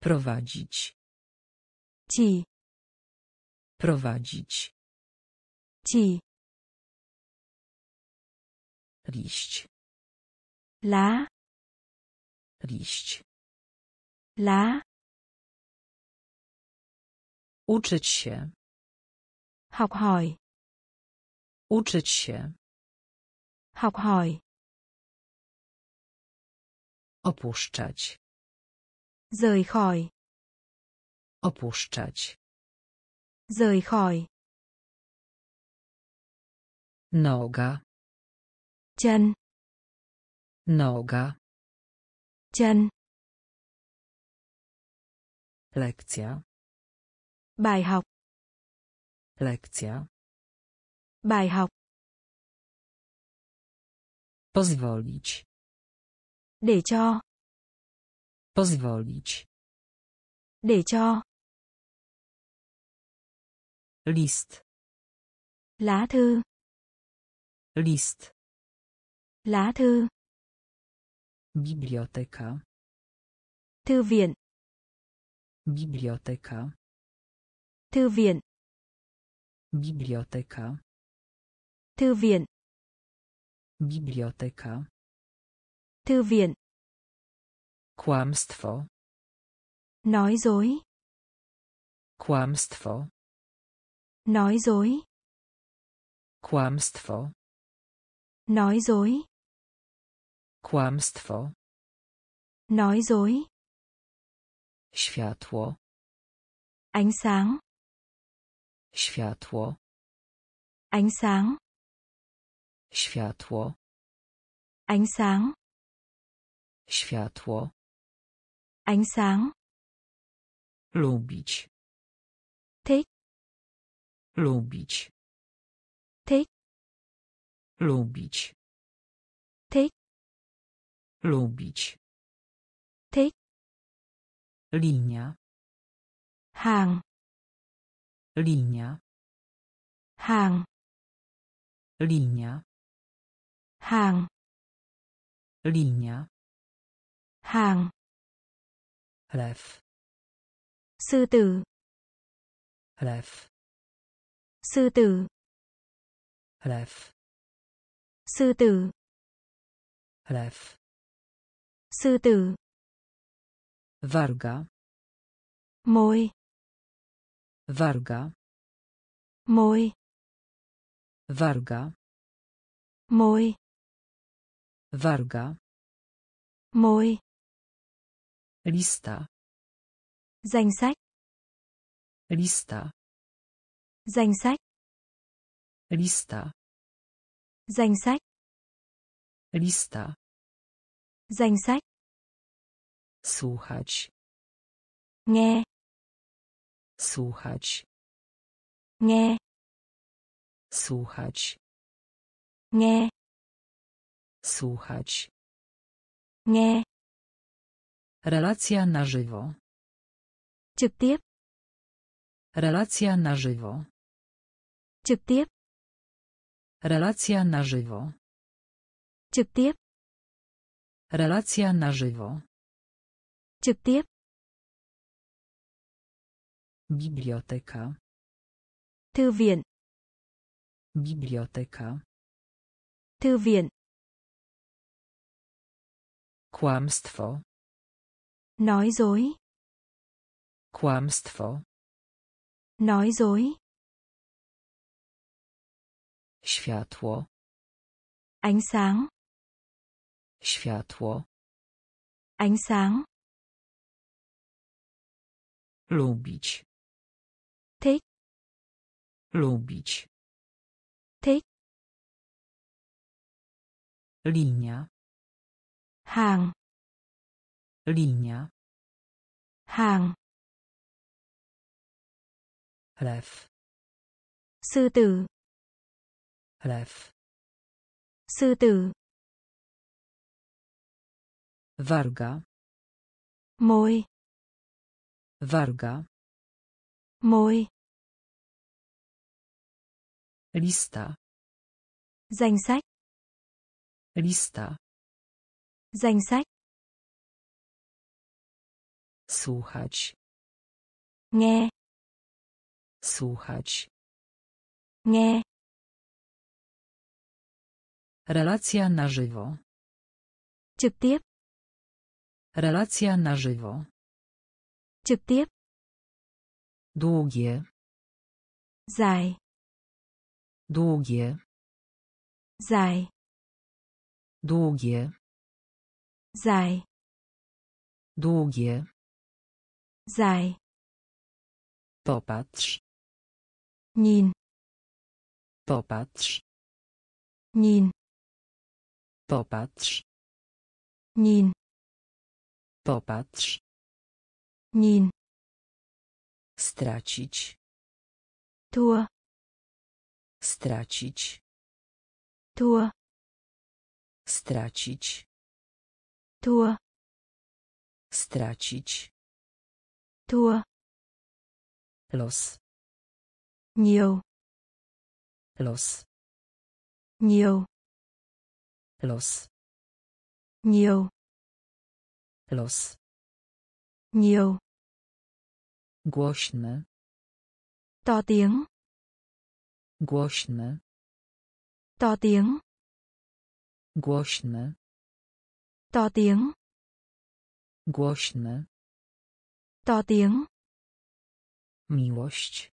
Prowadzić, chỉ Prowadzić. chỉ Liść. lá Liść. lá Uczyć się. học hỏi Uczyć się. học hỏi Opuszczać. rời khỏi Opuszczać. rời khỏi Noga. chân Noga. chân Lekcja. bài học Lekcja. Bài học Pozwolić. để cho Pozwolić. để cho List. lá thư List. lá thư Biblioteka. thư viện Biblioteka. thư viện Biblioteka. Thư viện Biblioteka. thư viện Kłamstwo. nói dối Kłamstwo. nói dối Kłamstwo. nói dối Kłamstwo. nói dối Światło. ánh sáng Światło. ánh sáng Światło. ánh sáng Światło. ánh sáng Lubić. thích Lubić. thích Lubić. thích Lubić. thích Linia. hàng Linia. hàng Linia. Hàng Linia. hàng Lew. sư tử Lew. sư tử Lew. sư tử Lew. sư tử Warga. môi Warga. môi Warga. môi Warga. môi Lista. danh sách Lista. danh sách Lista. danh sách Lista. danh sách Słuchać. nghe Słuchać. nghe Słuchać. nghe Słuchać. nghe Relacja na żywo. trực tiếp Relacja na żywo. trực tiếp Relacja na żywo. trực tiếp Relacja na żywo. trực tiếp Biblioteka. thư viện Biblioteka. thư viện Kłamstwo. nói dối Kłamstwo. nói dối Światło. ánh sáng Światło. ánh sáng Lubić. thích Lubić. thích Linia. Hàng Linia. hàng Lew. sư tử Lew. sư tử Warga. môi Warga. môi Lista. danh sách Lista. Danh sách Słuchać. nghe Słuchać. Nghe. Relacja na żywo. Trực tiếp. Relacja na żywo. Trực tiếp. Długie. Dài. Długie. Dài. Długie. Dài. Długie. Dài. Popatrz. Nhìn. Popatrz. Nhìn. Popatrz. Nhìn. Popatrz. Nhìn. Stracić. Thua. Stracić. Thua. Stracić. Thua. Stracić. Thua. Los. Nhiều. Los. Nhiều. Los. Nhiều. Los. Nhiều. Głośny. To tiếng. Głośny. To tiếng. Głośny. To tiếng. Głośny. To tiếng. Miłość.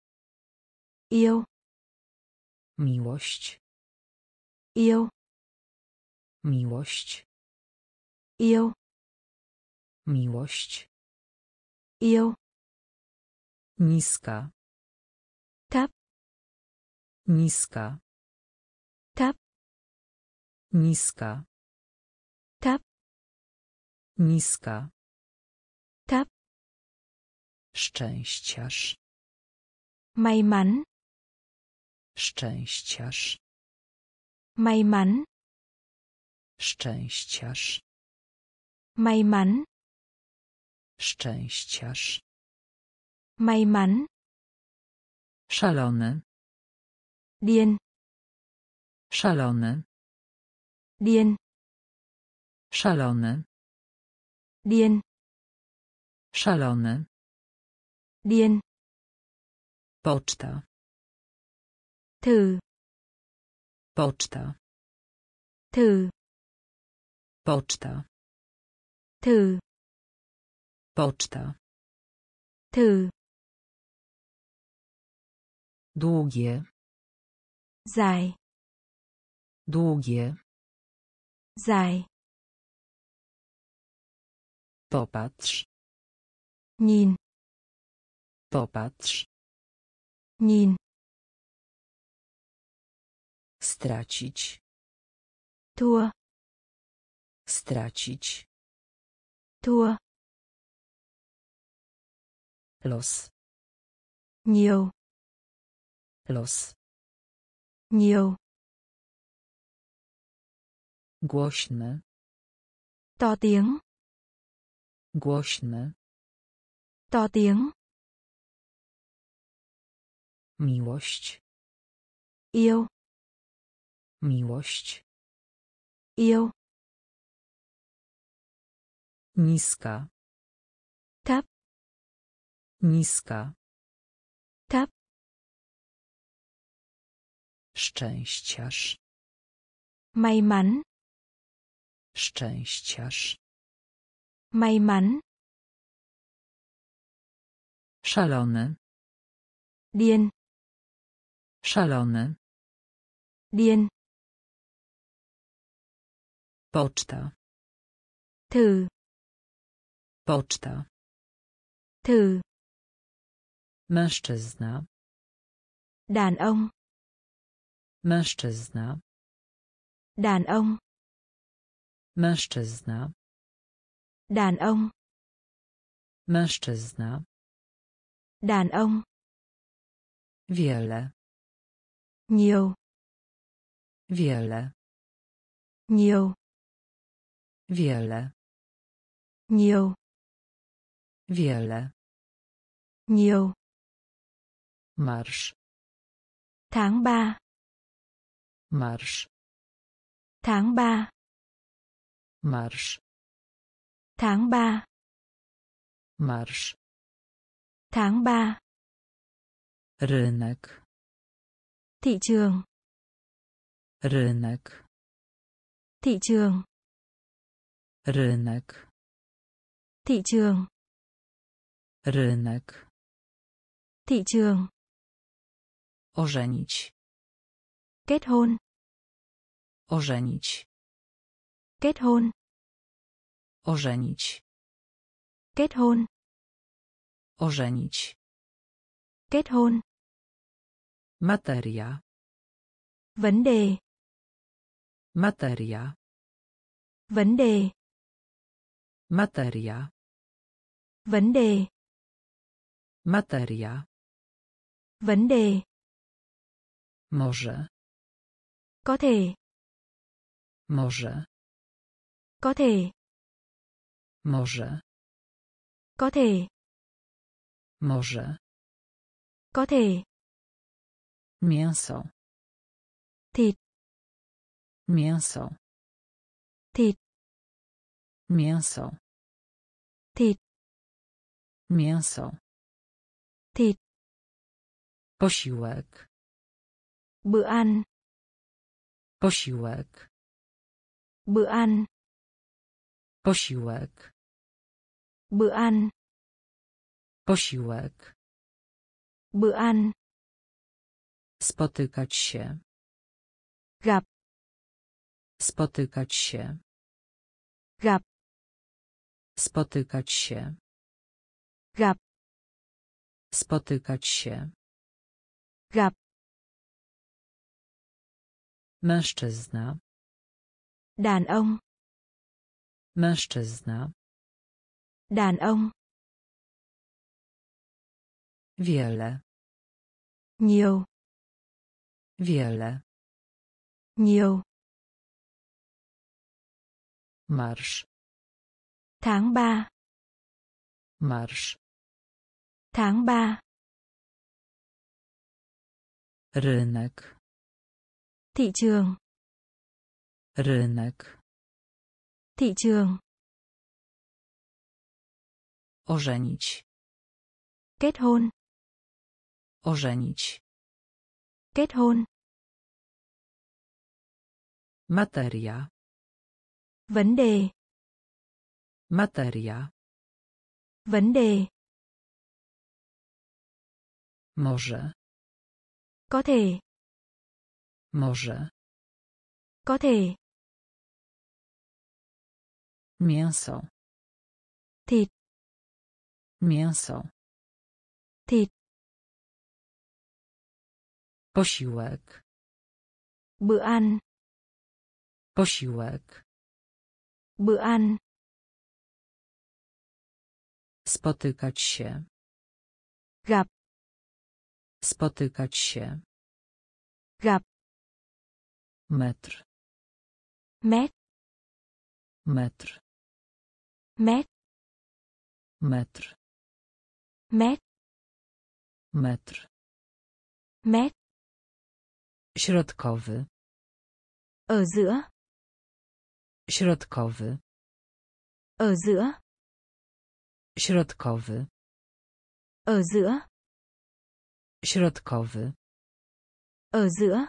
Yêu. Miłość. Yêu. Miłość. Yêu. Miłość. Yêu. Niska. Thấp. Niska. Thấp. Niska. Thấp. Niska. Thấp. Szczęściarz. May mắn. Szczęściarz. May mắn. Szczęściarz. May mắn. Szczęściarz. May mắn. Szalony. Điên. Szalony. Điên. Szalony. Điên. Szalony. Điên. Poczta. Thử. Poczta. Thử. Poczta. Thử. Poczta. Thử. Długie. Dài. Długie. Dài. Popatrz. Nhìn. Popatrz. Nhìn. Stracić. Thua. Stracić. Thua. Los. Nhiều. Los. Nhiều. Głośny. To tiếng. Głośny. To tiếng. Miłość. Yêu. Miłość. Yêu. Niska. Thấp. Niska. Thấp. Szczęściarz. May mắn. Szczęściarz. May mắn. Szalony. Điên. Szalony. Điên. Poczta. Thử. Poczta. Thử. Mężczyzna. Đàn ông. Mężczyzna. Đàn ông. Mężczyzna. Đàn ông. Mężczyzna. Đàn ông. Wiele. Nhiều. Wiele. Nhiều. Wiele. Nhiều. Wiele. Nhiều. Marsz. Tháng 3. Marsz. Tháng 3. Marsz. Tháng 3. Marsz. Tháng 3. Rynek. thị trường Rynek. thị trường Rynek. thị trường Rynek. thị trường Ożenić. kết hôn Ożenić. kết hôn Ożenić. kết hôn Ożenić. kết hôn Materia. vấn đề Materia. vấn đề Materia. vấn đề Materia. vấn đề Może. có thể Może. có thể Może. có thể Może. có thể Mięso. thịt Mięso. thịt Mięso. thịt Mięso. thịt Posiłek. bữa ăn Posiłek. bữa ăn Posiłek. Bữa ăn Posiłek. bữa ăn Spotykać się. gặp Spotykać się. gặp Spotykać się. gặp Spotykać się. gặp Mężczyzna. đàn ông Mężczyzna. Đàn ông Wiele. nhiều Wiele. nhiều Marsz. tháng 3 Marsz. tháng 3 Rynek. thị trường Rynek. thị trường Ożenić. kết hôn Ożenić. kết hôn Materia. vấn đề Materia. vấn đề Może. có thể Może. có thể Mięso. thịt Mięso. thịt Posiłek. bữa ăn Posiłek. bữa ăn Spotykać się. gặp Spotykać się. gặp Metr. mét Metr. mét Metr. Mét Metr. mét Środkowy. ở giữa Środkowy. ở giữa Środkowy. ở giữa Środkowy. ở giữa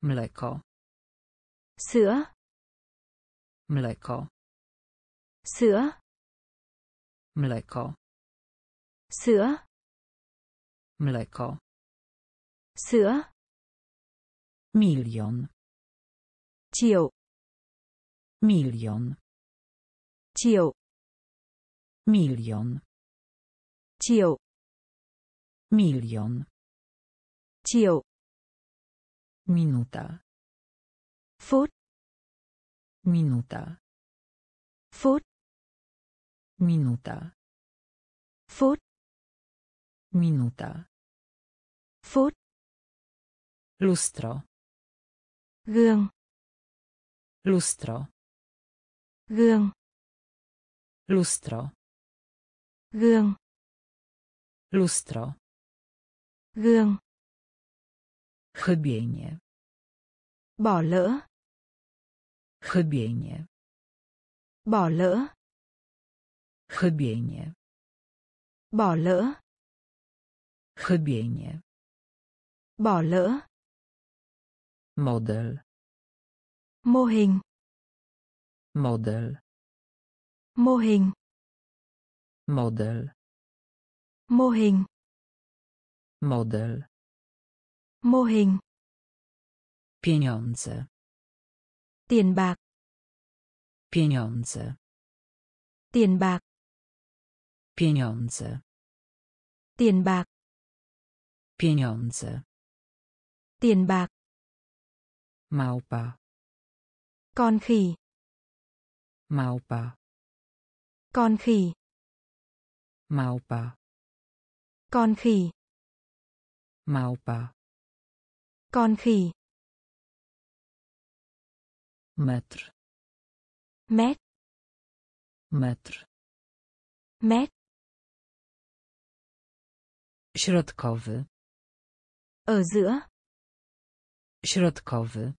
Mleko. sữa Mleko. sữa Mleko. Sữa Mleko. sữa Milion. triệu Milion. triệu Milion. triệu Milion. triệu Minuta. phút Minuta. phút Minuta. phút Minuta. phút Lustro. gương Lustro. gương Lustro. gương Lustro. gương Chybienie. bỏ lỡ Chybienie. bỏ lỡ Chybienie. bỏ lỡ Chybienie. Bỏ lỡ. Model. Mô hình. Model. Mô hình. Model. Mô hình. Model. Mô hình. Pieniądze. Tiền bạc. Pieniądze. Tiền bạc. Pieniądze. Tiền bạc. Pieniądze. Tiền bạc. Małpa. Con khỉ. Małpa. Con khỉ. Małpa. Con khỉ. Małpa. Con khỉ. Metr. Mét. Metr. Mét. Środkowy. Ở giữa. Środkowy.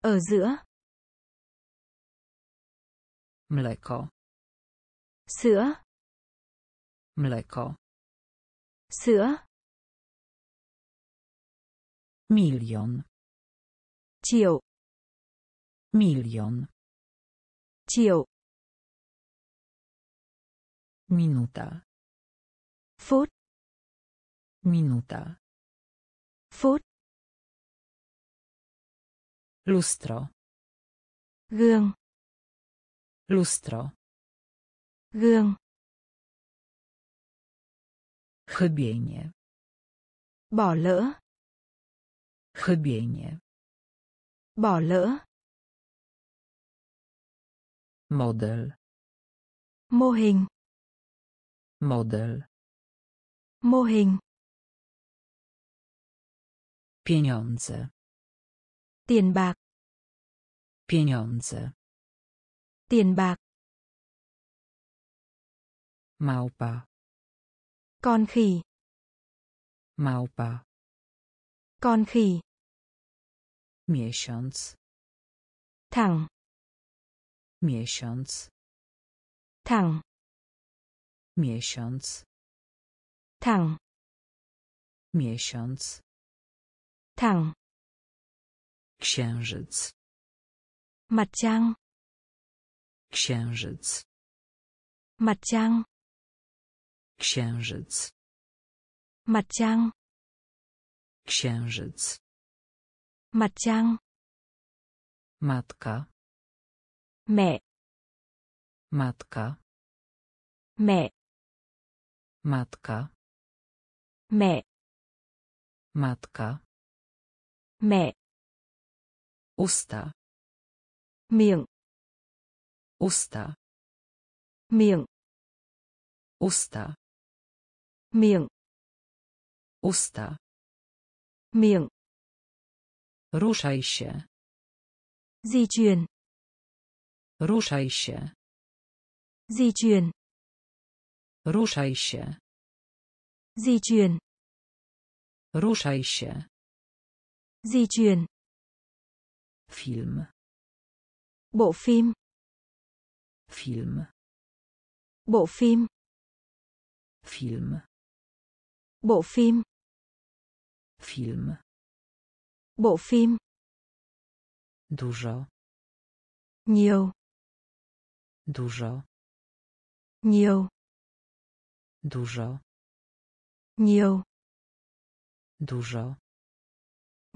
Ở giữa. Mleko. Sữa. Mleko. Sữa. Milion. Triệu. Milion. Triệu. Minuta. Phút. Minuta. Phút. Lustro. Gương. Lustro. Gương. Chybienie. Bỏ lỡ. Chybienie. Bỏ lỡ. Model. Mô hình. Model. Mô hình. Pieniądze. Tiền bạc. Pieniądze. Tiền bạc. Małpa. Con khỉ. Małpa. Con khỉ. Miesiąc. Thẳng. Miesiąc. Thẳng. Miesiąc. Thẳng. Miesiąc. Thẳng. Księżyc. Mặt trăng. Księżyc. Mặt trăng. Księżyc. Mặt trăng. Księżyc. Mặt trăng. Matka. Mẹ. Matka. Mẹ. Matka. Mẹ. Matka. Mẹ. Usta. Miệng. Usta. Miệng. Usta. Miệng. Usta. Miệng. Ruszaj się. Di chuyển. Ruszaj się. Di chuyển. Ruszaj się. Di chuyển. Ruszaj się. Di chuyển. Film. Bộ phim. Film. Bộ phim. Film. Bộ phim. Film. Bộ phim. Dużo. Nhiều. Dużo. Nhiều. Dużo. Nhiều. Dużo.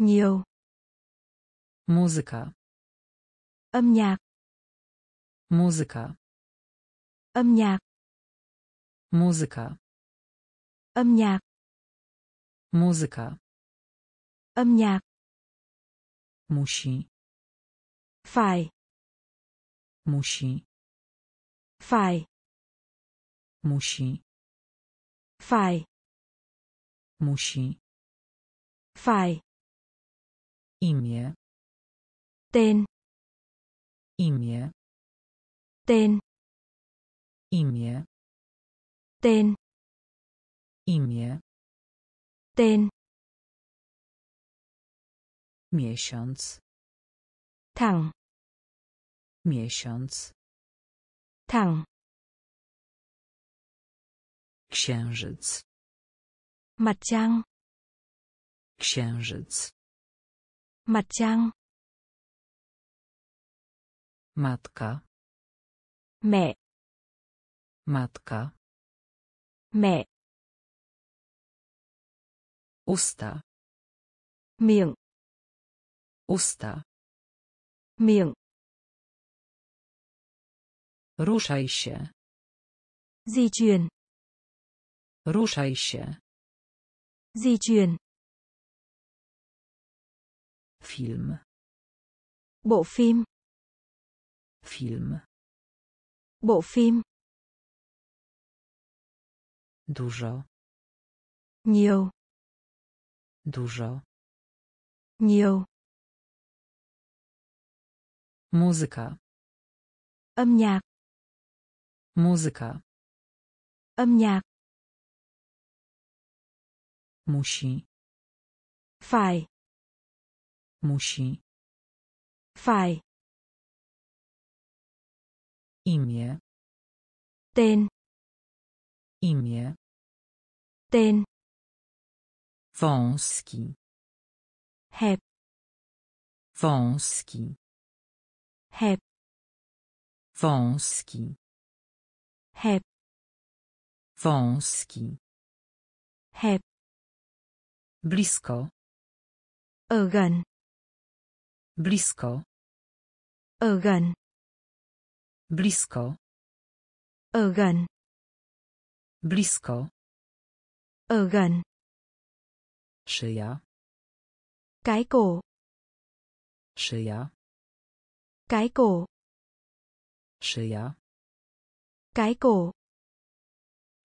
Nhiều. Muzyka. Âm nhạc. Muzyka. Âm nhạc. Muzyka. Âm nhạc. Muzyka. Âm nhạc. Musi. Phải. Musi. Phải. Musi. Phải. Musi. Phải. Imię. Tên. Imię. Tên. Imię. Tên. Imię. Tên. Miesiąc. Thẳng. Miesiąc. Thẳng. Księżyc. Mặt trăng. Księżyc. Mặt trăng. Matka. Mẹ. Matka. Mẹ. Usta. Miệng. Usta. Miệng. Ruszaj się. Di chuyển. Ruszaj się. Di chuyển. Film. Bộ phim. Film. Bộ phim. Dużo. Nhiều. Dużo. Nhiều. Muzyka. Âm nhạc. Muzyka. Âm nhạc. Musi. Phải. Musi. Phải. Imię. Tên. Imię. Tên. Wąski. Hẹp. Wąski. Hẹp. Wąski. Hẹp. Wąski. Hẹp. Blisko. Ở gần. Blisko. Ở gần. Blisko. Ở gần. Blisko. Ở gần. Szyja. Cái cổ. Szyja. Cái cổ. Szyja. Cái cổ.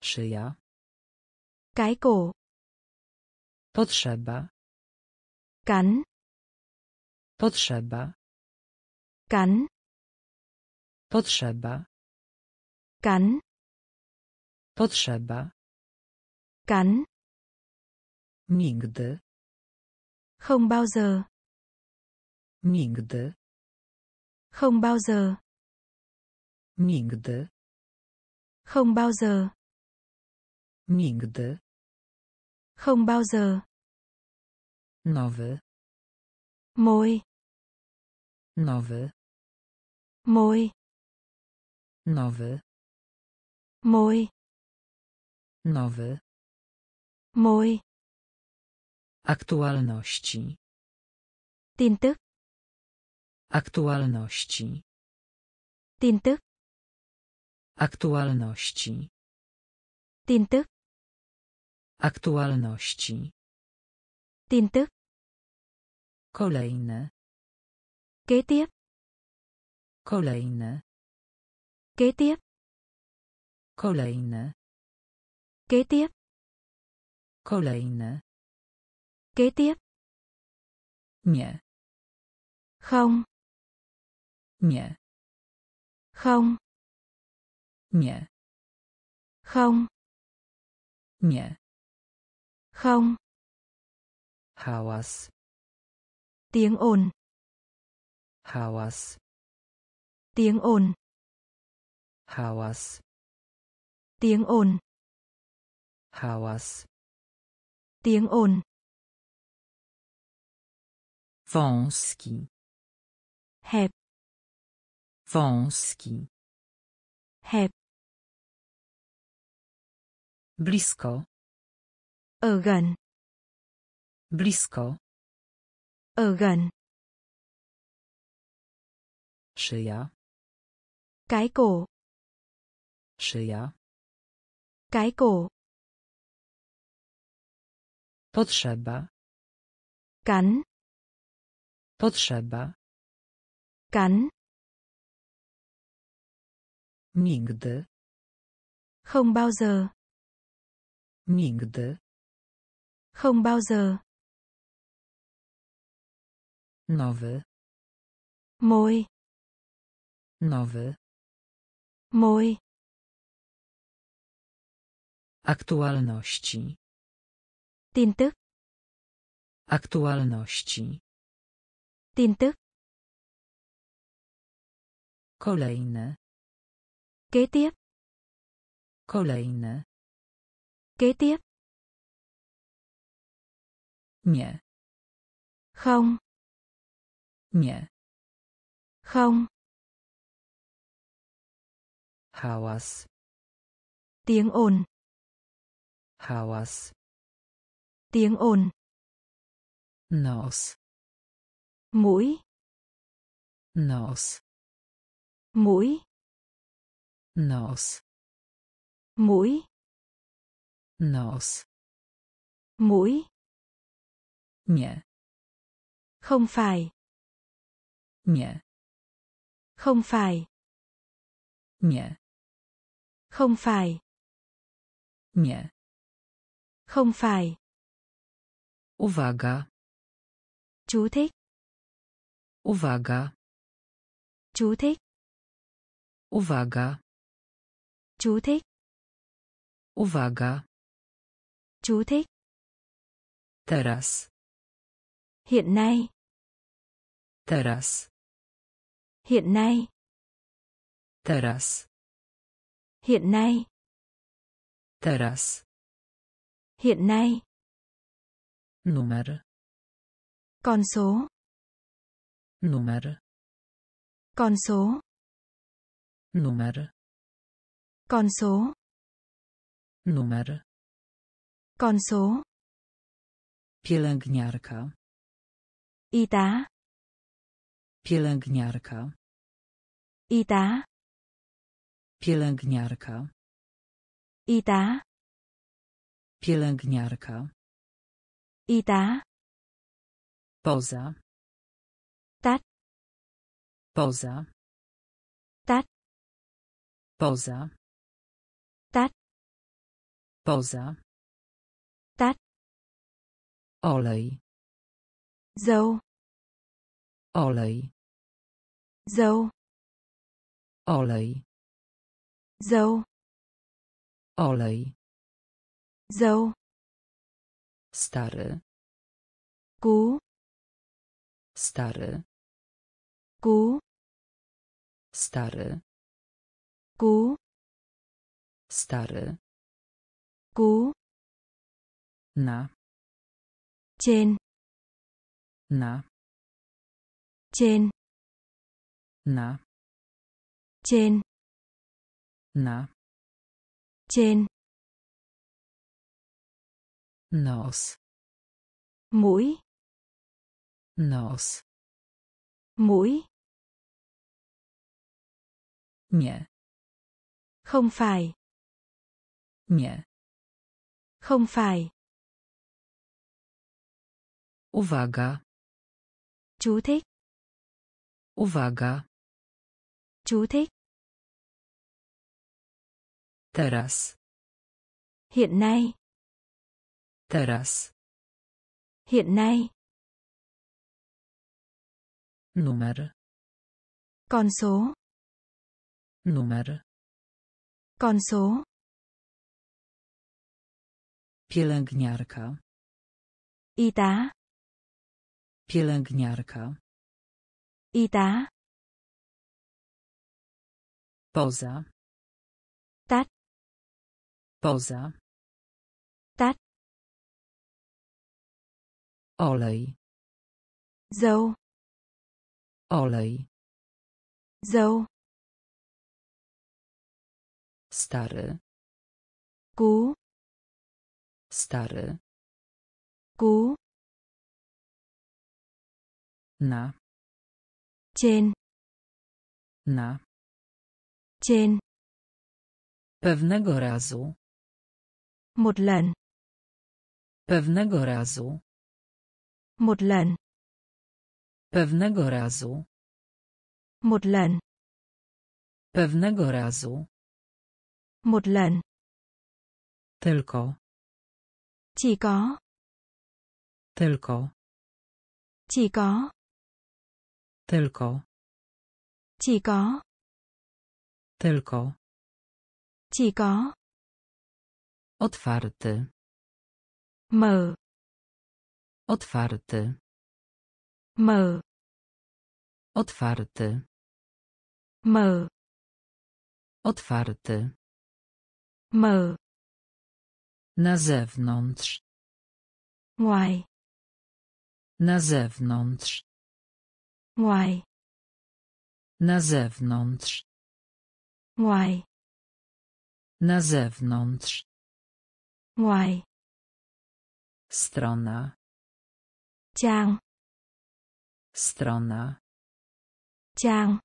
Szyja. Cái cổ. Potrzeba. Cắn. Potrzeba. Cắn. Potrzeba. Cắn. Potrzeba. Cắn. Nigdy. Không bao giờ. Nigdy. Không bao giờ. Nigdy. Không bao giờ. Nigdy. Không bao giờ. Nowy. Môi. Nowy. Môi. Nowy. Môi. Nowy. Môi. Aktualności. Tin tức. Aktualności. Tin tức. Aktualności. Tin tức. Aktualności. Tin tức. Kolejne. Kế tiếp. Kolejne. Kế tiếp. Kolejne. Kế tiếp. Kolejne. Kế tiếp. Nie. Không. Nie. Không. Nie. Không. Nie. Không. Hałas. Tiếng ồn. Hałas. Tiếng ồn. Hałas. Tiếng ồn. Hałas. Tiếng ồn. Wąski. Hẹp. Wąski. Hẹp. Blisko. Ở gần. Blisko. Ở gần. Szyja. Cái cổ. Szyja. Cái cổ. Potrzeba. Cắn. Potrzeba. Cắn. Nigdy. Không bao giờ. Nigdy. Không bao giờ. Nowy. Môi. Nowy. Môi. Aktualności. Tin tức. Aktualności. Tin tức. Kolejne. Kế tiếp. Kolejne. Kế tiếp. Nie. Không. Nie. Không. Hałas. Tiếng ồn. Hałas. Tiếng ồn. Nos. Mũi. Nos. Mũi. Nos. Mũi. Nos. Mũi. Nie. Không phải. Nie. Không phải. Nie. Không phải. Nie. Không phải. Uwaga. Chú thích. Uwaga. Chú thích. Uwaga. Chú thích. Uwaga. Chú thích. Teraz. Hiện nay. Teraz. Hiện nay. Teraz. Hiện nay. Teraz. Hiện nay. Numer. Con số. Numer. Con số. Numer. Con số. Numer. Con số. Pielęgniarka. Y tá. Pielęgniarka. Y tá. Pielęgniarka. Y tá. Pielęgniarka. Y tá. Poza. Tắt. Poza. Tắt. Poza. Tắt. Poza. Tắt. Olej. Dầu. Olej. Dầu. Olej. Dầu. Olej. Dầu. Stary. Cú. Stary. Cú. Stary. Cú. Stary. Cú. Na. Trên. Na. Trên. Na. Trên. Na. Trên. Nos. Mũi. Nos. Mũi. Nie. Không phải. Nie. Không phải. Uwaga. Chú thích. Uwaga. Chú thích. Teraz. Hiện nay. Teraz. Hiện nay. Numer. Con số. Numer. Con số. Pielęgniarka. Y tá. Pielęgniarka. Y tá. Poza. Tắt. Poza. Tắt. Olej. Dầu. Olej. Dầu. Stary. Cú. Stary. Cú. Na. Trên. Na. Trên. Pewnego razu. Một lần. Pewnego razu. Một lần. Pewnego razu. Một lần. Pewnego razu. Một lần. Tylko. Chỉ có. Tylko. Chỉ có. Tylko. Chỉ có. Tylko. Chỉ có. Otwarty. Mở. Otwarty. Mở. Otwarty. Mở. Otwarty. Mở. Na zewnątrz. Ngoài. Na zewnątrz. ngoài Na zewnątrz. ngoài Na zewnątrz. Ngoài Strona. trang Strona. trang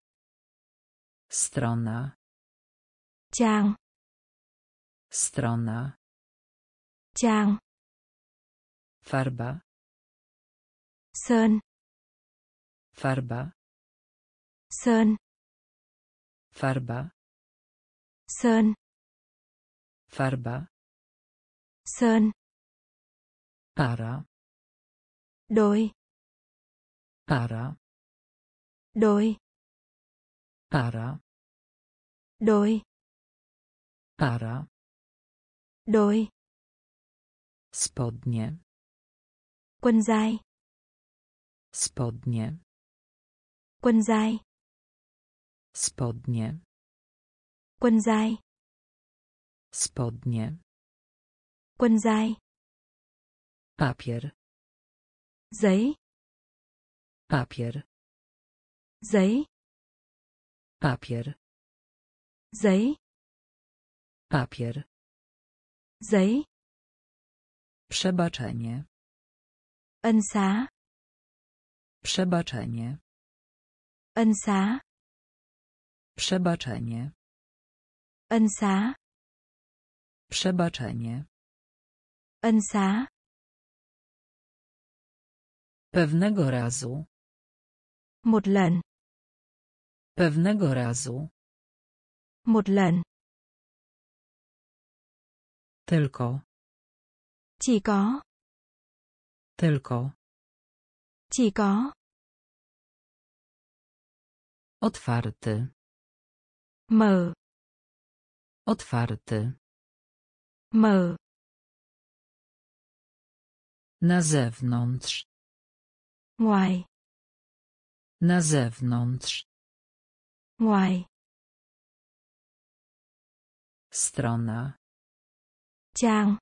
Strona. trang Strona. trang Farba. sơn Farba. sơn Farba. sơn Farba. Sơn Para. đôi Para. đôi Para. đôi Para. đôi Spodnie. quân dài Spodnie. quân dài Spodnie. quân dài Spodnie. Quân dài Papier. giấy Papier. giấy Papier. giấy Papier. giấy Przebaczenie. ân xá Przebaczenie. ân xá Przebaczenie. ân xá Przebaczenie. Ân xá Pewnego razu. một lần Pewnego razu. một lần Tylko. chỉ có Tylko. chỉ có Otwarty. mở Otwarty. mở Na zewnątrz. ngoài Na zewnątrz. ngoài Strona. trang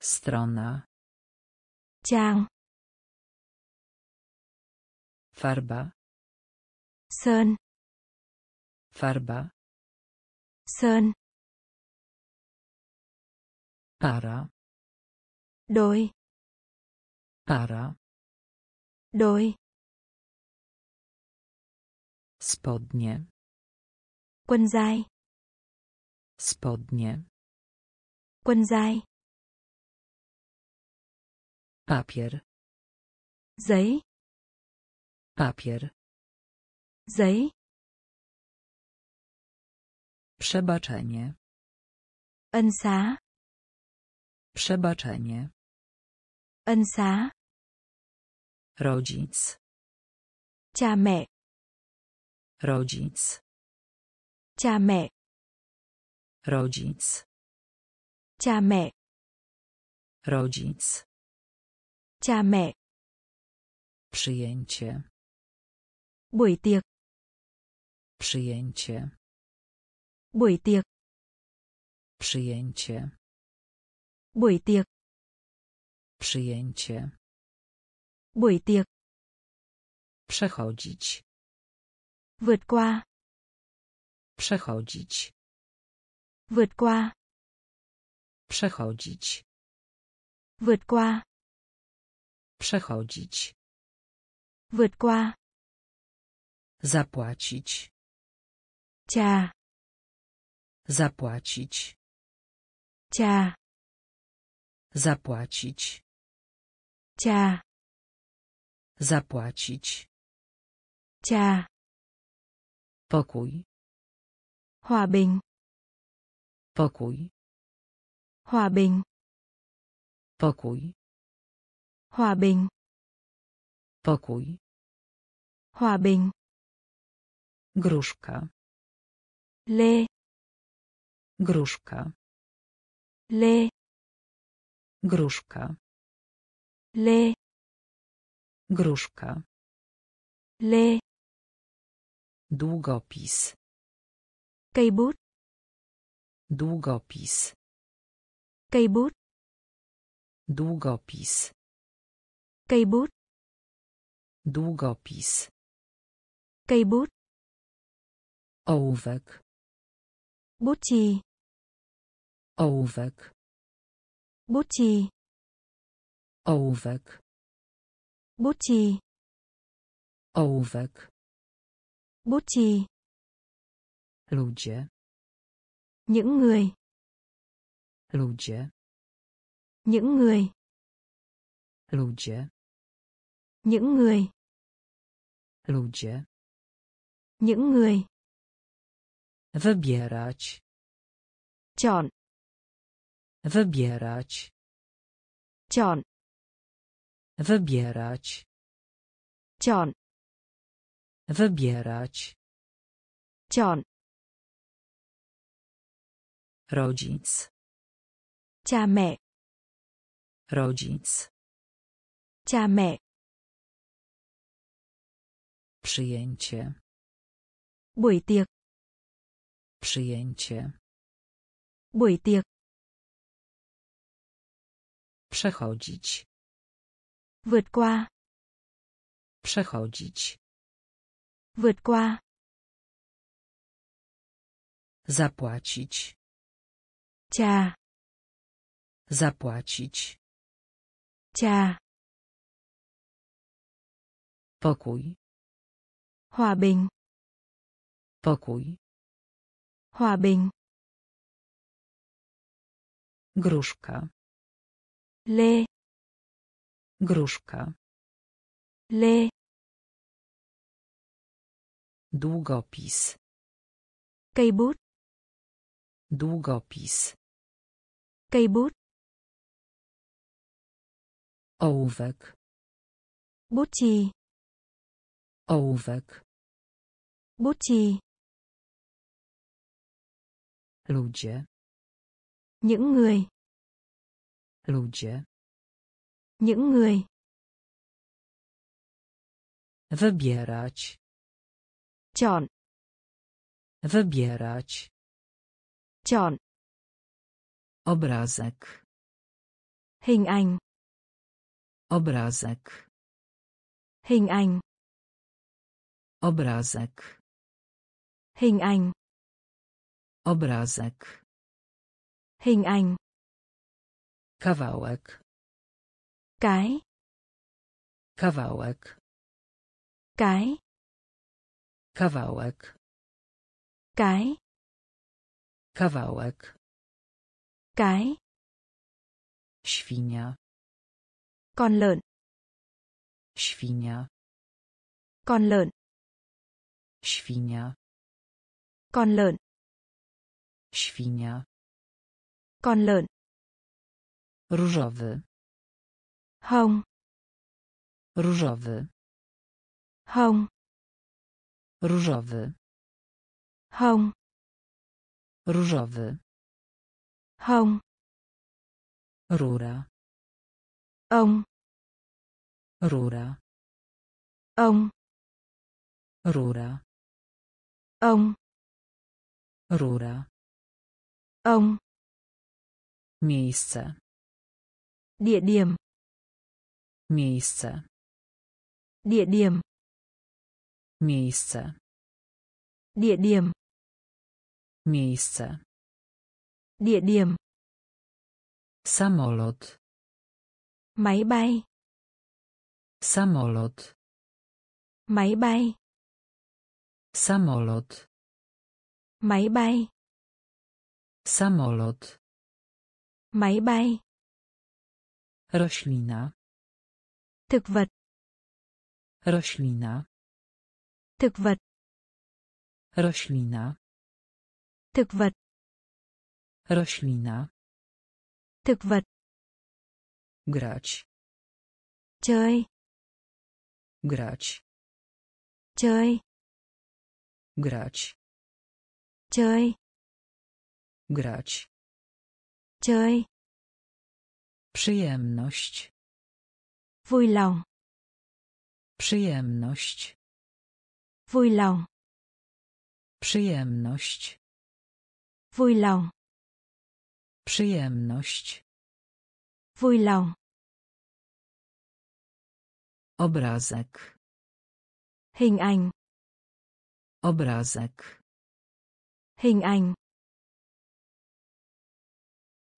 Strona. trang Farba. sơn Farba. sơn Para. Đôi Para. đôi Spodnie. quân dài Spodnie. quân dài Papier. giấy Papier. giấy Przebaczenie. ân xá Przebaczenie. Ân xá Rodzic. cha mẹ Rodzic. cha mẹ Rodzic. cha mẹ Rodzic. cha mẹ Przyjęcie. buổi tiệc Przyjęcie. buổi tiệc Przyjęcie. buổi tiệc Przyjęcie. buổi tiệc Przechodzić. vượt qua Przechodzić. vượt qua Przechodzić. vượt qua Przechodzić. vượt qua Zapłacić. trà Zapłacić. trà Zapłacić. Trà Zapłacić. trà Pokój. hòa bình Pokój. hòa bình Pokój. hòa bình Pokój. hòa bình Gruszka. lê Gruszka. lê Gruszka. Lê Gruszka. lê Długopis. cây bút Długopis. cây bút Długopis. cây bút Długopis. Cây bút. Ołówek. Bút chì. Ołówek. Bút chì. Ołówek. Bút chì. Ołówek. Bút chì. Ludzie. Những người. Ludzie. Những người. Ludzie. Những người. Ludzie. Những người. Wybierać. Chọn. Wybierać. Chọn. Wybierać. Chọn. Wybierać. Chọn. Rodzic. Cha mẹ. Rodzic. Cha mẹ. Przyjęcie. Buổi tiệc. Przyjęcie. Buổi tiệc. Przechodzić. Vượt qua. Przechodzić. Vượt qua. Zapłacić. Cha. Zapłacić. Pokój. Hòa bình. Pokój. Hòa bình. Gruszka. Lê. Gruszka. Lê. Długopis. Cây bút. Długopis. Cây bút. Ołówek. Bút chì. Ołówek. Bút chì. Ludzie. Những người. Ludzie. Những người. Wybierać. Chọn. Wybierać. Chọn. Obrazek. Hình ảnh. Obrazek. Hình ảnh. Obrazek. Hình ảnh. Obrazek. Hình ảnh. Kawałek. Cái. Kawałek. Cái. Kawałek. Cái. Kawałek. Cái. Świnia. Con lợn. Świnia. Con lợn. Świnia. Con lợn. Świnia. Con lợn. Różowy. Hồng. Różowy. Hồng. Różowy. Hồng. Różowy. Hồng. Rura. Ông. Rura. Ông. Rura. Ông. Rura. Ông. Miejsce. Địa điểm. Miejsce. Địa điểm. Miejsce. Địa điểm. Miejsce. Địa điểm. Samolot. Máy bay. Samolot. Máy bay. Samolot. Máy bay. Samolot. Máy bay. Roślina. Thực vật. Roślina. Thực vật. Roślina. Thực vật. Roślina. Thực vật. Grać. Chơi. Grać. Chơi. Grać. Chơi. Grać. Chơi. Przyjemność. Vui lòng. Przyjemność. Vui lòng. Przyjemność. Vui lòng. Przyjemność. Vui lòng. Obrazek. Hình ảnh. Obrazek. Hình ảnh.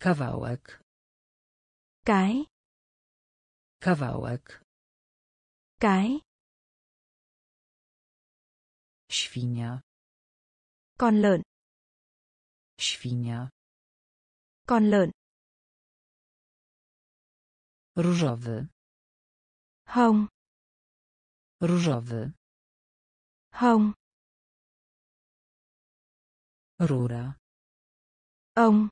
Kawałek. Cái. Kawałek. Cái. Świnia. Con lợn. Świnia. Con lợn. Różowy. Hồng. Różowy. Hồng. Rura. Ông.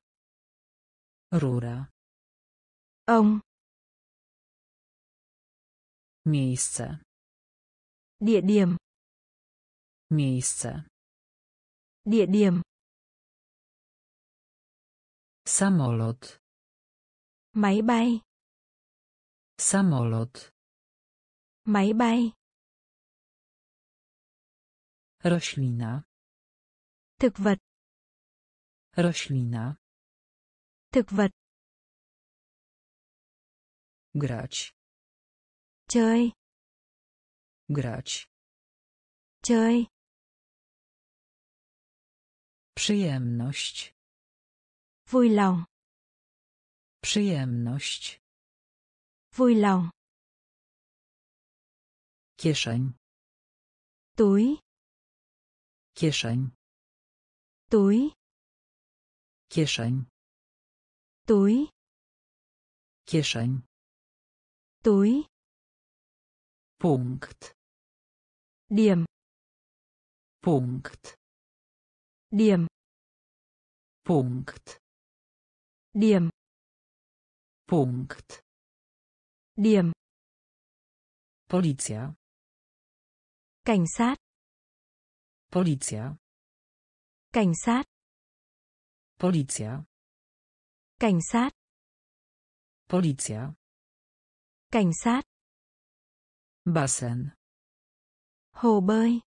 Rura. Ông. Miejsce. Địa điểm. Miejsce. Địa điểm. Samolot. Máy bay. Samolot. Máy bay. Roślina. Thực vật. Roślina. Thực vật. Grać. Chơi. Grać. Chơi. Przyjemność. Vui lòng. Przyjemność. Vui lòng. Kieszeń. Túi. Kieszeń. Túi. Kieszeń. Túi. Kieszeń. Túi. Punkt. Điểm. Punkt. Điểm. Punkt. Điểm. Punkt. Điểm. Policja. Cảnh sát. Policja. Cảnh sát. Policja. Cảnh sát. Policja. Cảnh sát. Basen. Hồ bơi.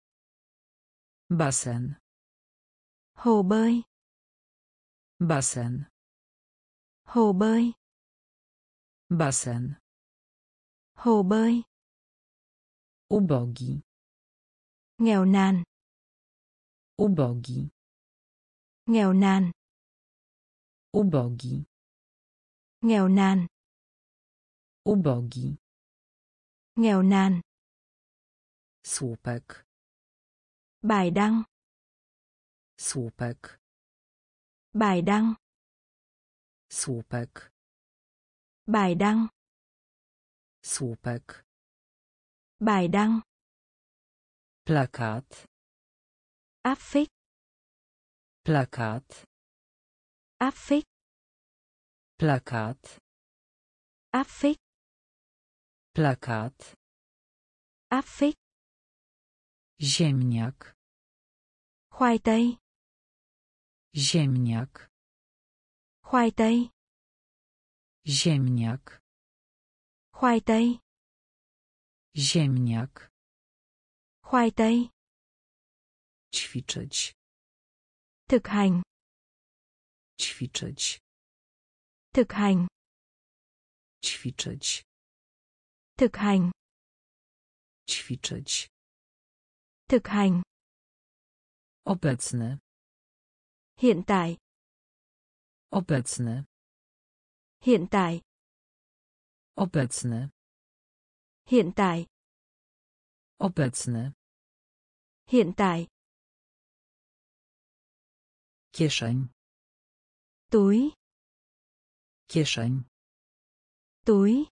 Basen. Hồ bơi. Basen. Hồ bơi. Basen. Hồ bơi. Ubogi. Nghèo nàn. Ubogi. Nghèo nàn. Ubogi. Nghèo nàn. Ubogi. Nghèo nàn. Słupek. Bài đăng. Słupek. Bài đăng. Słupek. Bài đăng. Słupek. Bài đăng. Plakat. Áp phích. Plakat. Áp phích. Plakat. Áp phích. Plakat. Áp phích. Ziemniak. Khoai tây. Ziemniak. Khoai tây. Ziemniak. Khoai tây. Ziemniak. Khoai tây. Ćwiczyć. Thực hành. Ćwiczyć. Thực hành. Ćwiczyć. Thực hành. Ćwiczyć. Thực hành. Obecny. Hiện tại. Obecny. Hiện tại. Obecny. Hiện tại. Obecny. Hiện tại. Kieszeń. Túi. Kieszeń. Túi.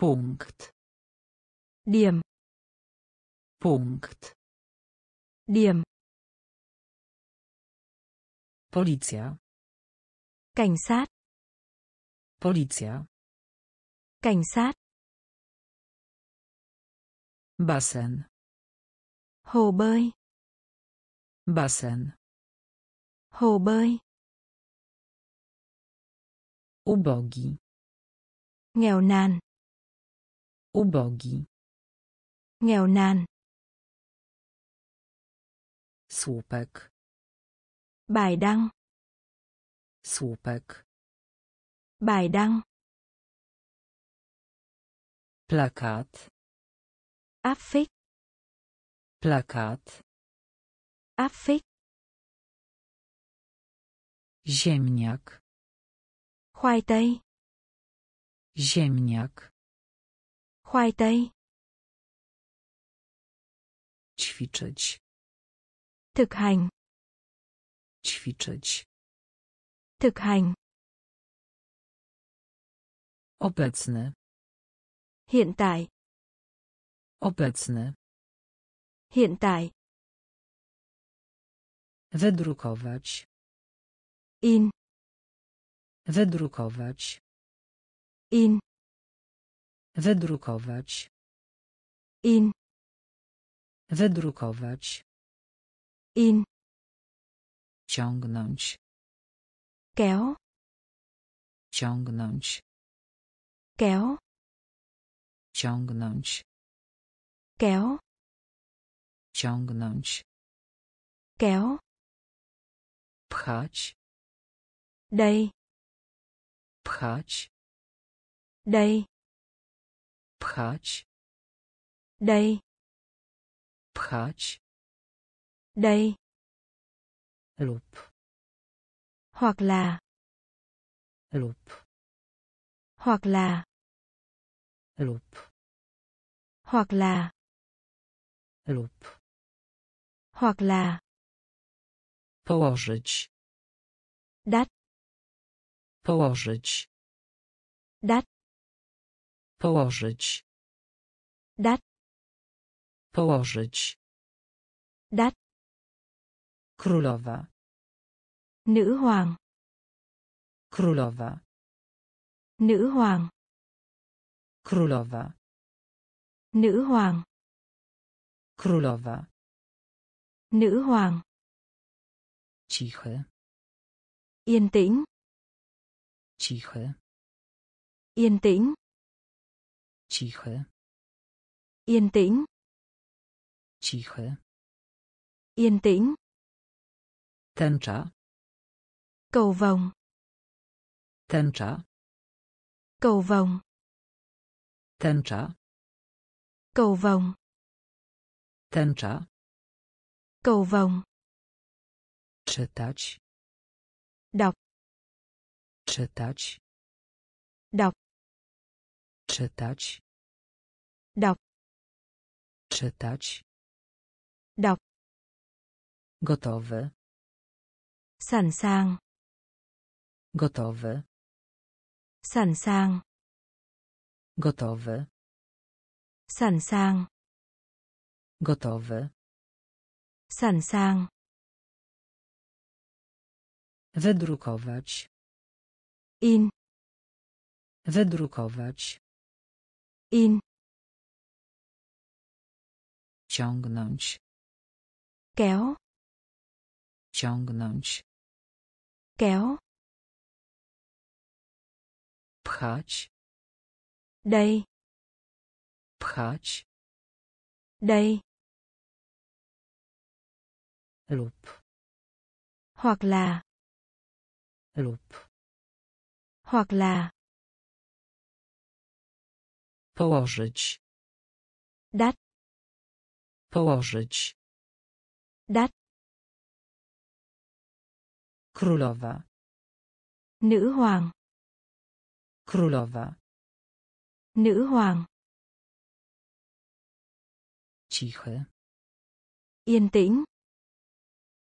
Punkt. Điểm. Punkt. Điểm. Policja. Cảnh sát. Policja. Cảnh sát. Basen. Hồ bơi. Basen. Hồ bơi. Ubogi. Nghèo nàn. Ubogi. Nghèo nàn. Słupek. Bài đăng. Słupek. Bài đăng. Plakat. phích plakat, phích ziemniak, khoai tây ziemniak, khoai tây. Ćwiczyć, thực hành. Ćwiczyć, thực hành. Obecny, hiện tại. Obecny, hiện tại. Wydrukować, in. Wydrukować, in wydrukować, in. Wydrukować, in. Ciągnąć, kéo. Ciągnąć, kéo. Ciągnąć, kéo. Ciągnąć, kéo. Pchać, đây. Pchać, đây pchać, đây. Pchać? Đây. Lub, hoặc là. Lub, hoặc là. Lub, hoặc là. Lub, hoặc là. Położyć, đắt. Położyć, đắt położyć, đắt położyć, đắt królowa, nữ hoàng. Królowa, nữ hoàng. Królowa, nữ hoàng. Królowa, nữ hoàng. Cichy, yên tĩnh. Cichy, yên tĩnh cichy, yên tĩnh. Cichy, yên tĩnh. Tęcza, cầu vồng. Tęcza, cầu vồng. Tęcza, cầu vồng. Tęcza, cầu vồng. Czytać, đọc. Czytać, đọc czytać, đọc. czytać, đọc. gotowy, sẵn sàng. gotowy, sẵn sàng. gotowy, sẵn sàng. gotowy, sẵn sàng. wydrukować, in. wydrukować, in ciągnąć, kéo ciągnąć, kéo pchać, đây pchać, đây lub, hoặc là lub, hoặc là położyć, đắt położyć, đắt królowa, nữ hoàng. Królowa, nữ hoàng. Cichy, yên tĩnh.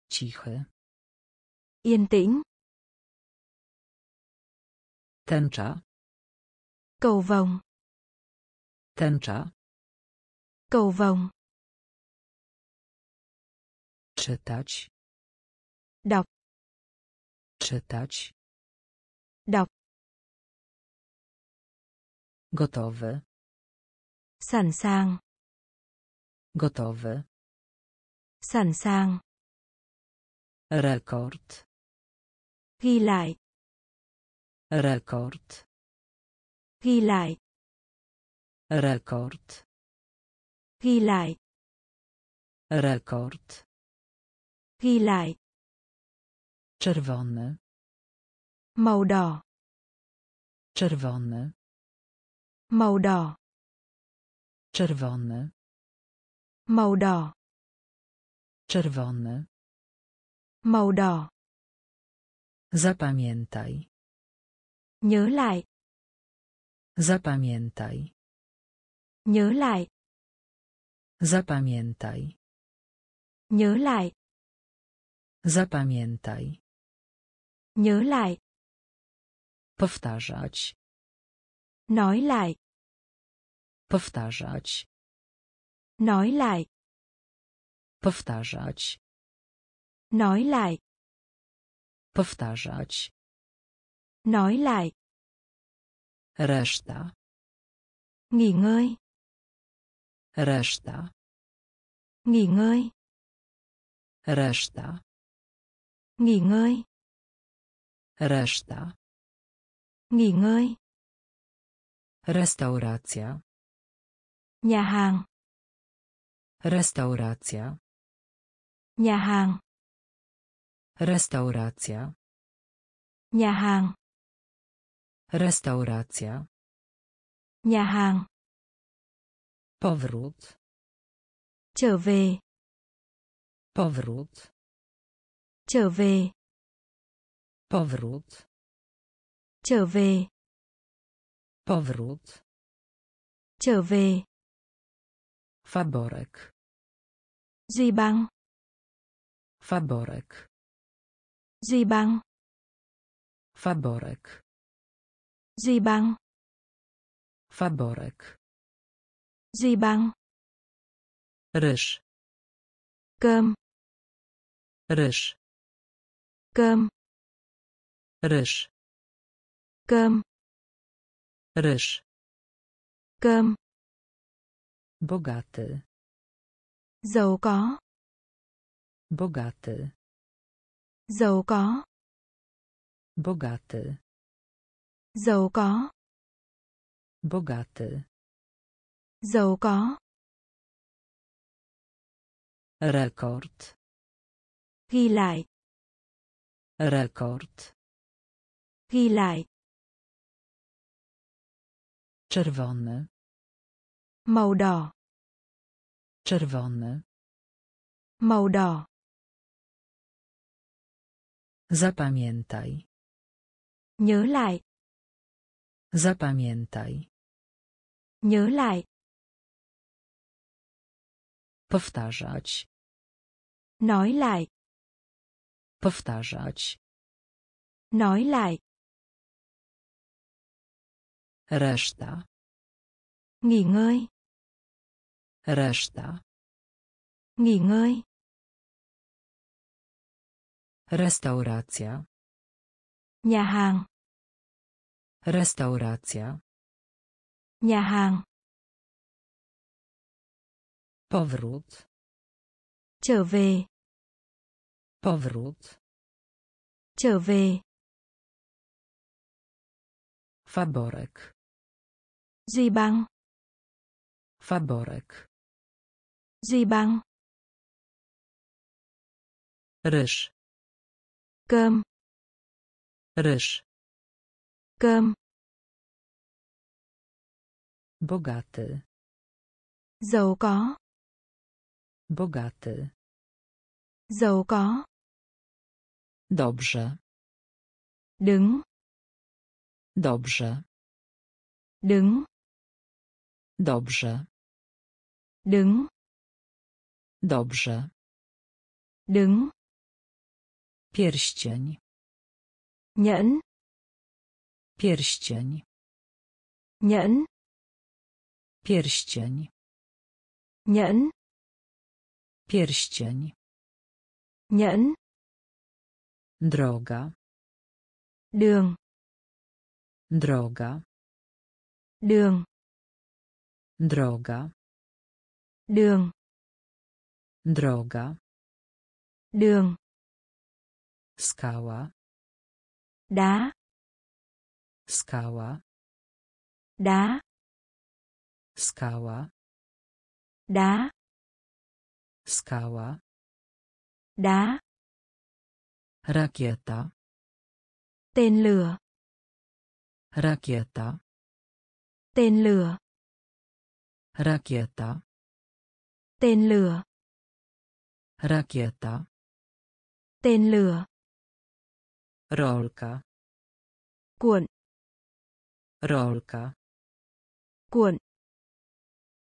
Cichy, yên tĩnh. Tęcza, cầu vồng tęcza, cầu vồng. Czytać, đọc. Czytać, đọc. Gotowy, sẵn sàng. Gotowy, sẵn sàng. Rekord, ghi lại. Rekord, ghi lại rekord, ghi lại rekord, ghi lại czerwony, màu đỏ czerwony, màu đỏ czerwony, Màu đỏ. Czerwony. Màu đỏ. Zapamiętaj. Nhớ lại. Zapamiętaj. Nhớ lại. Zapamiętaj. Nhớ lại. Zapamiętaj. Nhớ lại. Powtarzać. Nói lại. Powtarzać. Nói lại. Powtarzać. Nói lại. Powtarzać. Nói lại. Reszta. Nghỉ ngơi. Reszta. Nghỉ ngơi. Reszta. Nghỉ ngơi. Reszta. Nghỉ ngơi. Restauracja. Nhà hàng. Restauracja. Nhà hàng. Restauracja. Nhà hàng. Restauracja. Nhà hàng. Powrót. Trở về. Powrót. Trở về. Powrót. Trở về. Powrót. Trở về. Faborek. Duy băng. Faborek. Duy băng. Faborek. Duy băng. Faborek. Duy băng. Ryż. Cơm. Ryż. Cơm. Ryż. Cơm. Ryż. Cơm. Bogaty. Giàu có. Bogaty. Giàu có. Bogaty. Giàu có. Bogaty. Giàu có. Rekord. Ghi lại. Rekord. Ghi lại. Czerwony. Màu đỏ. Czerwony. Màu đỏ. Zapamiętaj. Nhớ lại. Zapamiętaj. Nhớ lại. Powtarzać. Nói lại. Powtarzać. Nói lại. Reszta. Nghỉ ngơi. Reszta. Nghỉ ngơi. Restauracja. Nhà hàng. Restauracja. Nhà hàng. Powrót. Trở về. Powrót. Trở về. Faborek. Duy băng. Faborek. Duy băng. Ryż. Cơm. Ryż. Cơm. Bogaty. Giàu có. Bogaty. Giàu có. Dobrze. Đứng. Dobrze. Đứng. Dobrze. Đứng. Dobrze. Đứng. Pierścień. Nhẫn. Pierścień. Nhẫn. Pierścień. Nhẫn. Pierścień. Nhẫn. Droga. Đường. Droga. Đường. Droga. Đường. Droga. Đường. Skała. Đá. Skała. Đá. Skała. Đá. Skała. Đá. Rakieta. Tên lửa. Rakieta. Tên lửa. Rakieta. Tên lửa. Rakieta. Tên lửa. Rolka. Cuộn. Rolka. Cuộn.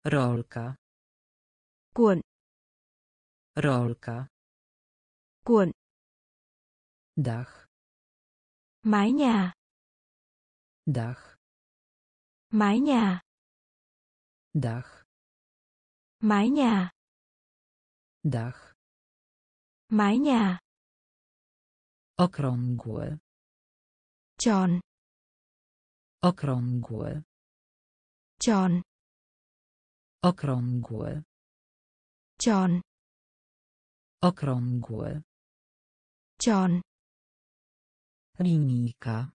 Rolka. Cuộn. Rolka. Cuộn. Dach. Mái nhà. Dach. Mái nhà. Dach. Mái nhà. Dach. Mái nhà. Okrągły. Tròn. Okrągły. Tròn. Okrągły. Tròn. Okrągły. Tròn. Linijka.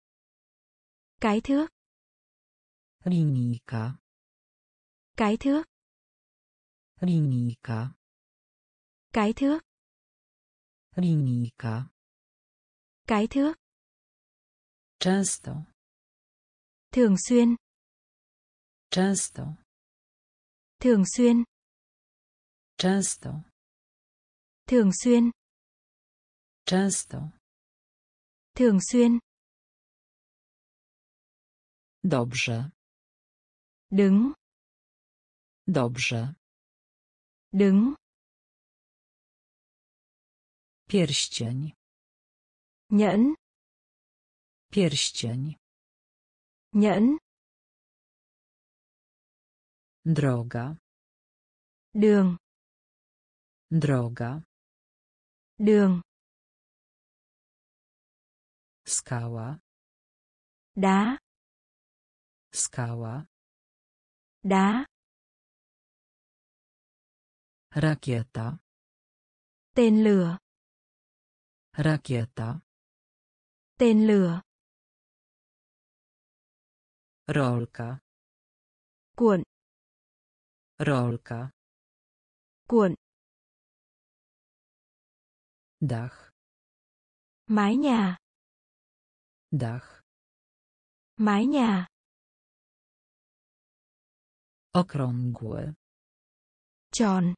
Cái thước. Linijka. Cái thước. Linijka. Cái thước. Linijka. Cái thước. Często. Thường xuyên. Często. Thường xuyên. Często. Thường xuyên. Często. Thường xuyên. Dobrze. Đứng. Dobrze. Đứng. Pierścień. Nhẫn. Pierścień. Nhẫn. Droga. Đường. Droga. Đường. Skała. Đá. Skała. Đá. Rakieta. Tên lửa. Rakieta. Tên lửa. Rolka. Cuộn. Rolka. Cuộn. Dach. Mái nhà. Dach. Mái nhà. Okrągły. Tròn.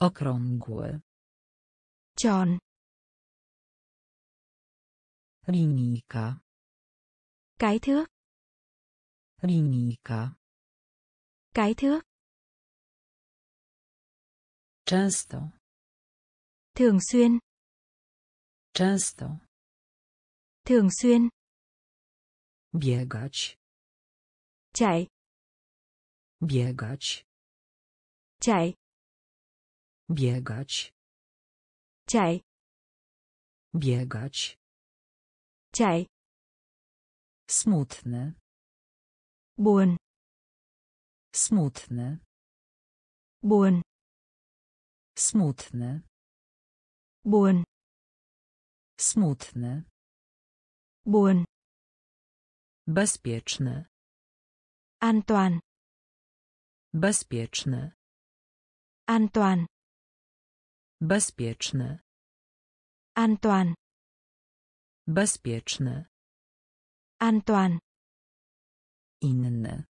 Okrągły. Tròn. Linijka. Cái thước. Linijka. Cái thước. Często. Thường xuyên. Często. Thường xuyên. Biegać. Chạy. Biegać. Chạy. Biegać. Chạy. Biegać. Chạy. Smutny. Buồn. Smutny. Buồn. Smutny. Buồn. Smutny. Buồn. Bezpieczny. An toàn. Bezpieczny. An toàn. Bezpieczny. An toàn. Bezpieczny. An toàn. Inny.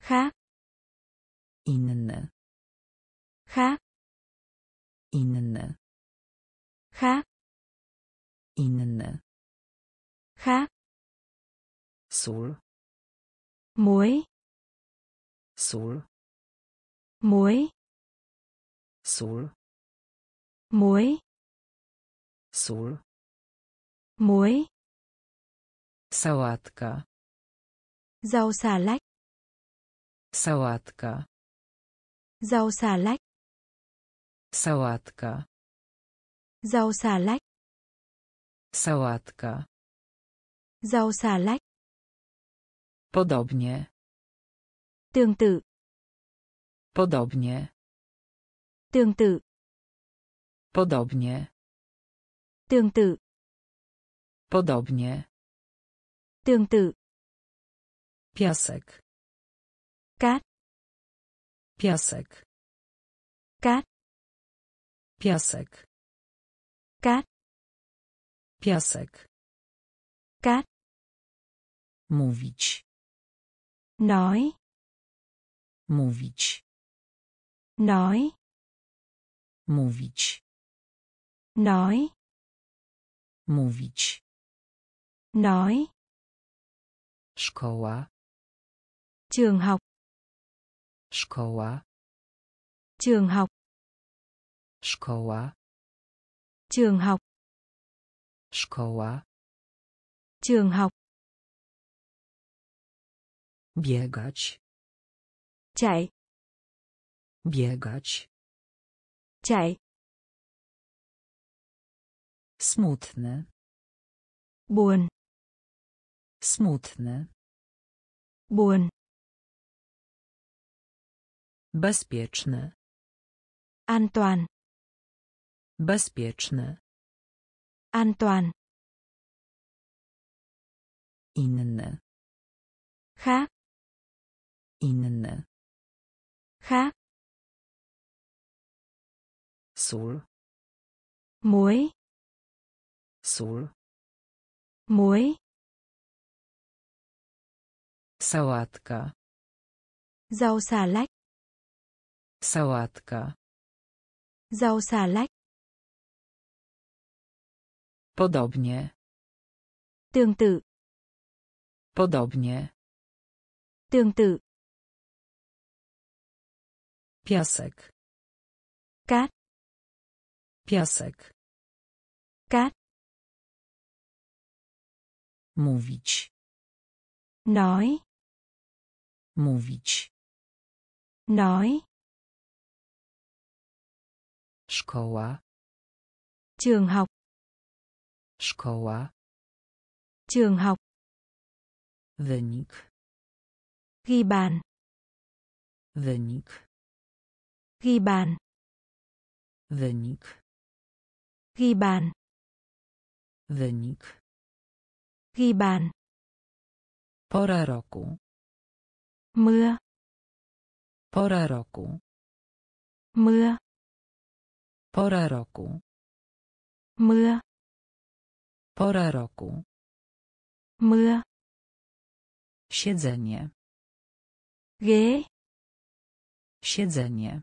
Khác. Inny. Khác. Inny. Khác. Inny. Khác. Sól. Muối. Sól. Muối. Sól. Muối. Sól. Muối. Sałatka. Rau xà lách. Sałatka. Rau xà lách. Sałatka. Rau xà lách. Sałatka. Rau xà lách. Podobnie. Tương tự. Podobnie. Tương tự. Podobnie. Tương tự. Podobnie. Tương tự. Piasek. Cát. Piasek. Cát. Piasek. Cát. Piasek. Cát. Mówić. Nói. Mówić. nói Mówić. nói Mówić. nói Szkoła. trường học Szkoła. trường học Szkoła. Trường học Szkoła. trường học Biegać. chạy Biegać. chạy Smutny. buồn Smutny. buồn Bezpieczny. an toàn Bezpieczny. an toàn Inny. khác Inny. khác Sól. muối Sól. muối Sałatka. rau xà lách Sałatka. rau xà lách Podobnie. tương tự Podobnie. tương tự Piasek. cát Piasek. cát Mówić. nói Mówić. nói Szkoła. trường học Szkoła. trường học Wynik. ghi bàn Wynik. ghi bàn Wynik. ghi bàn Wynik. ghi bàn Pora roku. mưa Pora roku. mưa Pora roku. mưa Pora roku. mưa Siedzenie. ghế Siedzenie.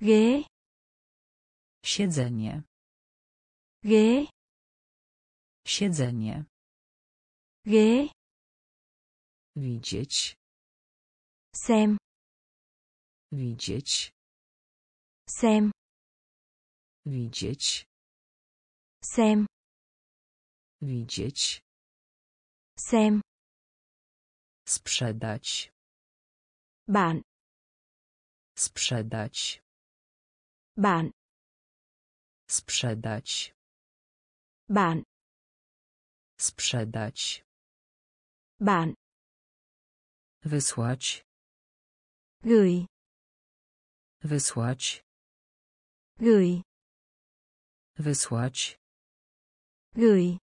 ghế Siedzenie. ghế Siedzenie. ghế Widzieć. xem Widzieć. xem Widzieć. xem Widzieć. xem Sprzedać. bạn Sprzedać. bạn Sprzedać. bạn Sprzedać. bạn Wysłać. gửi Wysłać. gửi Wysłać. gửi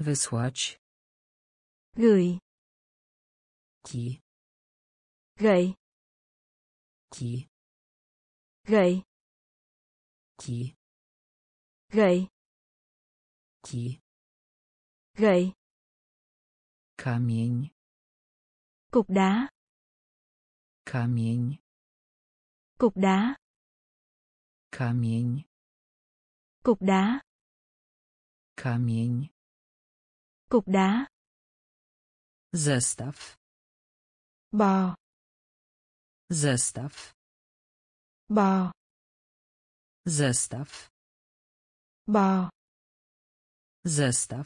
Wysłać. gửi Ki. gậy Ki. gậy Ki. gậy Ki. gậy Kamień. cục đá Kamień. cục đá Kamień. cục đá Kamień. Cục đá Zestaw. bò Zestaw. bò Zestaw. bò Zestaw.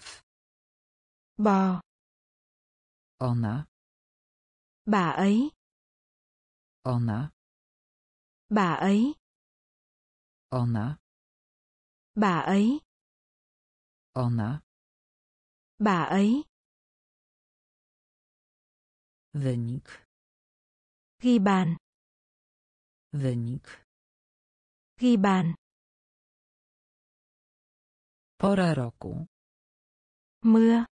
bò Ona. bà ấy Ona. bà ấy Ona. bà ấy Ona. Bà ấy Wynik. ghi bàn Wynik. ghi bàn Pora roku. mưa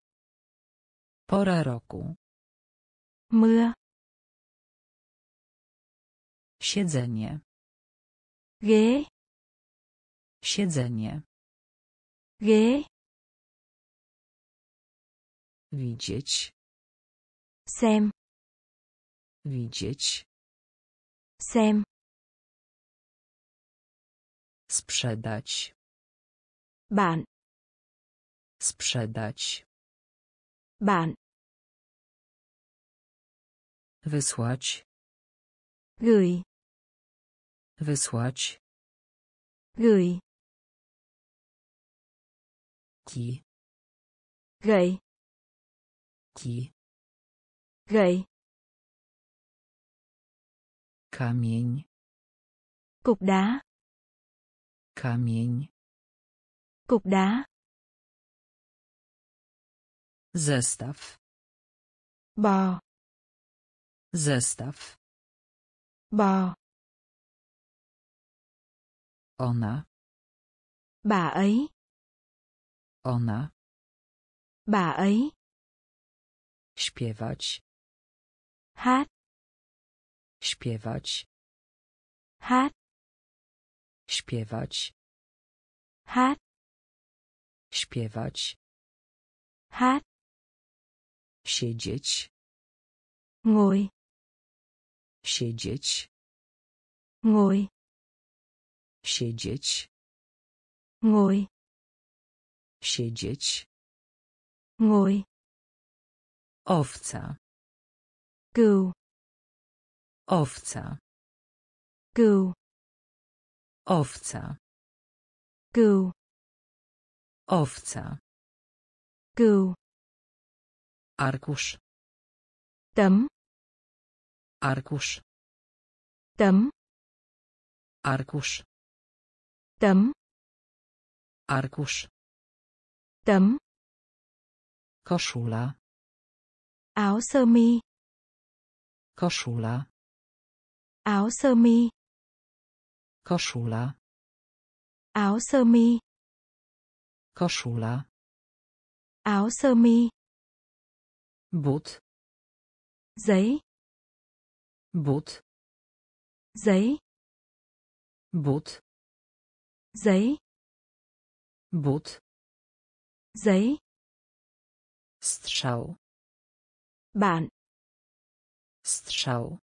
Pora roku. mưa Siedzenie. ghế Siedzenie. ghế Widzieć. xem Widzieć. xem Sprzedać. Bạn. Sprzedać. Bạn. Wysłać. Gửi. Wysłać. Gửi. Ki. Gậy. Ki. Gậy. Kamień. Cục đá. Kamień. Cục đá. Zestaw. Bò. Zestaw. Bò. Ona. Bà ấy. Ona. Bà ấy. Śpiewać. Hát. Śpiewać. Hát. Śpiewać. Hát. Śpiewać. Hát. Siedzieć. Ngồi. Siedzieć. Ngồi. Siedzieć. Ngồi. Siedzieć. Ngồi. Owca. Cừu. Owca. Cừu. Owca. Cừu. Owca. Cừu. Arkusz. Tấm. Arkusz. Tấm. Arkusz. Tấm. Arkusz. Tấm. Koszula. Áo sơ mi. Koszula. Áo sơ mi. Koszula. Áo sơ mi. Koszula. Áo sơ mi. But. Giấy. But. Giấy. But. Giấy. But. Giấy. Strzał. Bạn. Strzał.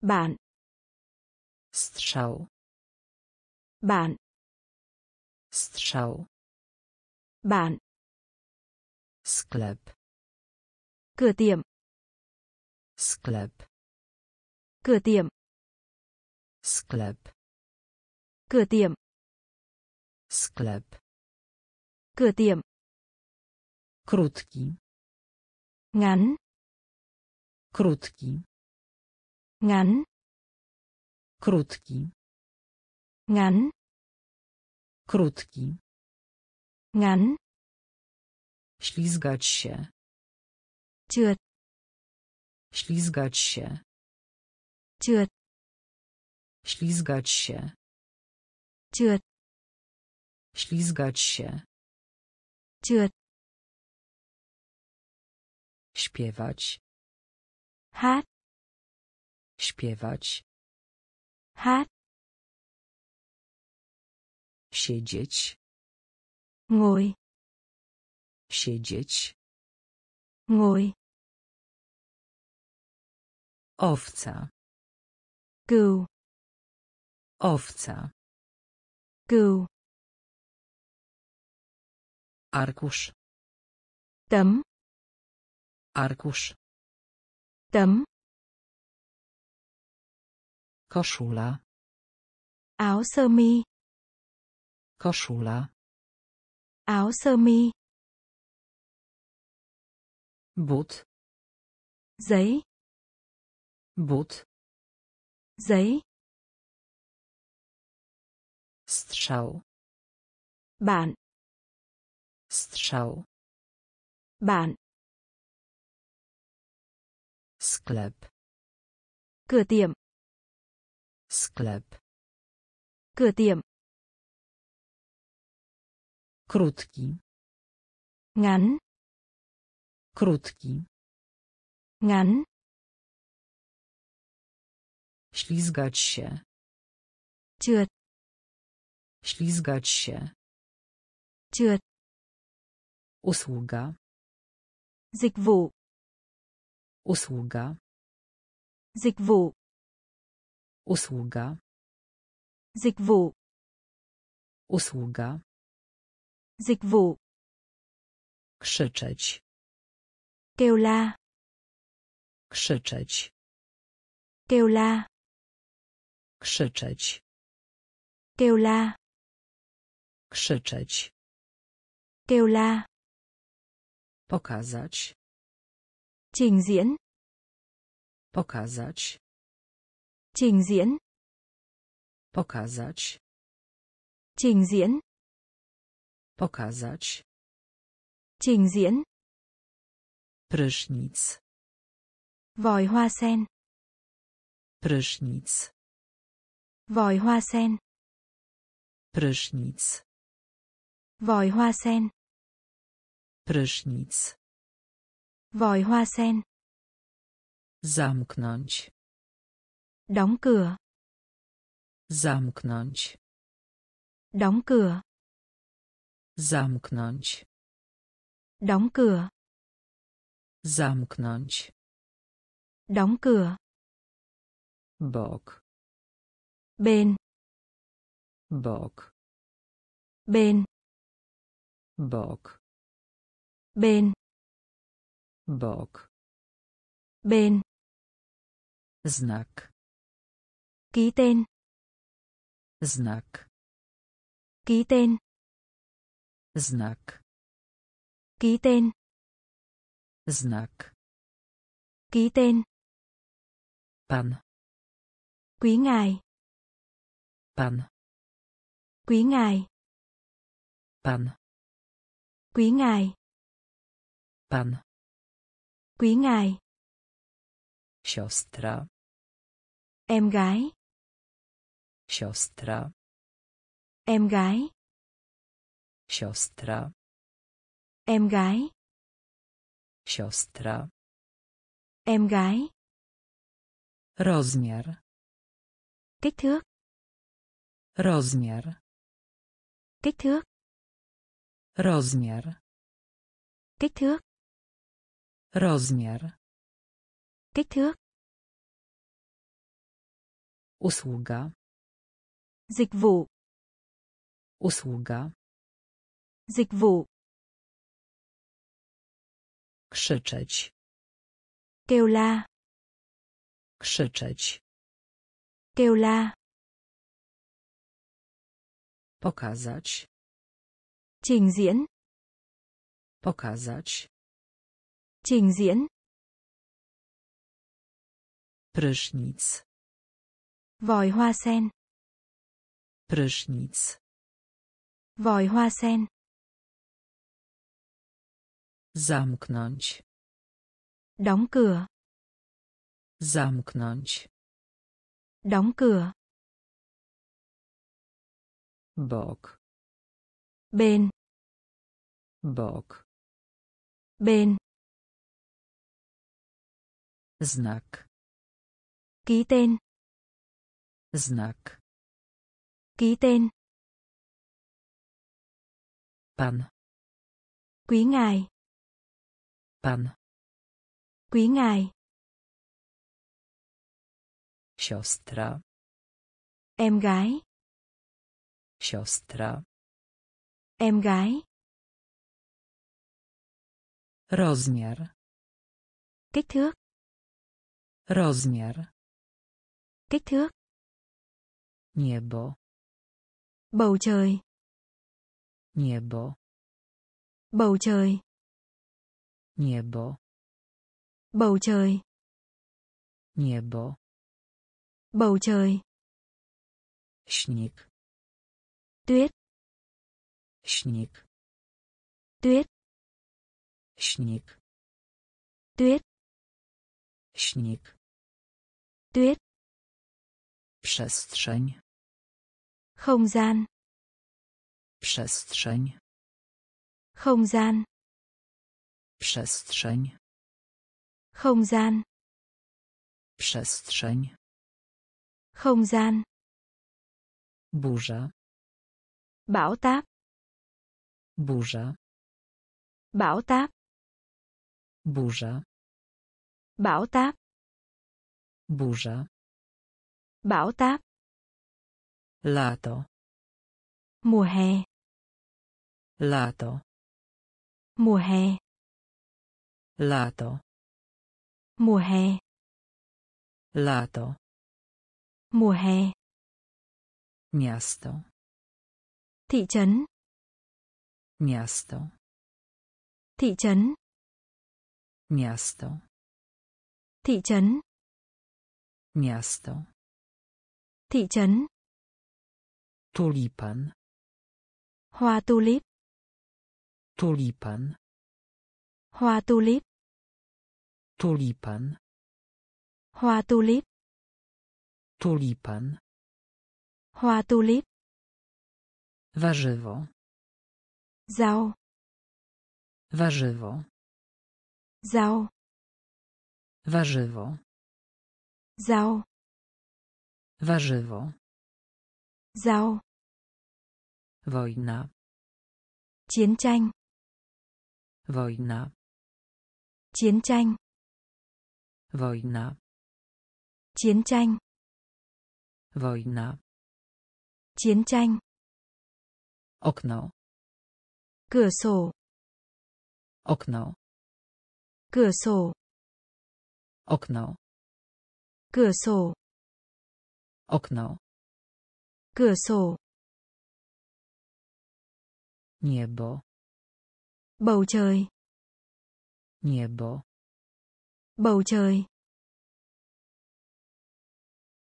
Bạn. Strzał. Bạn. Strzał. Bạn. Sklep. Cửa tiệm. Sklep. Cửa tiệm. Sklep. Cửa tiệm. Sklep. Cửa tiệm. Krótki. Ngắn. Krótki. Ngắn. Krótki. Ngắn. Krótki. Ngắn. Ślizgać się. Trượt. Ślizgać się. Trượt. Ślizgać się. Trượt. Ślizgać się. Trượt. Śpiewać. Hát. Śpiewać. Hát. Siedzieć. Ngồi. Siedzieć. Ngồi. Owca. Cừu. Owca. Cừu. Arkusz. Tấm. Arkusz. Tấm. Koszula. Áo sơ mi. Koszula. Áo sơ mi. But. Giấy. But. Giấy. Strzał. Bạn. Strzał. Bạn. Sklep. Cửa tiệm. Sklep. Cửa tiệm. Krótki. Ngắn. Krótki. Ngắn. Ślizgać się. Trượt. Ślizgać się. Trượt. Usługa. Dịch vụ. Usługa. Dịch vụ. Usługa. Dịch vụ. Usługa. Dịch vụ. Krzyczeć. Kêu la. Krzyczeć. Kêu la. Krzyczeć. Kêu la. Krzyczeć. Kêu la. Pokazać. Trình diễn. Pokazać. Trình diễn. Pokazać. Trình diễn. Pokazać. Trình diễn. Prysznic. Vòi hoa sen. Prysznic. Vòi hoa sen. Prysznic. Vòi hoa sen. Prysznic. Vòi hoa sen. Zamknąć. Đóng cửa. Zamknąć. Đóng cửa. Zamknąć. Đóng cửa. Zamknąć. Đóng cửa. Bok. Bên. Bok. Bên. Bok. Bên. Bok. Bên. Znak. Ký tên. Znak. Ký tên. Znak. Ký tên. Znak. Ký tên. Pan. Quý ngài. Pan. Quý ngài. Pan. Quý ngài. Pan. Quý ngài. Siostra. Em gái. Siostra. Em gái. Siostra. Em gái. Siostra. Em gái. Rozmiar. Kích thước. Rozmiar. Kích thước. Rozmiar. Kích thước. Rozmiar. Kích thước. Usługa. Dịch vụ. Usługa. Dịch vụ. Krzyczeć. Kêu la. Krzyczeć. Kêu la. Pokazać. Trình diễn. Pokazać. Trình diễn. Prysznic. Vòi hoa sen. Prysznic. Vòi hoa sen. Zamknąć. Đóng cửa. Zamknąć. Đóng cửa. Bok. Bên. Bok. Bên. Znak. Ký tên. Znak. Ký tên. Pan. Quý ngài. Pan. Quý ngài. Siostra. Em gái. Siostra. Em gái. Rozmiar. Kích thước. Rozmiar. Kích thước. Niebo. Bầu trời. Niebo. Bầu trời. Niebo. Bầu trời. Niebo. Bầu trời. Śnieg. Tuyết. Śnieg. Tuyết. Śnieg. Tuyết. Śnieg. Tuyết. Przestrzeń. Không gian. Przestrzeń. Không gian. Przestrzeń. Không gian. Przestrzeń. Không gian. Burza. Bão táp. Burza. Bão táp. Burza. Bão táp. Burza. Bão táp. Lato. Mùa hè. Lato. Mùa hè. Lato. Mùa hè. Lato. Mùa hè. Miasto. Thị trấn. Miasto. Thị trấn. Miasto. Thị trấn. Miasto. Thị trấn. Tulipan. Hoa tulip. Tulipan. Hoa tulip. Tulipan. Hoa tulip. Tulipan. Hoa tulip. Warzywo. Rau. Warzywo. Rau. Warzywo. Rau. Warzywo. Rau. Wojna. Chiến tranh. Wojna. Chiến tranh. Wojna. Chiến tranh. Wojna. Chiến tranh. Okno. Cửa sổ. Okno. Cửa sổ. Okno. Cửa sổ. Okno. Cửa sổ. Niebo. Bầu trời. Niebo. Bầu trời.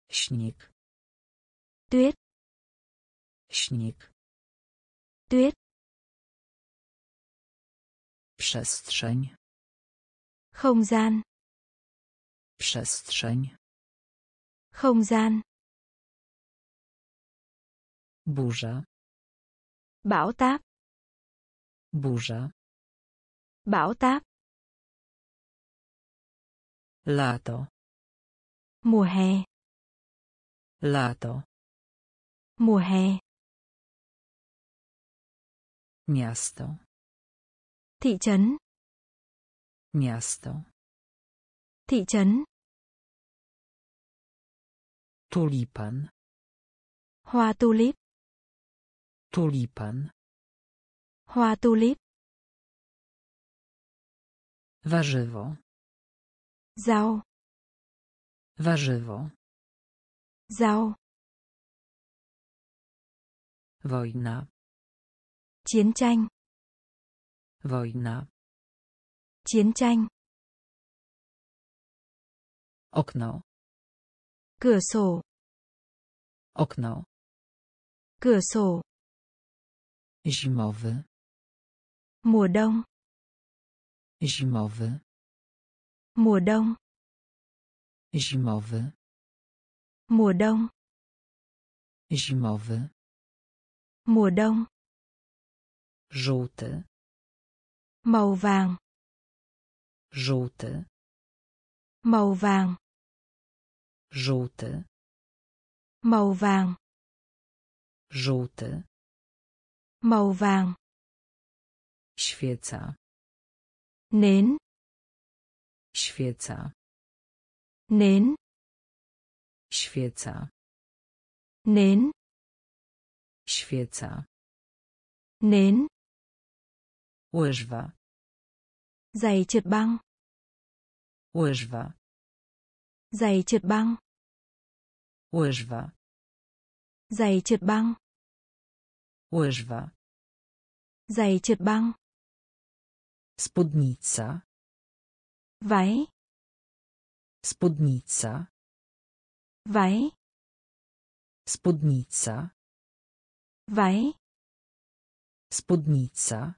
Śnieg. Tuyết. Śnieg. Tuyết. Przestrzeń. Không gian. Przestrzeń. Không gian. Burza. Bão táp. Burza. Bão táp. Lato. Mùa hè. Lato. Mùa hè. Miasto. Thị trấn. Miasto. Thị trấn. Tulipan. Hoa tulip. Tulipan. Hoa tulip. Warzywo. Rau. Warzywo. Rau. Wojna. Chiến tranh. Wojna. Chiến tranh. Okno. Cửa sổ. Okno. Cửa sổ. Zimowy. Mùa đông. Zimowy. Mùa đông. Zimowy. Mùa đông. Zimowy. Mùa đông. Żółty. Màu vàng. Żółty. Màu vàng. Żółty. Màu vàng. Żółty. Màu vàng. Świeca. Nến. Świeca. Nến. Świeca. Nến. Świeca. Nến. Łyżwa. Giày trượt băng. Łyżwa. Giày trượt băng. Łyżwa. Giày trượt băng. Łyżwa. Giày trượt băng. Spódnica. Váy. Spódnica. Váy. Spódnica. Váy. Spódnica.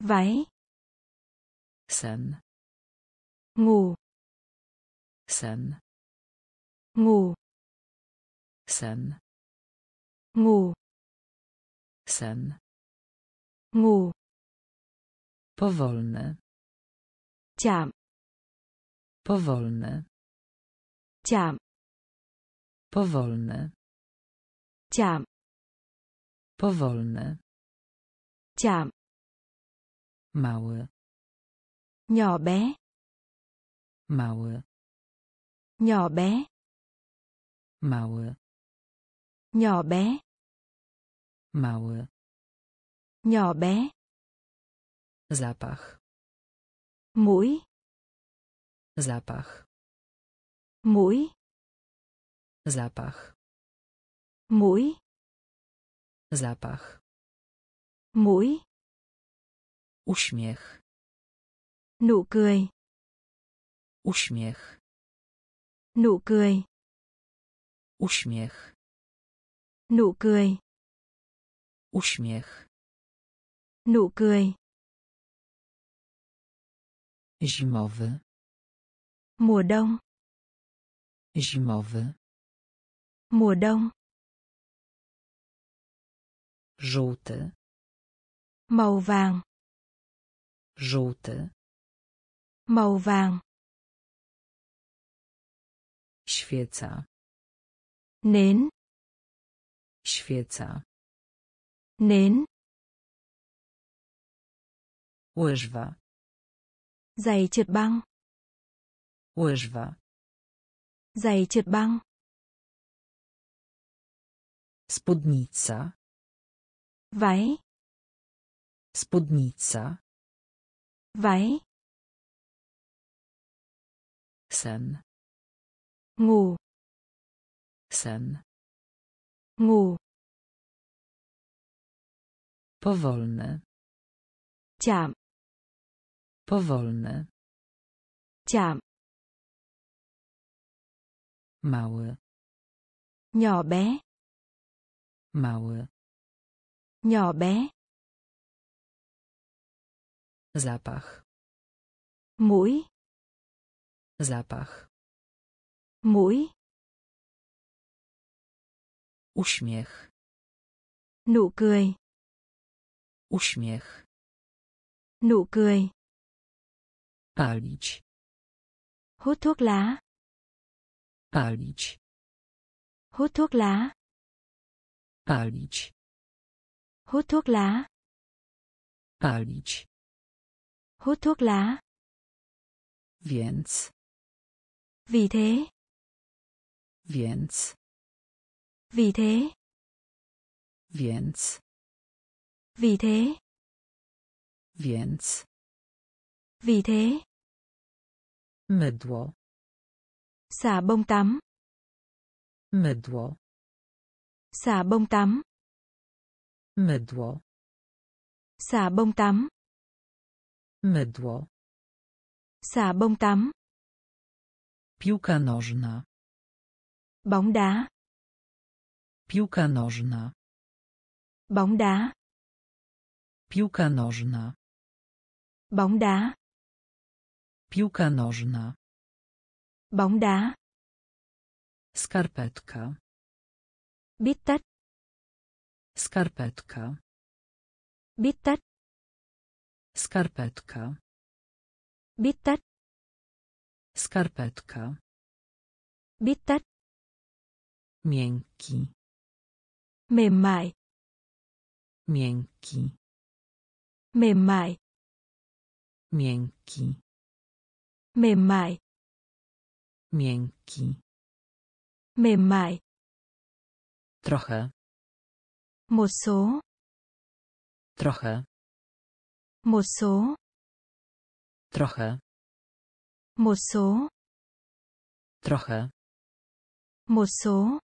Váy. Sen. Ngủ. Sen. Ngủ. Sen. Ngủ. Sen. Ngủ. Powolny. Chạm. Powolny. Chạm. Powolny. Chạm. Powolny. Chạm. Mały. Nhỏ bé. Mały. Nhỏ bé. Mały. Nhỏ bé. Mały. Nhỏ bé. Zapach. Mũi. Zapach. Mũi. Zapach. Mũi. Zapach. Mũi. Uśmiech. Nụ cười. Uśmiech. Nụ cười. Uśmiech. Nụ cười. Uśmiech. Nụ cười. Zimowy. Mùa đông. Zimowy. Mùa đông. Żółty. Màu vàng. Żółty. Màu vàng. Świeca. Nến. Świeca. Nến. Łyżwa. Giày trượt băng. Łyżwa. Giày trượt băng. Spódnica. Váy. Spódnica. Váy. Sen. Ngủ. Sen. Ngủ. Powolny. Chạm. Powolny. Chạm. Mały. Nhỏ bé. Mały. Nhỏ bé. Zapach. Mũi. Zapach. Mũi. Uśmiech. Nụ cười. Uśmiech. Nụ cười. Palić. Hút thuốc lá. Palić. Hút thuốc lá. Palić. Hút thuốc lá. Palić. Hút thuốc lá. Więc. Vì thế. Więc. Vì thế. Więc. Vì thế. Więc. Vì thế. Mydło. Xả bông tắm. Mydło. Xả bông tắm. Mydło. Xả bông tắm. Mydło. Xả bông tắm. Piłka nożna. Bóng đá. Piłka nożna. Bóng đá. Piłka nożna. Bóng đá. Piłka nożna. Bóng đá. Skarpetka. Tất. Skarpetka. Tất. Skarpetka. Tất. Skarpetka. Bít tất. Miękki. Mềm mại. Miękki. Mềm mại. Miękki. Mềm mại. Miękki. Mềm mại. Trochę. Một số. Trochę. Một số. Trochę. Một số. Trochę. Một số.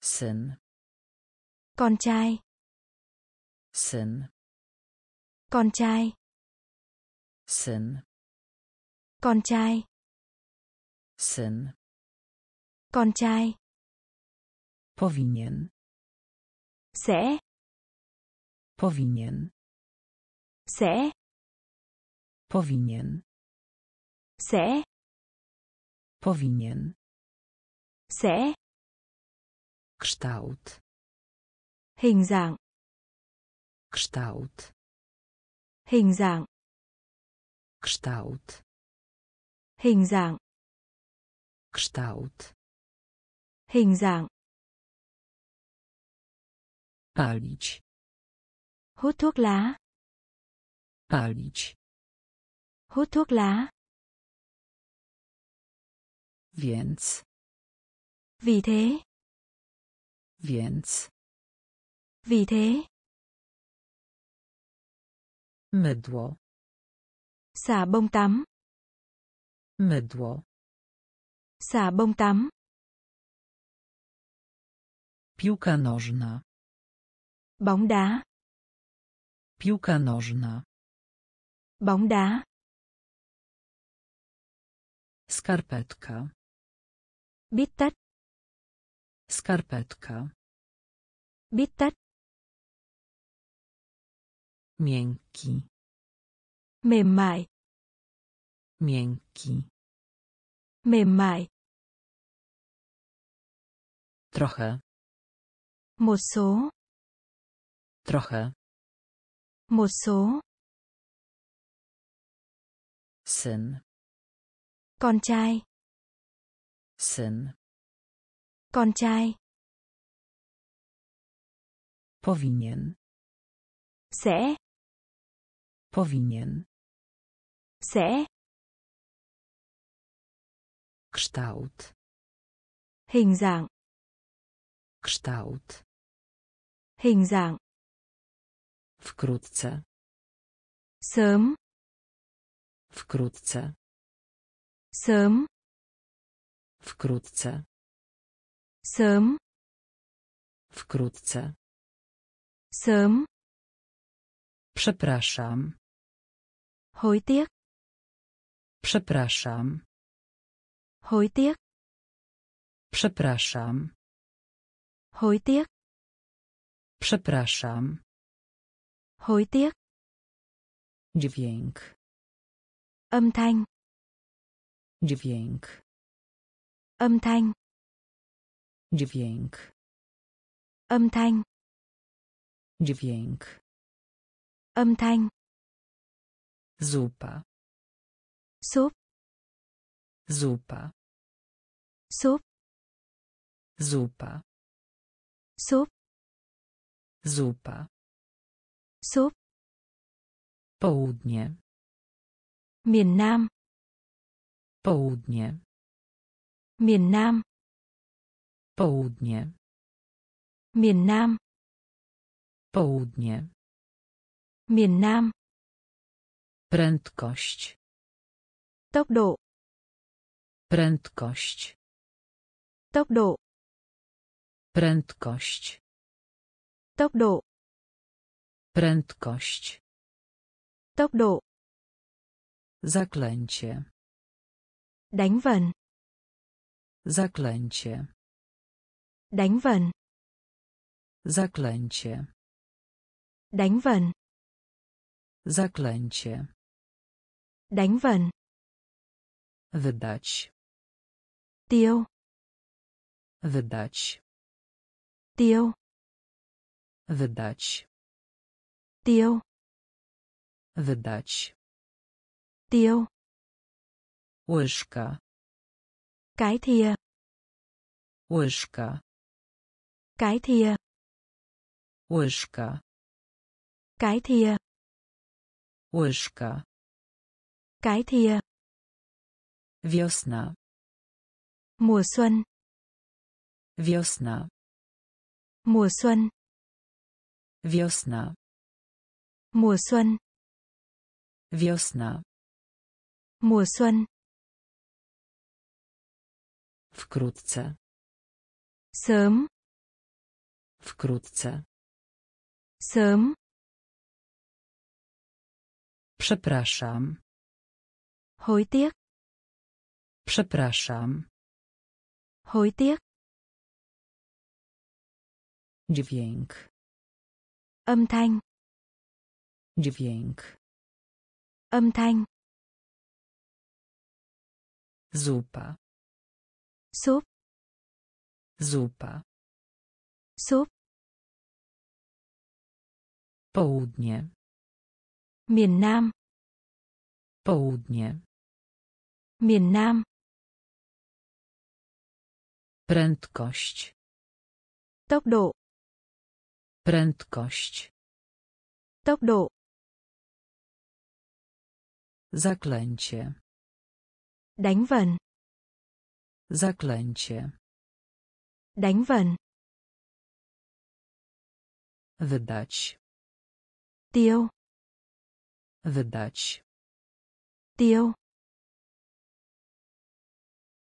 Syn. Con trai. Syn. Con trai. Syn. Con trai. Syn. Con trai. Powinien. Sẽ. Powinien. Sẽ. Powinien. Sẽ. Powinien. Sẽ. Kształt. Hình dạng. Kształt. Hình dạng. Kształt. Hình dạng. Kształt. Hình dạng. Palić. Hút thuốc lá. Palić. Hút thuốc lá. Więc. Vì thế. Więc. Vì thế, Mydło. xà bông tắm, Mydło. xà bông tắm, Piłka nożna. bóng đá, Piłka nożna. bóng đá, Skarpetka. bít tất, Skarpetka. bít tất, Miękki. mềm mại, Miękki. mềm mại, Trochę. một số, Trochę. một số, Syn. con trai, Syn. con trai, Powinien. sẽ, Powinien. sẽ, Kształt. hình dạng, Kształt. hình dạng, Wkrótce. sớm, Wkrótce. sớm, Wkrótce. sớm, Wkrótce. sớm, Przepraszam. Hối tiếc, Przepraszam. hối tiếc, Przepraszam. hối tiếc, Przepraszam. hối tiếc, Dźwięk. âm thanh, Dźwięk. âm thanh, Dźwięk. âm thanh, Dźwięk. âm thanh, Zupa. súp, Zupa. súp, Zupa. súp, Zupa. súp, Południe. miền Nam, Południe. miền Nam, Południe. miền Nam, Południe. miền Nam, Prędkość. tốc độ, Prędkość. tốc độ, Prędkość. tốc độ, Prędkość. tốc độ, Zaklęcie. đánh vần, Zaklęcie. đánh vần, Zaklęcie. đánh vần, Zaklęcie. Đánh vần, Wydać. tiêu, Wydać. tiêu, Wydać. tiêu, Wydać. tiêu, Łyżka. cái thìa, Łyżka. cái thìa, Łyżka. cái thìa, Łyżka. Cái thìa, Wiosna. mùa xuân, Wiosna. mùa xuân, Wiosna. mùa xuân, Wiosna. mùa xuân, Wkrótce. sớm, Wkrótce. sớm, Przepraszam. Hối tiếc, Przepraszam. hối tiếc, Dźwięk. âm thanh, Dźwięk. âm thanh, Zupa. súp, Zupa. súp, Południe. miền Nam, Południe. Miền Nam, Prędkość. tốc độ, Prędkość. tốc độ, Zaklęcie. đánh vần, Zaklęcie. đánh vần, Wydać. tiêu Wydać. tiêu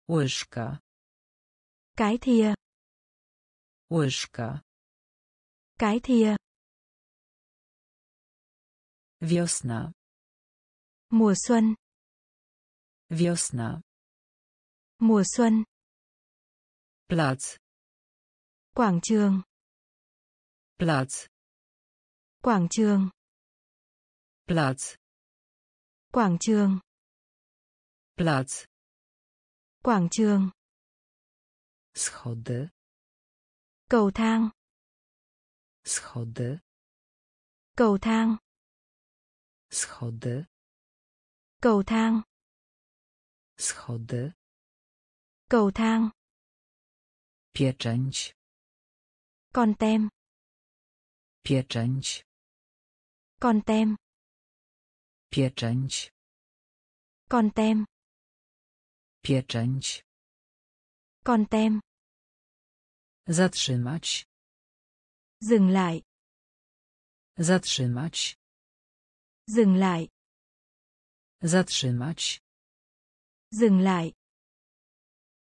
Łyżka. cái thìa Łyżka. cái thìa Wiosna. mùa xuân Wiosna. mùa xuân Plac. quảng trường Plac. quảng trường Plac. quảng trường Plac. Quảng trường Schody. cầu thang Schody. cầu thang Schody. cầu thang Schody. cầu thang Pieczęć. con tem Pieczęć. con tem Pieczęć. con tem Pieczęć. con tem Zatrzymać. dừng lại Zatrzymać. dừng lại Zatrzymać. dừng lại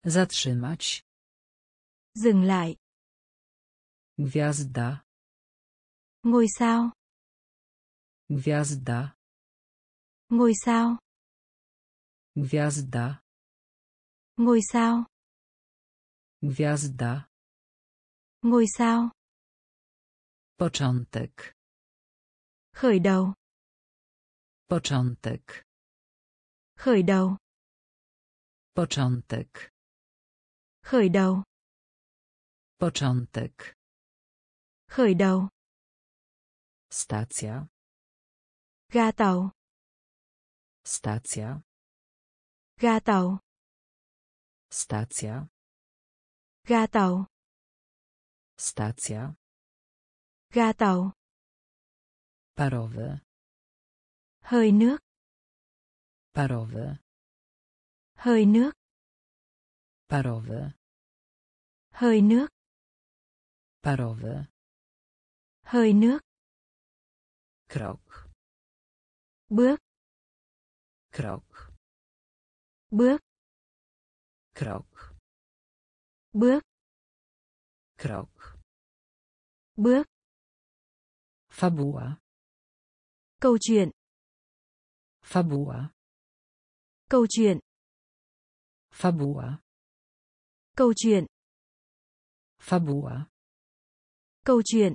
Zatrzymać. dừng lại Gwiazda. ngôi sao Gwiazda. ngôi sao Gwiazda. Ngôi sao Gwiazda. ngôi sao Początek. khởi đầu Początek. khởi đầu Początek. khởi đầu Początek. khởi đầu Stacja. ga tàu Stacja. ga tàu Stacja. ga tàu Stacja. ga tàu Parowy. hơi nước Parowy. hơi nước Parowy. hơi nước Parowy. hơi nước Krok. bước Krok. bước Krok. bước Krok. bước Fabuła. câu chuyện Fabuła. câu chuyện Fabuła. câu chuyện Fabuła. câu chuyện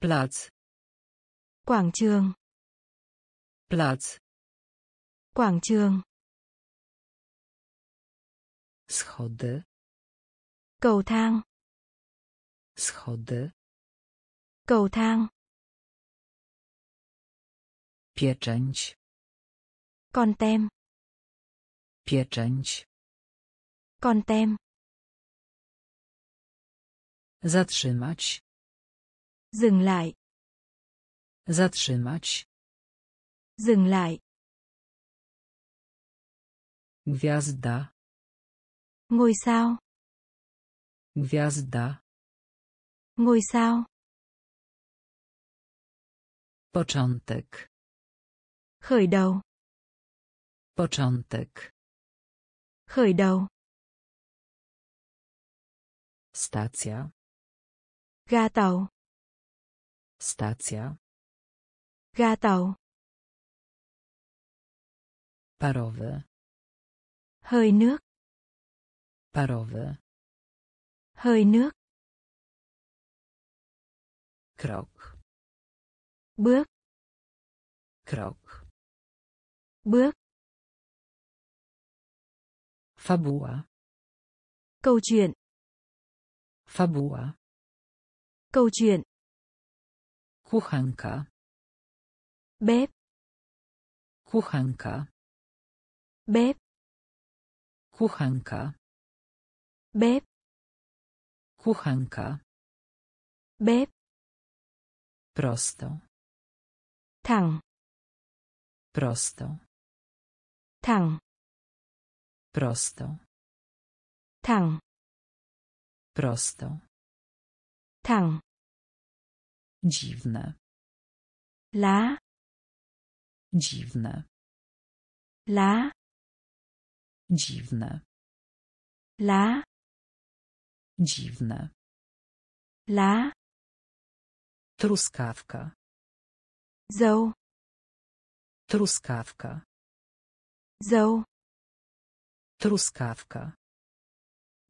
Plac. quảng trường Plac. quảng trường Schody. cầu thang Schody. cầu thang Pieczęć. con tem Pieczęć. con tem Zatrzymać. dừng lại Zatrzymać. dừng lại Gwiazda. Ngôi sao Gwiazda. ngôi sao Początek. khởi đầu Początek. khởi đầu Stacja. ga tàu Stacja. ga tàu Parowy. hơi nước Parowy. hơi nước Krok. bước Krok. bước Fabuła. câu chuyện Fabuła. câu chuyện Kuchenka. bếp Kuchenka. bếp Kuchenka. Bếp Kuchenka. bếp Prosto. thẳng Prosto. thẳng Prosto. thẳng Prosto. thẳng Dziwne. lá Dziwne. lá Dziwne. lá Dziwne. lá Truskawka. dâu Truskawka. dâu Truskawka.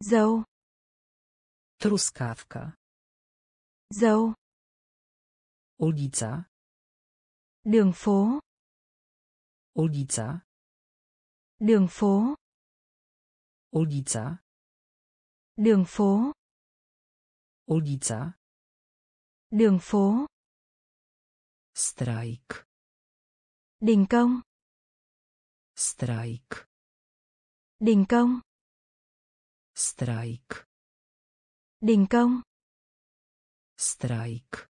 dâu Truskawka. dâu Ulica. đường phố Ulica. đường phố Ulica. Đường phố Ulica. đường phố Strajk. đình công Strajk. đình công Strajk. đình công Strajk.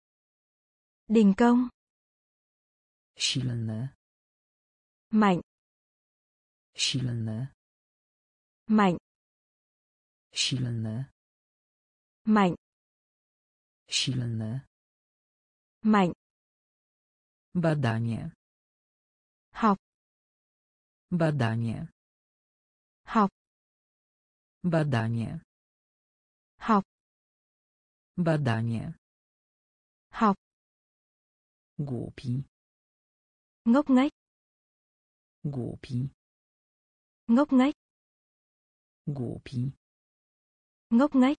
đình công Silny. mạnh Silny. mạnh Silny. mạnh Silny. mạnh Badanie. học Badanie. học Badanie. học Badanie. học Głupi. ngốc nghếch Głupi. ngốc nghếch Głupi. Ngốc nghếch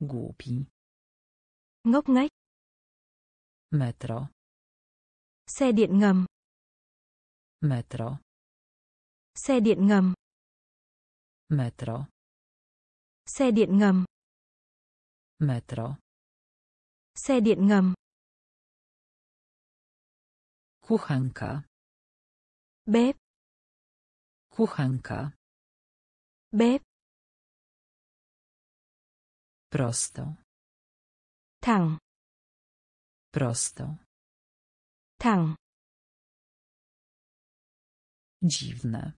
Głupi. ngốc nghếch Metro. xe điện ngầm Metro. xe điện ngầm Metro. xe điện ngầm Metro. xe điện ngầm Kuchenka. bếp Kuchenka. bếp Prosto. thẳng Prosto. thẳng Dziwne.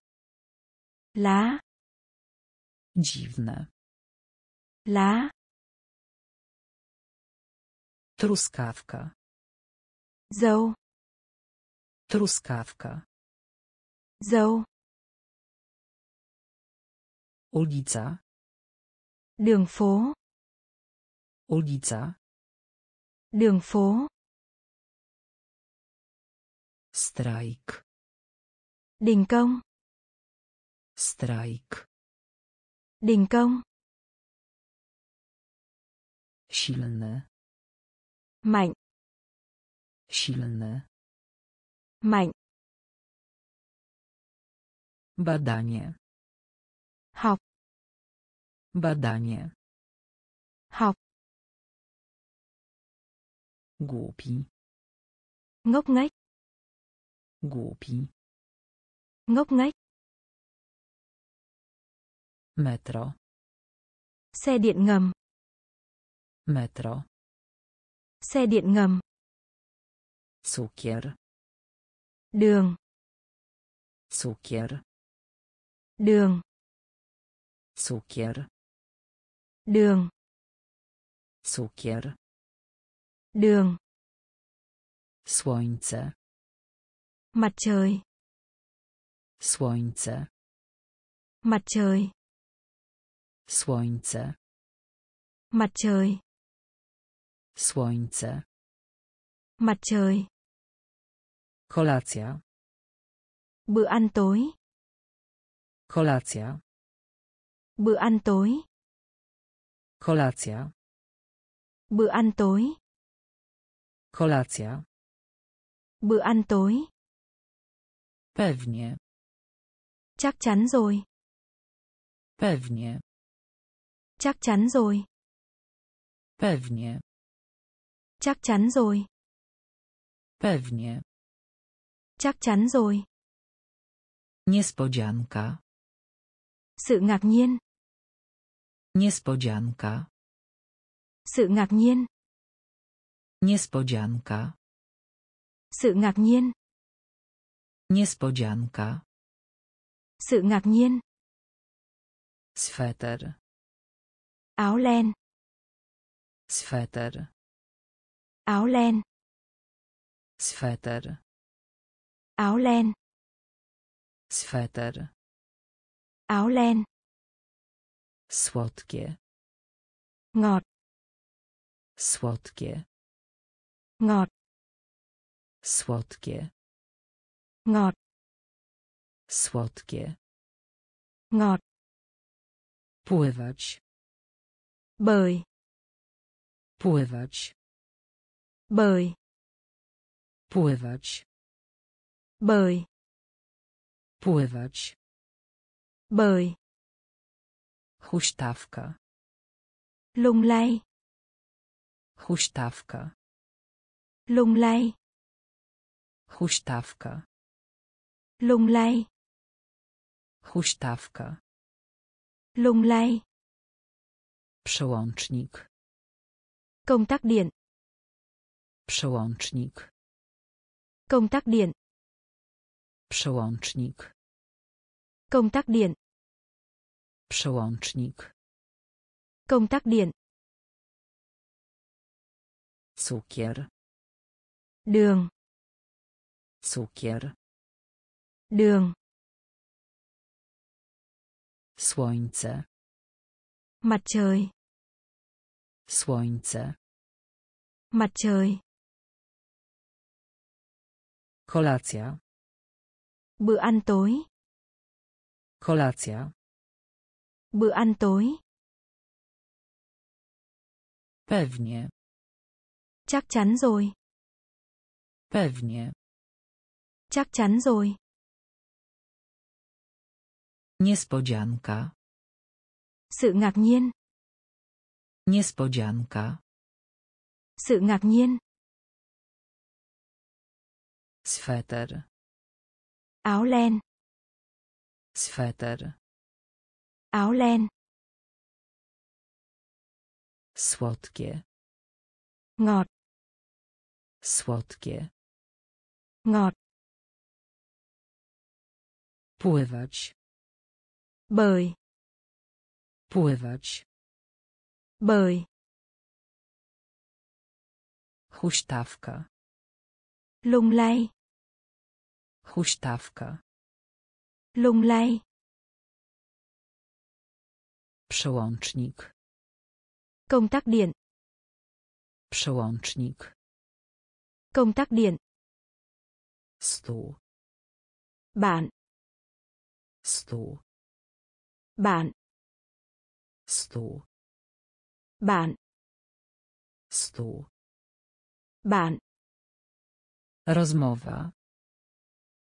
lá Dziwne. lá Truskawka. dâu Truskawka. dâu Ulica. đường phố Ulica. đường phố Strajk. đình công Strajk. đình công Silny. mạnh Silny. mạnh Badanie. học Badanie. học Głupi. ngốc nghếch Głupi. ngốc nghếch Metro. xe điện ngầm Metro. xe điện ngầm Cukier. đường Cukier. đường Cukier. đường Cukier. Đường Słońce. mặt trời Słońce. mặt trời Słońce. mặt trời Słońce. mặt trời Kolacja. bữa ăn tối Kolacja. bữa ăn tối Kolacja. bữa ăn tối Kolacja. bữa ăn tối Pewnie. chắc chắn rồi Pewnie. chắc chắn rồi Pewnie. chắc chắn rồi Pewnie. chắc chắn rồi Niespodzianka. sự ngạc nhiên Niespodzianka. sự ngạc nhiên Niespodzianka. sự ngạc nhiên Niespodzianka. sự ngạc nhiên Sweter. áo len Sweter. áo len, Sweter. áo len, Sweter. áo len, Słodkie. ngọt, Słodkie. Ngọt, Słodkie. ngọt, Słodkie. ngọt, Pływać. bơi, Pływać. bơi, Pływać. bơi, Pływać. bơi, Huśtawka. lung lay, Huśtawka. Lung lay, Huśtawka. lung lay, Huśtawka. lung lay, Przełącznik. công tắc điện, Przełącznik. công tắc điện, Przełącznik. công tắc điện, Przełącznik. công tắc điện, Cukier. Đường, Cukier. đường, Słońce. mặt trời, Słońce. mặt trời, Kolacja. bữa ăn tối, Kolacja. bữa ăn tối, Pewnie. chắc chắn rồi, Pewnie. chắc chắn rồi, Niespodzianka. sự ngạc nhiên, Niespodzianka. sự ngạc nhiên, Sweter. áo len, Sweter. áo len, Słodkie. ngọt, Słodkie. Ngọt, Pływać. bơi, Pływać. bơi, Huśtawka. lung lay, Huśtawka. lung lay, Przełącznik. công tắc điện, Przełącznik. công tắc điện, Stół. bạn, Stół. bạn, Stół. bạn, Stół. bạn, Rozmowa.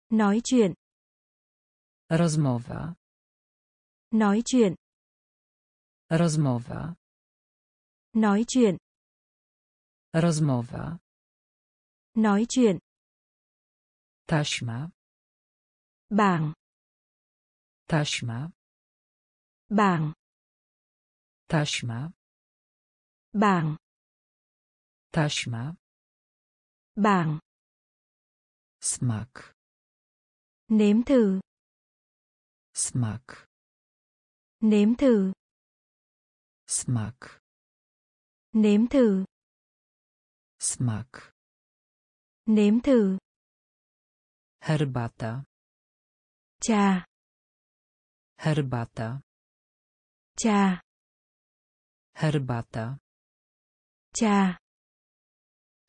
nói chuyện, Rozmowa. nói chuyện, Rozmowa. nói chuyện, Rozmowa. nói chuyện, Taśma. bảng, Taśma. bảng, Taśma. bảng, Taśma. bảng, Smak. nếm thử, Smak. nếm thử, Smak. nếm thử, Smak. nếm thử, Herbata. trà, Herbata. trà, Herbata. trà,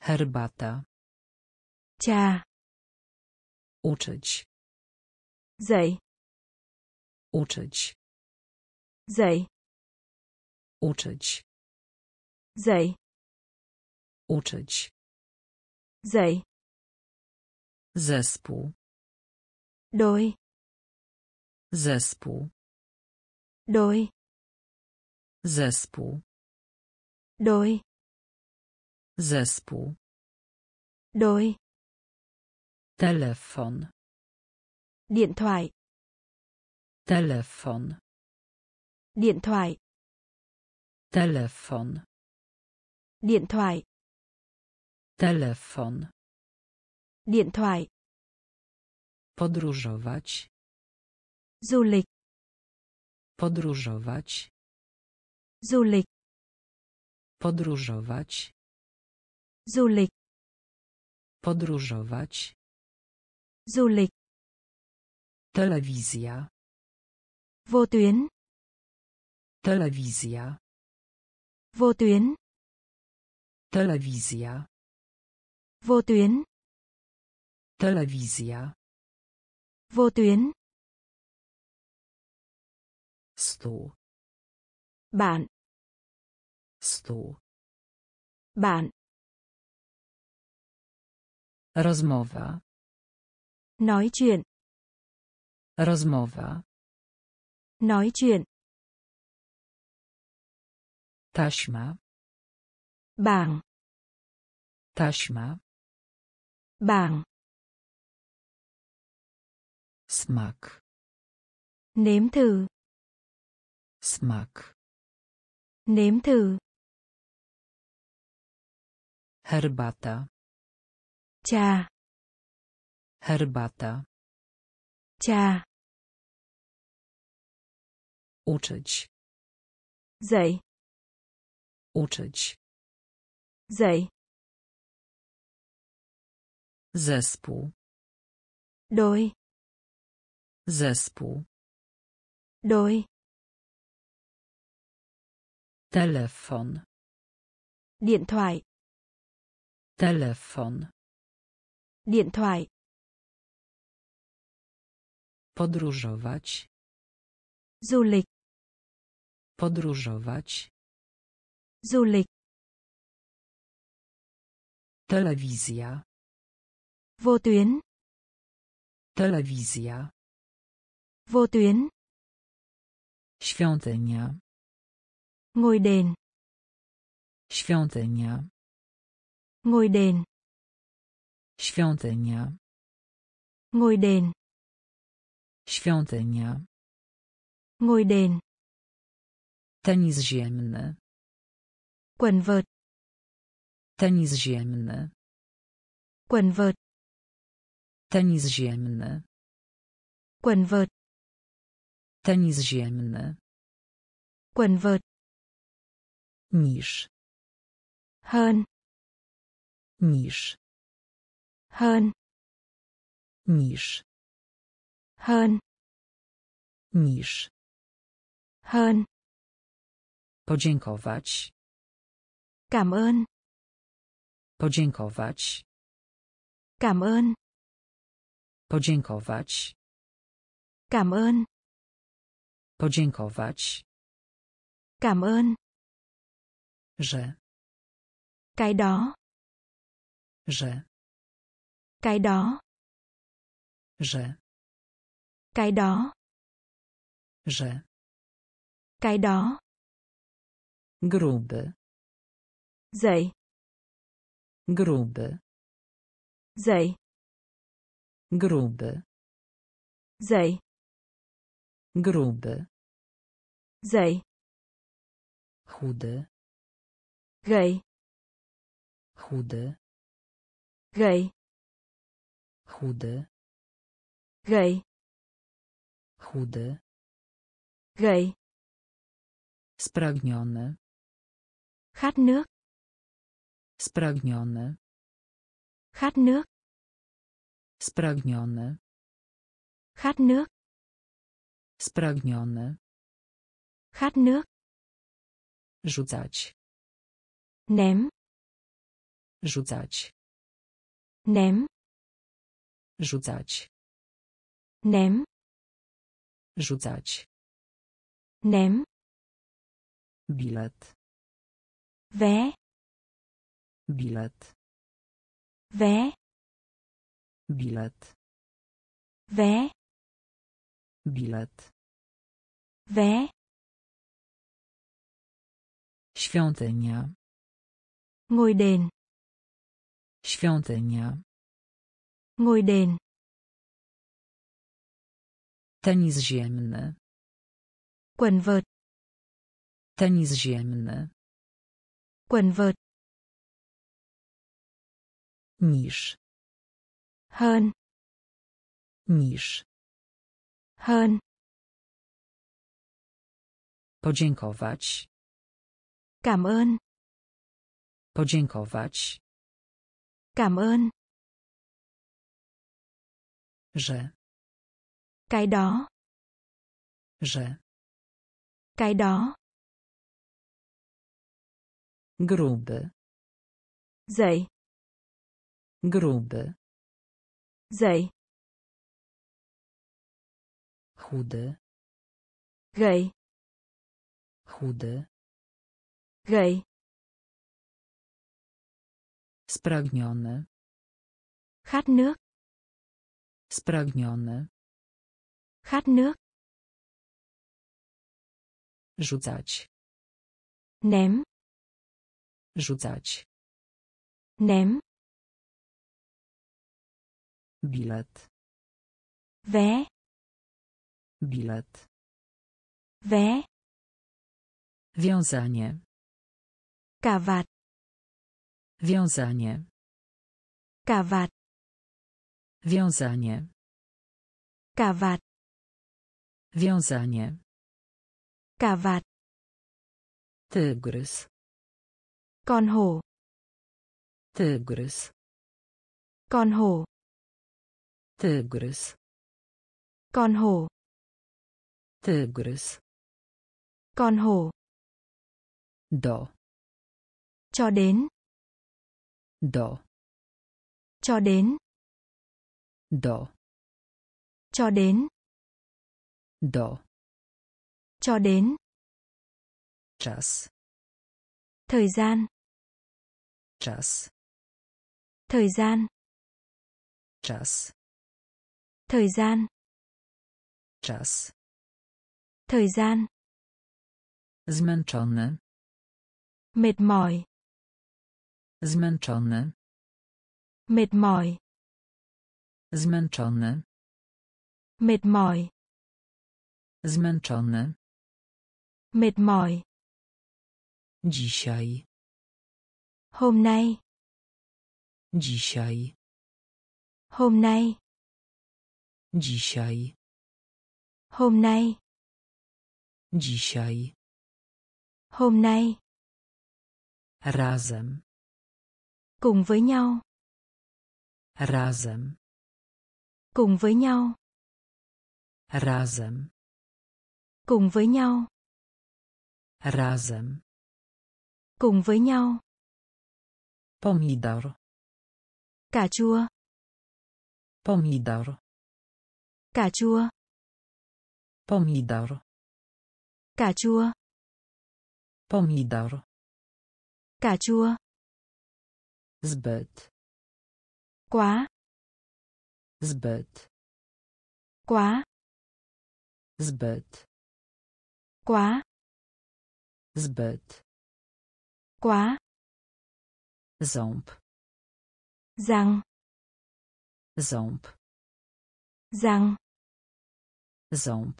Herbata. trà, Uczyć. dậy, Uczyć. dậy, Uczyć. dậy, Uczyć. dậy, Zespół. đôi, Zespół. đôi, Zespół. đôi, Zespół. đôi, Telefon. điện thoại, Telefon. điện thoại, Telefon. điện thoại, Telefon. Điện thoại, Podróżować. du lịch, Podróżować. du lịch, Podróżować. Du lịch. Podróżować. Du lịch. Telewizja. Vô tuyến. Telewizja. Vô tuyến. Telewizja. Vô tuyến. Telewizja. Vô tuyến. Stół. Bạn. Stół. Bạn. Rozmowa. Nói chuyện. Rozmowa. Nói chuyện. Taśma. Bảng. Taśma. Bảng. Smak. Nếm thử. Smak. Nếm thử. Herbata. Trà. Herbata. Trà. Uczyć. Dạy. Uczyć. Dạy. Zespół. Đôi. Zespół. Đôi. Telefon. Điện thoại. Telefon. Điện thoại. Podróżować. Du lịch. Podróżować. Du lịch. Telewizja. Vô tuyến. Telewizja. Vô tuyến. Świątynia. Ngôi đền. Świątynia. Ngôi đền. Świątynia. Ngôi đền. Świątynia. Ngôi đền. Tenis ziemny. Quần vợt. Tenis ziemny. Quần vợt. Tenis ziemny. Quần vợt. Tenis ziemny. Quần vợt. Niż. Hơn. Niż. Hơn. Niż. Hơn. Niż. Hơn. Podziękować. Cảm ơn. Podziękować. Cảm ơn. Podziękować. Cảm ơn. Podziękować. Cảm ơn. Że. Cái đó. Że. Cái đó. Że. Cái đó. Że. Cái đó. Gruby. Dậy. Gruby. Dậy. Gruby. Dậy. Gruby. Dậy. Chudy. Gầy. Chudy. Gầy. Chudy. Gầy. Chudy. Gầy. Spragniony. Khát nước. Spragniony. Khát nước. Spragniony. Khát nước. Spragniony. Khát nước. Rzucać. Ném. Rzucać. Ném. Rzucać. Ném. Rzucać. Ném. Bilet. Vé. Bilet. Vé. Bilet. Vé. Bilet. Vé. Świątynia. Ngôi đền. Świątynia. Ngôi đền. Tenis ziemny. Quần vợt. Tenis ziemny. Quần vợt. Niż. Hơn. Niż. Hơn. Podziękować. Cảm ơn. Podziękować, Cảm ơn. że, Cái đó. że. Cái đó. Gruby, Dậy. gruby, Dậy. Chudy, Gầy. chudy. Gầy. Spragniony, Khát nước. spragniony. Khát nước. Rzucać, Ném. rzucać. Ném. Bilet, Vé. Bilet. Vé. Wiązanie, vạt. wiązanie, vạt. wiązanie, vạt. wiązanie. Vạt. Tygrys, Con hổ. tygrys, Con hổ. tygrys, Con hổ. Tygrys. Con hổ. Do, Cho đến. do, Cho đến. do, Cho đến. do. Cho đến. Czas, Thời gian. czas, Thời gian. czas, Thời gian. czas. Thời gian. Zmęczony, Mệt mỏi. zmęczony, Mệt mỏi. zmęczony, Mệt mỏi. zmęczony. Mệt mỏi. Dzisiaj, Hôm nay. dzisiaj, Hôm nay. dzisiaj, Hôm nay. Dzisiaj. Hôm nay. Razem, Cùng với nhau. razem, Cùng với nhau. razem, Cùng với nhau. razem. Cùng với nhau. Pomidor, Cà chua. pomidor, Cà chua. pomidor, Cà chua. pomidor. Cà chua. Zbyt, Quá. zbyt, Quá. zbyt, Quá. zbyt. Quá. Ząb, Răng. ząb, Răng. ząb,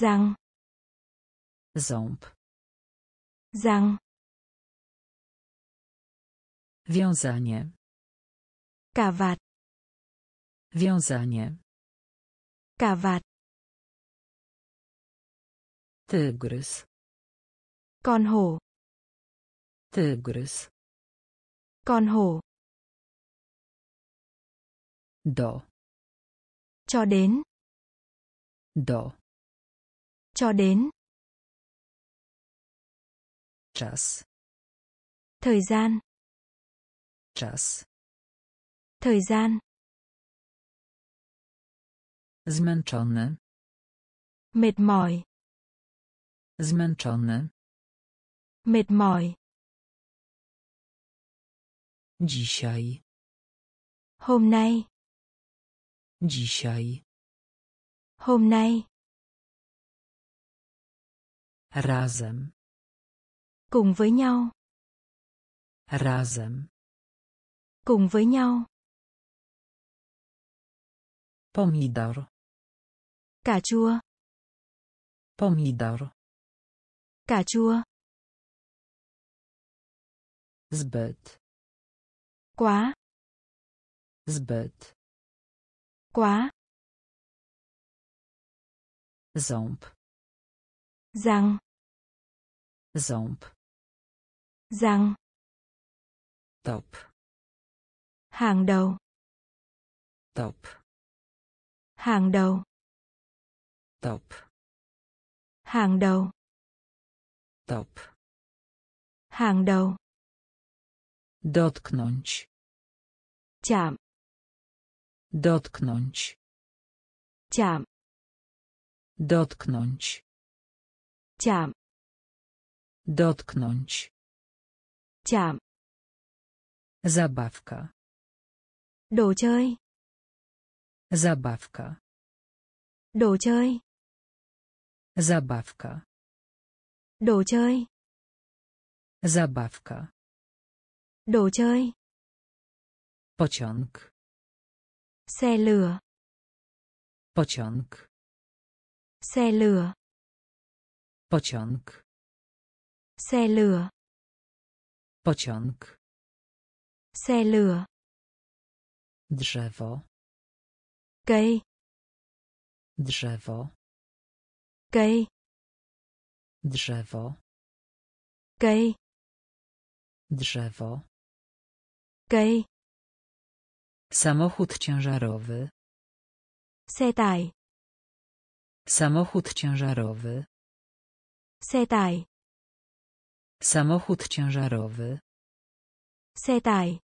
Răng. Ząb. Răng. Wiązanie, Cà vạt. wiązanie. Cà vạt. Tygrys, Con hổ. tygrys. Con hổ. Do, Cho đến. do. Cho đến. Czas, Thời gian. czas. Thời gian. Zmęczony, Mệt mỏi. zmęczony. Mệt mỏi. Dzisiaj, Hôm nay. dzisiaj. Hôm nay. Razem, Cùng với nhau. razem. Cùng với nhau. Pomidor, Cà chua. pomidor. Cà chua. Zbyt, Quá. zbyt. Quá. Ząb, Răng. ząb. Răng. Top. Hàng đầu. Top. Hàng đầu. Top. Hàng đầu. Top. Hàng đầu. Dotknąć. Chạm. Dotknąć. Chạm. Dotknąć. Chạm. Dotknąć. Chạm. Zabawka. Đồ chơi. Zabawka. Đồ chơi. Zabawka. Đồ chơi. Zabawka. Đồ chơi. Pociąg. Xe lửa. Pociąg. Xe lửa. Pociąg. Xe lửa. Pociąg. Xe lửa. Drzewo. Cây. Drzewo. Cây. Drzewo. Cây. Drzewo. Cây. Samochód ciężarowy. Xe tải. Samochód ciężarowy. Xe tải. Samochód ciężarowy. Xe tải.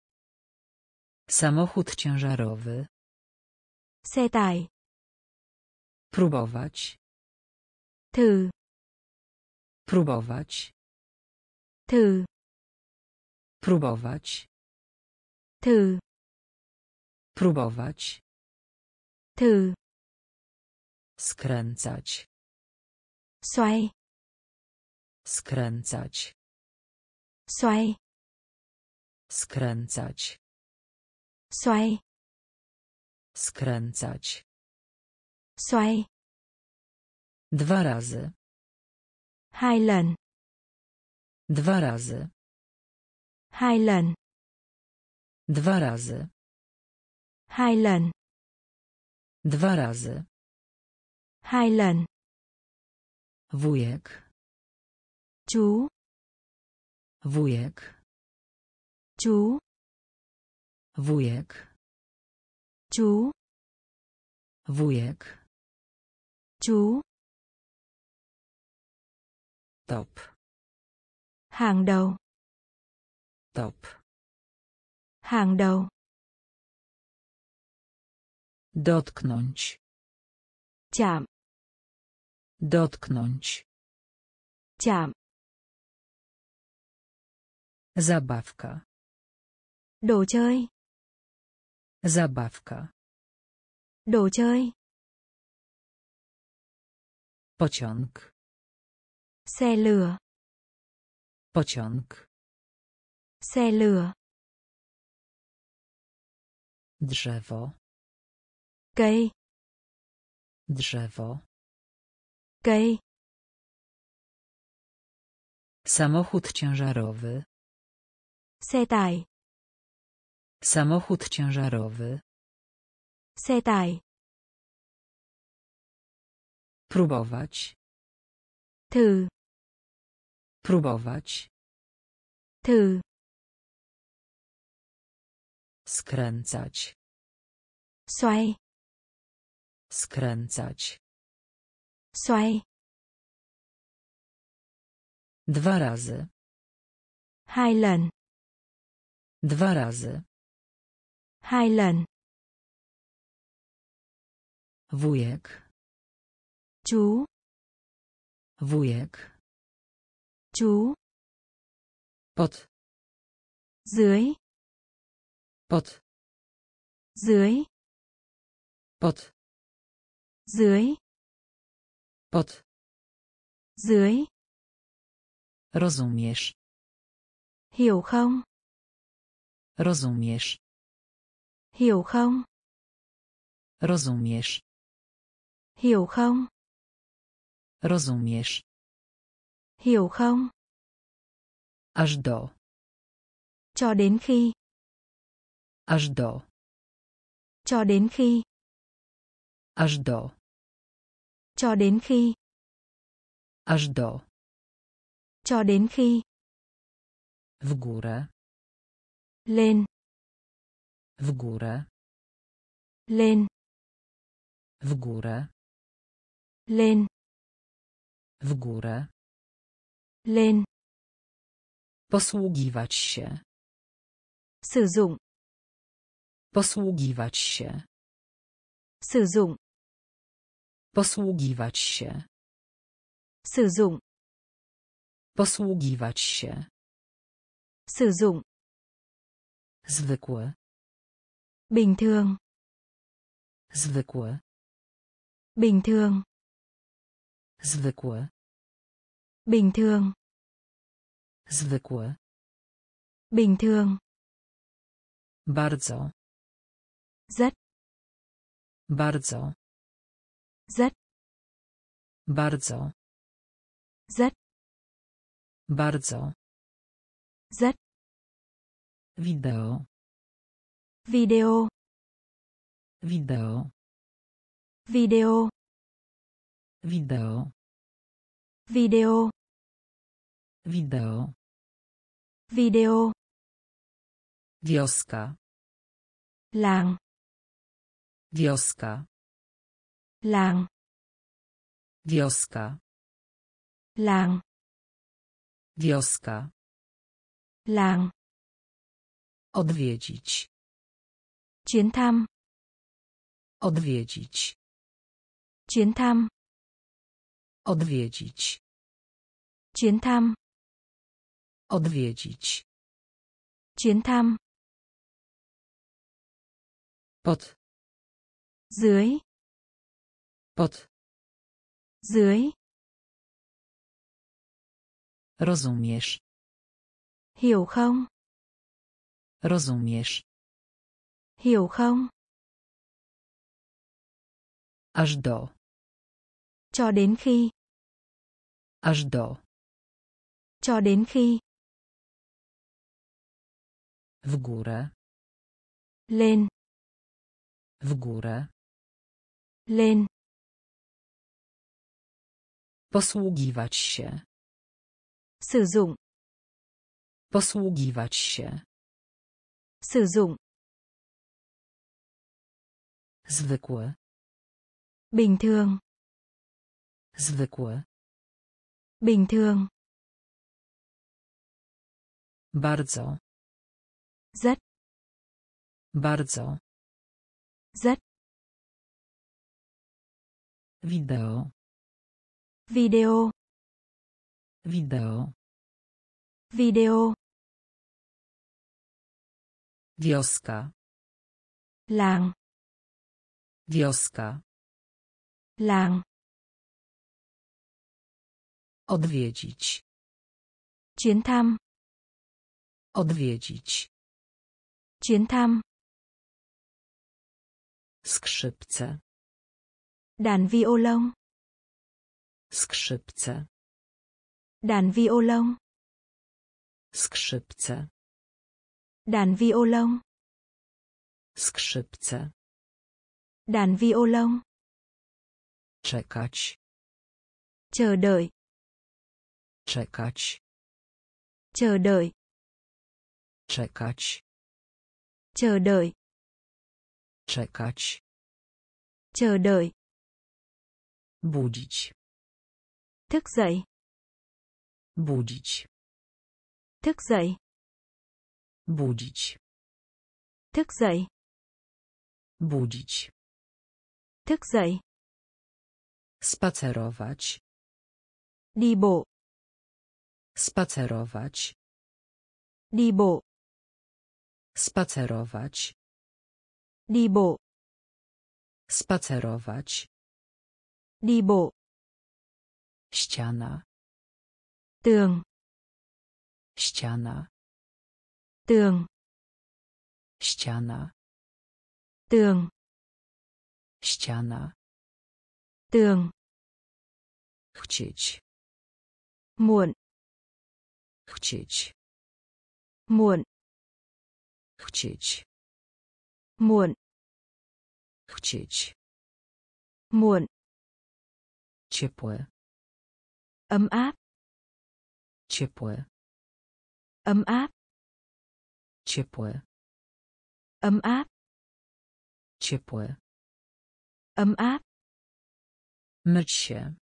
Samochód ciężarowy. Xe tải. Próbować. Thử. Próbować. Thử. Próbować. Thử. Próbować. Thử. Skręcać. Xoay. Skręcać. Xoay. Skręcać. Xoay. Skręcać. Xoay. Dwa razy. Hai lần. Dwa razy. Hai lần. Dwa razy. Hai lần. Dwa razy. Hai lần. Wujek. Chú. Wujek. Chú. Wujek. Chú. Wujek. Chú. Top. Hàng đầu. Top. Hàng đầu. Dotknąć. Chạm. Dotknąć. Chạm. Zabawka. Đồ chơi. Zabawka. Đồ chơi. Pociąg. Xe lửa. Pociąg. Xe lửa. Drzewo. Cây. Drzewo. Cây. Samochód ciężarowy. Xe tải. Samochód ciężarowy. Xe tải. Próbować. Thử. Próbować. Thử. Skręcać. Xoay. Skręcać. Xoay. Dwa razy. Hai lần. Dwa razy. Hai lần. Wujek. Chú. Wujek. Chú. Pod. Dưới. Pod. Dưới. Pod. Dưới. Pod. Dưới. Rozumiesz. Hiểu không? Rozumiesz. Hiểu không? Rozumiesz. Hiểu không? Rozumiesz. Hiểu không? Aż do. Cho đến khi. Aż do. Cho đến khi. Aż do. Cho đến khi. Aż do. Cho đến khi. W górę. Lên W górę. lên W górę. lên W górę. lên Posługiwać się. sử dụng Posługiwać się. sử dụng Posługiwać się. sử dụng Posługiwać się. sử dụng Zwykły. bình thường Zwykły. bình thường Zwykły. bình thường Zwykły. bình thường Bardzo. rất Bardzo. rất Bardzo. rất Bardzo. rất Wideo. video Wideo. video Wideo. video Wideo. video Wioska. làng Wioska. làng Wioska. làng Wioska. làng Odwiedzić. chuyến thăm Odwiedzić. chuyến thăm Odwiedzić. chuyến thăm Odwiedzić. chuyến thăm Pod. dưới Pod. dưới Rozumiesz. hiểu không Rozumiesz. hiểu không Aż do. cho đến khi Aż do. cho đến khi W górę. lên W górę. lên Posługiwać się. sử dụng Posługiwać się. Sử dụng Zwykły. bình thường Zwykły. bình thường Bardzo. rất Bardzo. rất Wideo. video Wideo. video Wioska. làng Wioska. làng Odwiedzić. chuyến thăm Odwiedzić. chuyến thăm Skrzypce. đàn violon Skrzypce. đàn violon Skrzypce. Đàn violon Skrzypce. đàn violon Czekać. chờ đợi Czekać. chờ đợi Czekać. chờ đợi Czekać. chờ đợi Budzić. thức dậy Budzić. thức dậy Budzić. thức dậy Budzić. thức dậy Spacerować. đi bộ Spacerować. đi bộ Spacerować. đi bộ Spacerować. đi bộ Ściana. tường Ściana. Tường Ściana. tường Ściana. tường Chcieć. muộn Chcieć. muộn Chcieć. muộn Chcieć. muộn Ciepłe. ấm áp Ciepłe. ấm áp Ciepły. ấm áp Ciepły. ấm áp Myć się.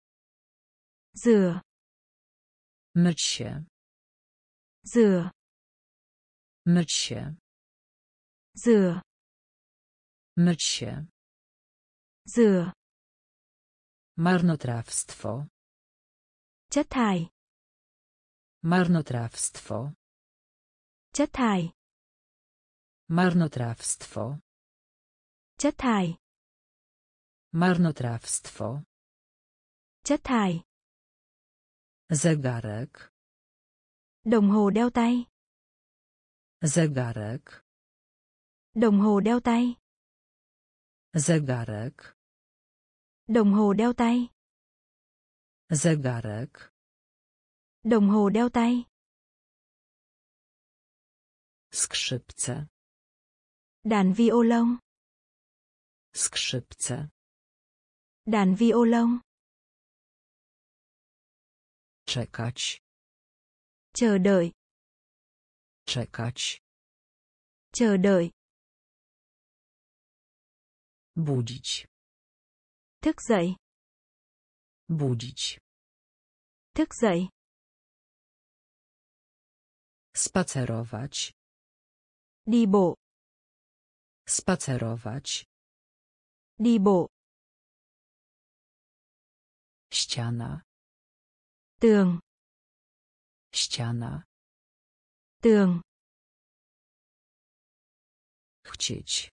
rửa Myć się. rửa Myć się. rửa Myć się. rửa Marnotrawstwo. chất thải Marnotrawstwo. chất thải Marnotrawstwo. chất thải Marnotrawstwo. chất thải Zegarek. đồng hồ đeo tay Zegarek. đồng hồ đeo tay Zegarek. đồng hồ đeo tay Zegarek. đồng hồ đeo tay Skrzypce. Đàn violon Skrzypce. đàn violon Czekać. chờ đợi Czekać. chờ đợi Budzić. thức dậy Budzić. thức dậy Spacerować. đi bộ Spacerować. đi bộ Ściana. tường Ściana. tường Chcieć.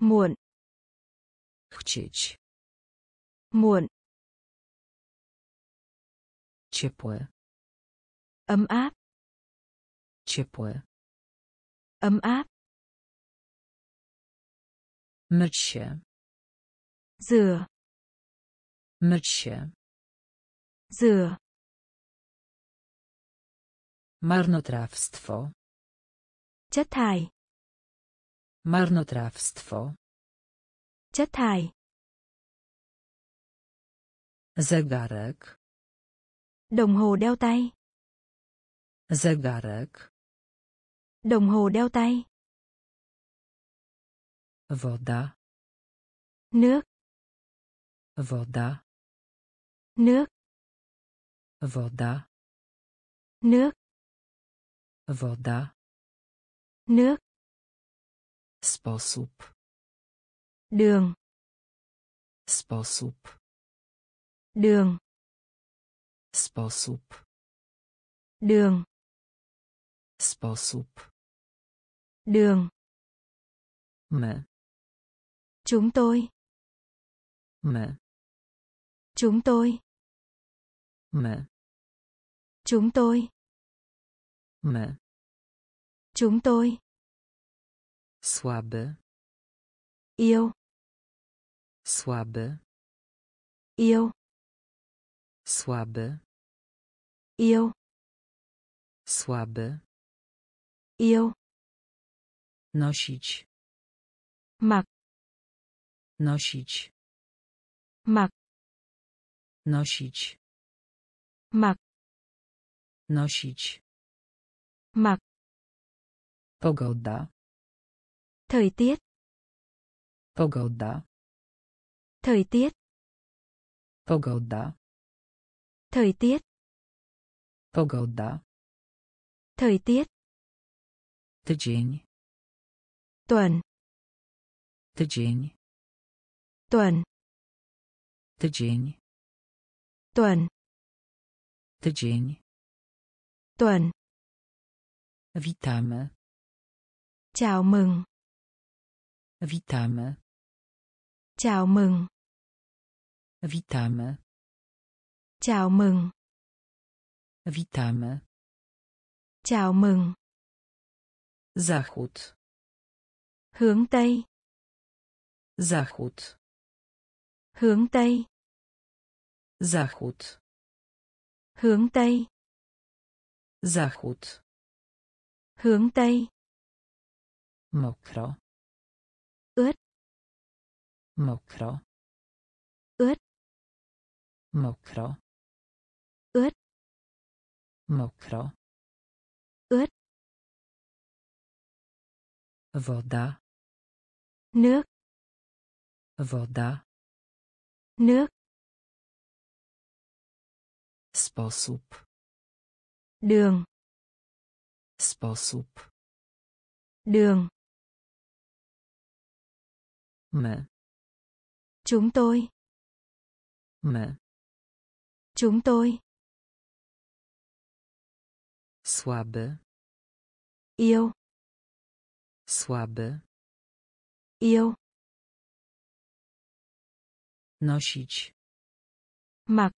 muộn Chcieć. muộn Ciepłe. ấm áp Ciepłe. ấm áp Myć się. rửa Myć się. rửa Marnotrawstwo. chất thải Marnotrawstwo. chất thải Zegarek. đồng hồ đeo tay Zegarek. đồng hồ đeo tay Woda. nước Woda. nước Woda. nước Woda. nước Sposób. đường Sposób. đường Sposób. đường Sposób. đường My. Chúng tôi My. chúng tôi My. chúng tôi My. chúng tôi Słaby. yêu Słaby. yêu Słaby. yêu Słaby. yêu Nosić. mặc Nosić. mặc Nosić. mặc Nosić. mặc Pogoda. thời tiết Pogoda. thời tiết Pogoda. thời tiết Pogoda. thời tiết Tydzień. tuần Tydzień. Tuần Tydzień. tuần Tydzień. tuần Witamy. chào mừng Witamy. chào mừng Witamy. chào mừng Witamy. chào mừng Zachód. hướng tây Zachód. Hướng Tây. Zachód. Hướng Tây. Zachód. Hướng Tây. Mokro. Ướt. Mokro. Ướt. Mokro. Ướt. Mokro. Ướt. voda, Nước. voda nước Sposób. đường Sposób. đường My. chúng tôi My. chúng tôi Słaby. yêu Słaby. yêu Nosić. mặc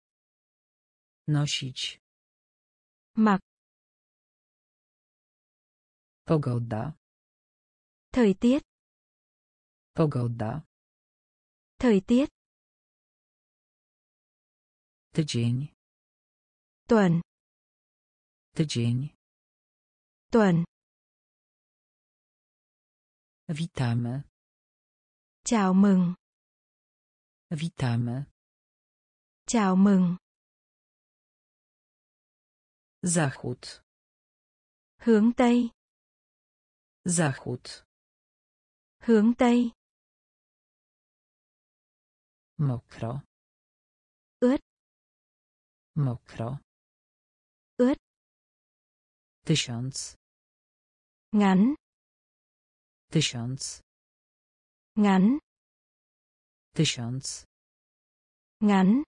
Nosić. mặc Pogoda. thời tiết Pogoda. thời tiết Tydzień. tuần Tydzień. tuần Witamy. chào mừng Witamy. chào mừng Zachód. hướng tây Zachód. hướng tây Mokro. ướt Mokro. ướt Tysiąc. ngắn Tysiąc. ngắn Tysiąc. ngắn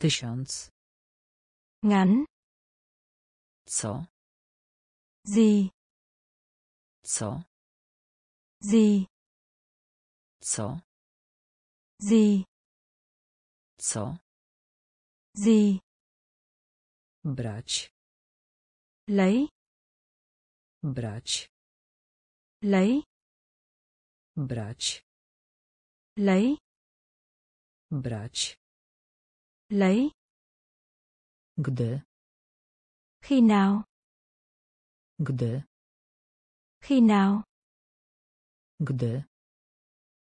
Tysiąc. ngắn Co? gì Co? gì Co? gì Co? gì Brać. lấy Brać. lấy Brać. Lấy Brać. lấy Gdy. khi nào Gdy. khi nào Gdy.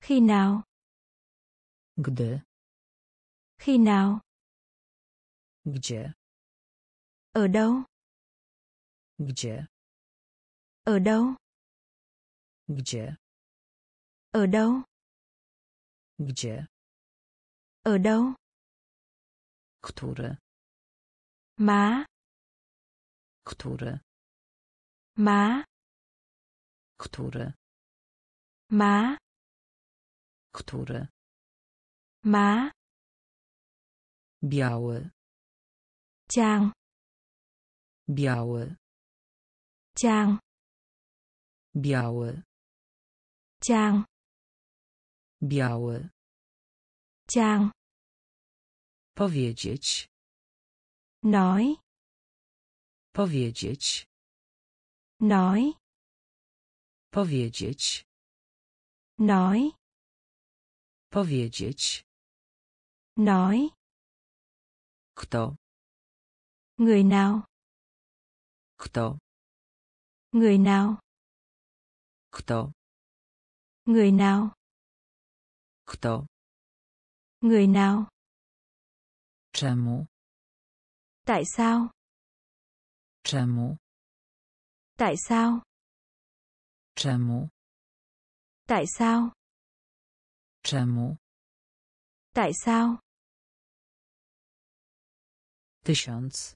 khi nào Gdy. khi nào Gdzie? ở đâu Gdzie? ở đâu Gdzie? ở đâu Gdzie? ở đâu Który? má Który? má Który? má Który? má Biały. trang Biały. trang Biały. trang Biały. trang Powiedzieć. nói Powiedzieć. nói Powiedzieć. nói Powiedzieć. nói Kto? người nào Kto? người nào Kto? người nào Kto? người nào Czemu? tại sao Czemu? tại sao Czemu? tại sao Czemu? tại sao Tysiąc.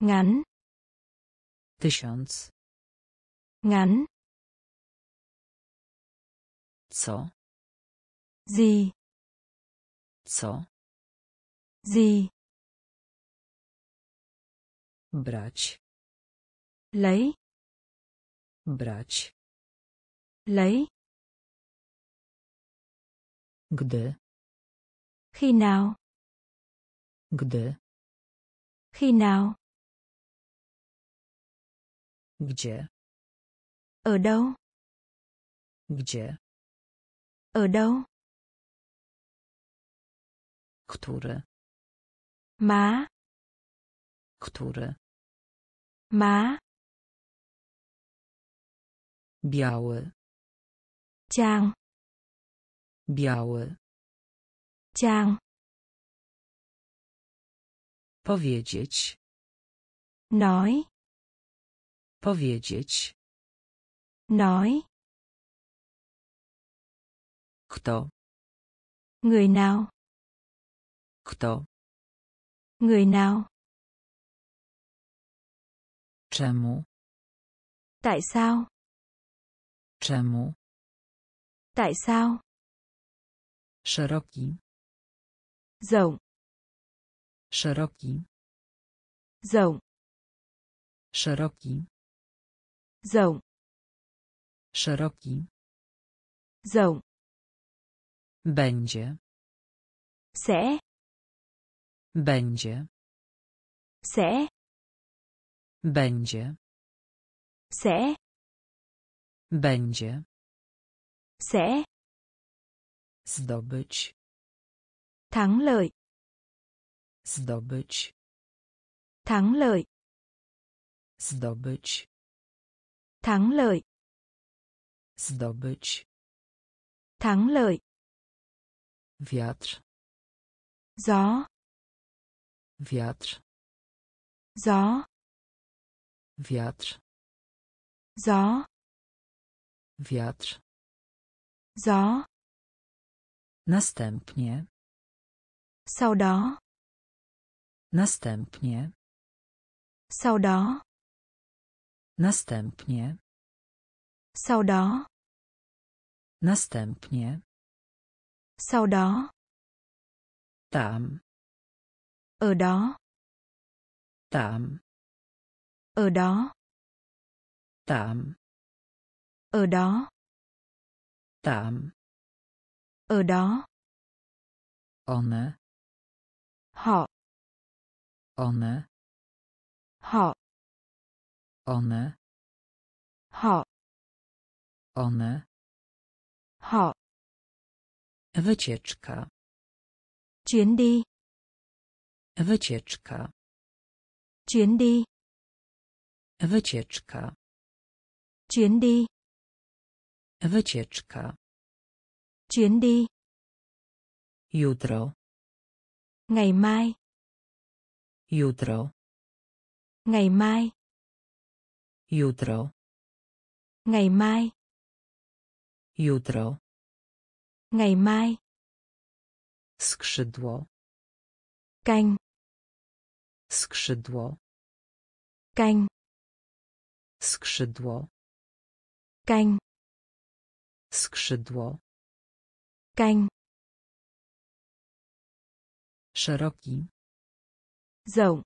ngắn Tysiąc. ngắn Co? Gì Co? gì Brać. lấy Brać. lấy Gdy. khi nào Gdy. khi nào Gdzie? ở đâu Gdzie? ở đâu Który? má Który? má Biały. trang Biały. trang Powiedzieć. nói Powiedzieć. nói Kto? người nào Kto? người nào Czemu? tại sao Czemu? tại sao Szeroki. rộng Szeroki. rộng Szeroki. rộng Szeroki. rộng Będzie. sẽ Będzie. sẽ Będzie. sẽ Będzie. sẽ Zdobyć. thắng lợi Zdobyć. thắng lợi Zdobyć. thắng lợi Zdobyć. thắng lợi Wiatr. gió Wiatr. gió Wiatr. gió Wiatr. gió Następnie. sau đó Następnie. sau đó Następnie. sau đó Następnie. sau đó Tam. Ở đó Tam. ở đó Tam. ở đó Tam. ở đó One. họ One. họ One. họ One. họ Wycieczka. chuyến đi Wycieczka. chuyến đi Wycieczka. chuyến đi Wycieczka. chuyến đi Jutro. ngày mai Jutro. ngày mai Jutro. ngày mai Jutro. ngày mai Skrzydło. Canh Skrzydło. canh Skrzydło. canh Skrzydło. canh Szeroki. rộng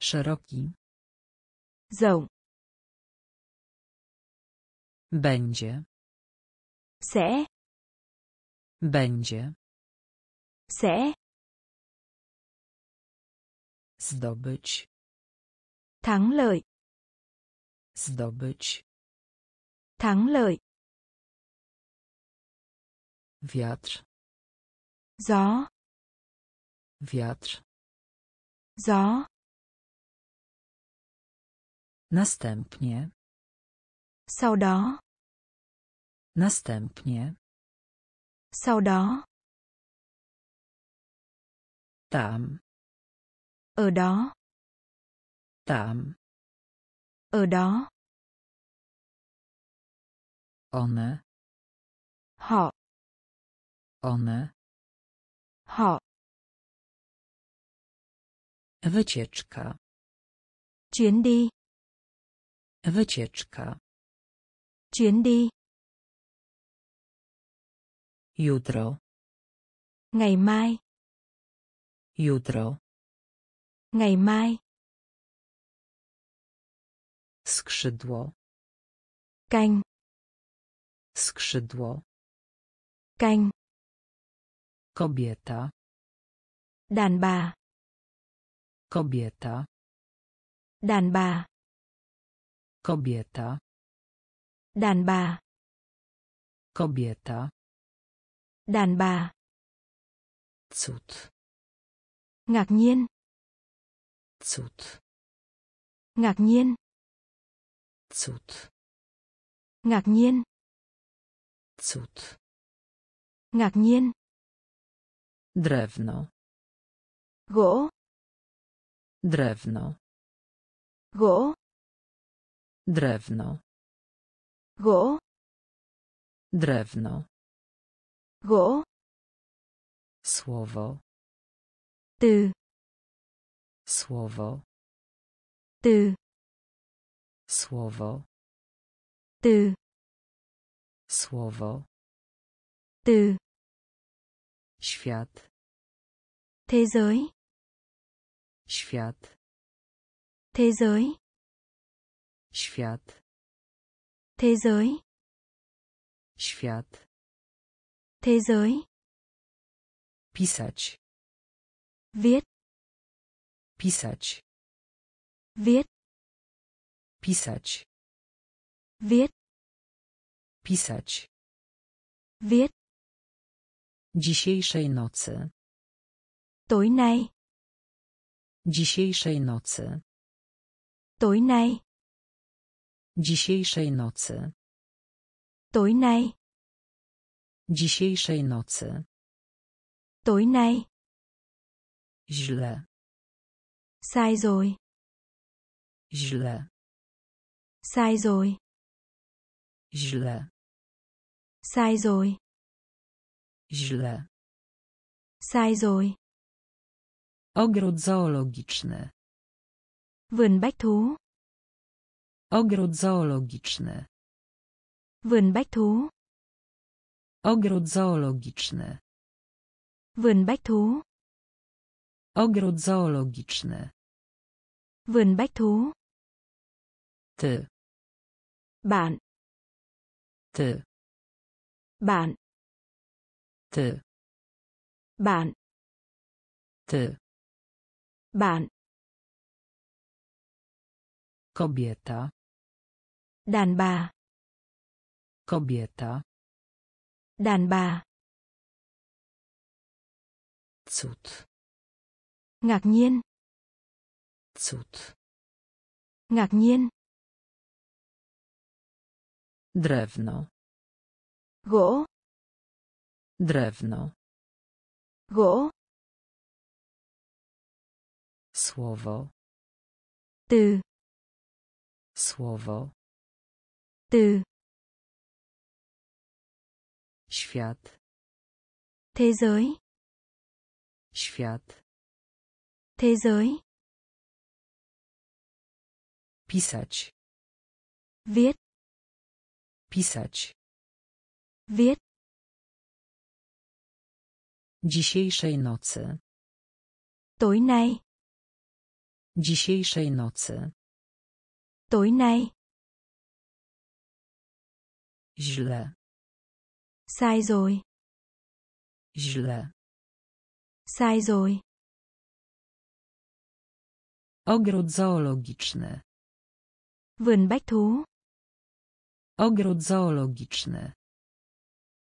Szeroki. rộng Będzie. sẽ Będzie. sẽ Zdobyć. thắng lợi Zdobyć. thắng lợi Wiatr. gió Wiatr. gió Następnie. sau đó Następnie. sau đó Tam. Ở đó Tam. ở đó One. họ One. họ Wycieczka. chuyến đi Wycieczka. chuyến đi Jutro. ngày mai Jutro. Ngày mai Skrzydło. canh Skrzydło. canh Kobieta. đàn bà Kobieta. đàn bà Kobieta. đàn bà Kobieta. đàn bà Cud. ngạc nhiên Cud. ngạc nhiên Cud. ngạc nhiên Cud. ngạc nhiên Drewno. gỗ Drewno. gỗ Drewno. Gỗ. Drewno. Gỗ. Słowo. Từ. Słowo. Từ. Słowo. Từ. Słowo. Từ. Świat. Thế giới. Świat. Thế giới. Świat. Thế giới. Świat. Thế giới. Pisać. Viết. Pisać. Viết. Pisać. Viết. Pisać. Viết. Dzisiejszej nocy. Tối nay. Dzisiejszej nocy. Tối nay. Dzisiejszej nocy. Tối nay. Dzisiejszej nocy. Tối nay. Źle. Sai rồi. Źle. Sai rồi. Źle. Sai rồi. Źle. Sai rồi. Ogród zoologiczny. Vườn bách thú. Ogród zoologiczny. Vườn bách thú. Ogród zoologiczny. Vườn bách thú. Ogród zoologiczny. Vườn bách thú. Ty. Bạn. Ty. Bạn. Ty. Bạn. Ty. Bạn. Kobieta. Đàn bà. Kobieta. Đàn bà. Cud. Ngạc nhiên. Cud. Ngạc nhiên. Drewno. Gỗ. Drewno. Gỗ. Słowo. Từ. Słowo. Từ. Świat. Thế giới. Świat. Thế giới. Pisać. Viết. Pisać. Viết. Dzisiejszej nocy. Tối nay. Dzisiejszej nocy. Tối nay. Źle. Sai rồi. Źle. Sai rồi. Ogród zoologiczny. Vườn bách thú. Ogród zoologiczny.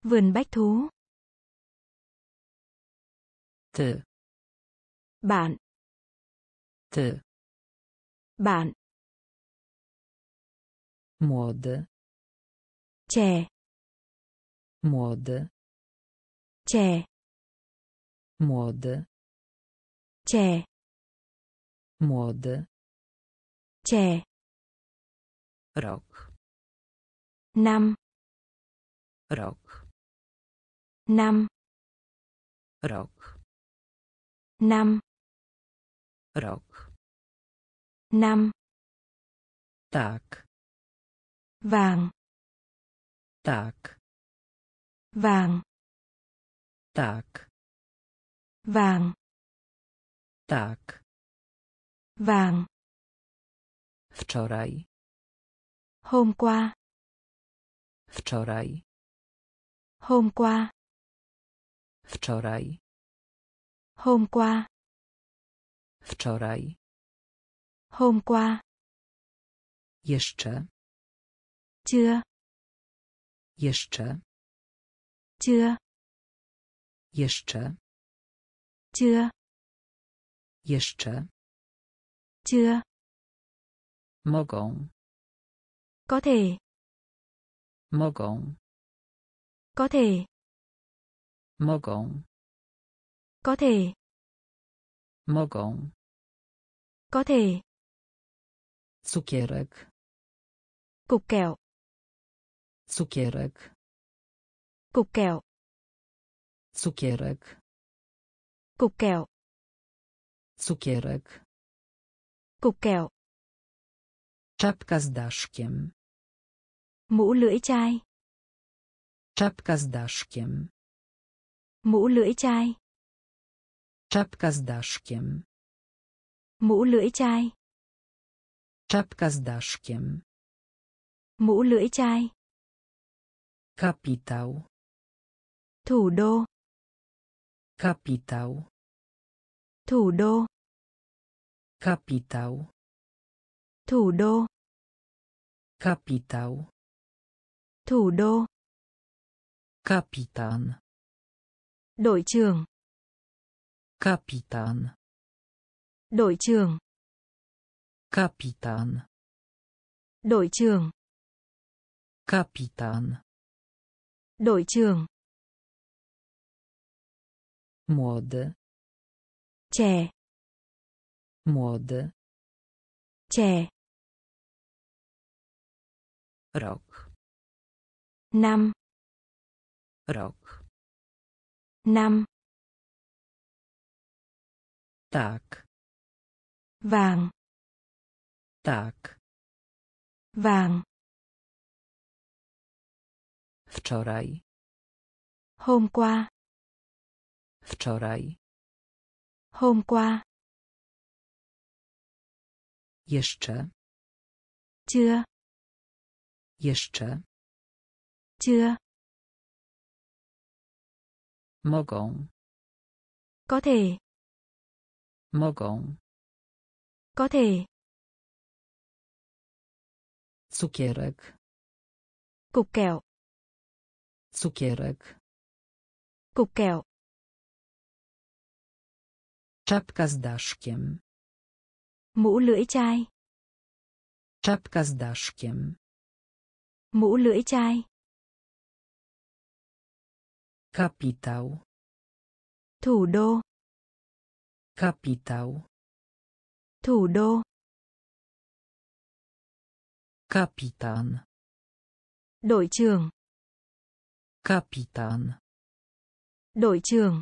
Vườn bách thú. Ty. Bạn. Ty. Bạn. Młody. Trẻ. Młody. Trẻ. Młody. Trẻ. Młody. Trẻ. Rok. Năm. Rok. Năm. Rok. Năm. Rok. Năm. Tak. Vàng. Tak. Vàng. Tak. Vàng. Tak. Vàng. Wczoraj. Hôm qua. Wczoraj. Hôm qua. Wczoraj. Hôm qua. Wczoraj. Hôm qua. Jeszcze. Chưa. Jeszcze. Chưa. Jeszcze. Chưa. Jeszcze. Chưa. Mogą. Có thể. Mogą. Có thể. Mogą. Có thể. Mogą. Có thể. Cukierek. Cục kẹo. Cukierek. Cục kẹo. Cukierek. Cục kẹo. Cukierek. Cục kẹo. Czapka z daszkiem. Mũ lưỡi chai. Czapka z daszkiem. Mũ lưỡi chai. Czapka z daszkiem. Mũ lưỡi chai. Czapka z daszkiem. Mũ lưỡi chai. Kapitał. Thủ đô. Kapitał. Thủ đô. Kapitał. Thủ đô. Kapitał. Thủ đô. Kapitan. Đội trưởng. Kapitan. Đội trưởng. Kapitan. Đội trưởng. Kapitan. Đội trưởng. Młody. Trẻ. Młody. Trẻ. Rok. Năm. Rok. Năm. Tak. Vàng. Tak. Vàng. Wczoraj. Hôm qua. Wczoraj. Hôm qua. Jeszcze. Chưa. Jeszcze. Chưa. Mogą. Có thể. Mogą. Có thể. Cukierek. Cục kẹo. Cukierek. Cục kẹo. Czapka z daszkiem. Mũ lưỡi chai. Czapka z daszkiem. Mũ lưỡi chai. Kapitał. Thủ đô. Kapitał. Thủ đô. Kapitan. Đội trưởng. Kapitan. Đội trưởng.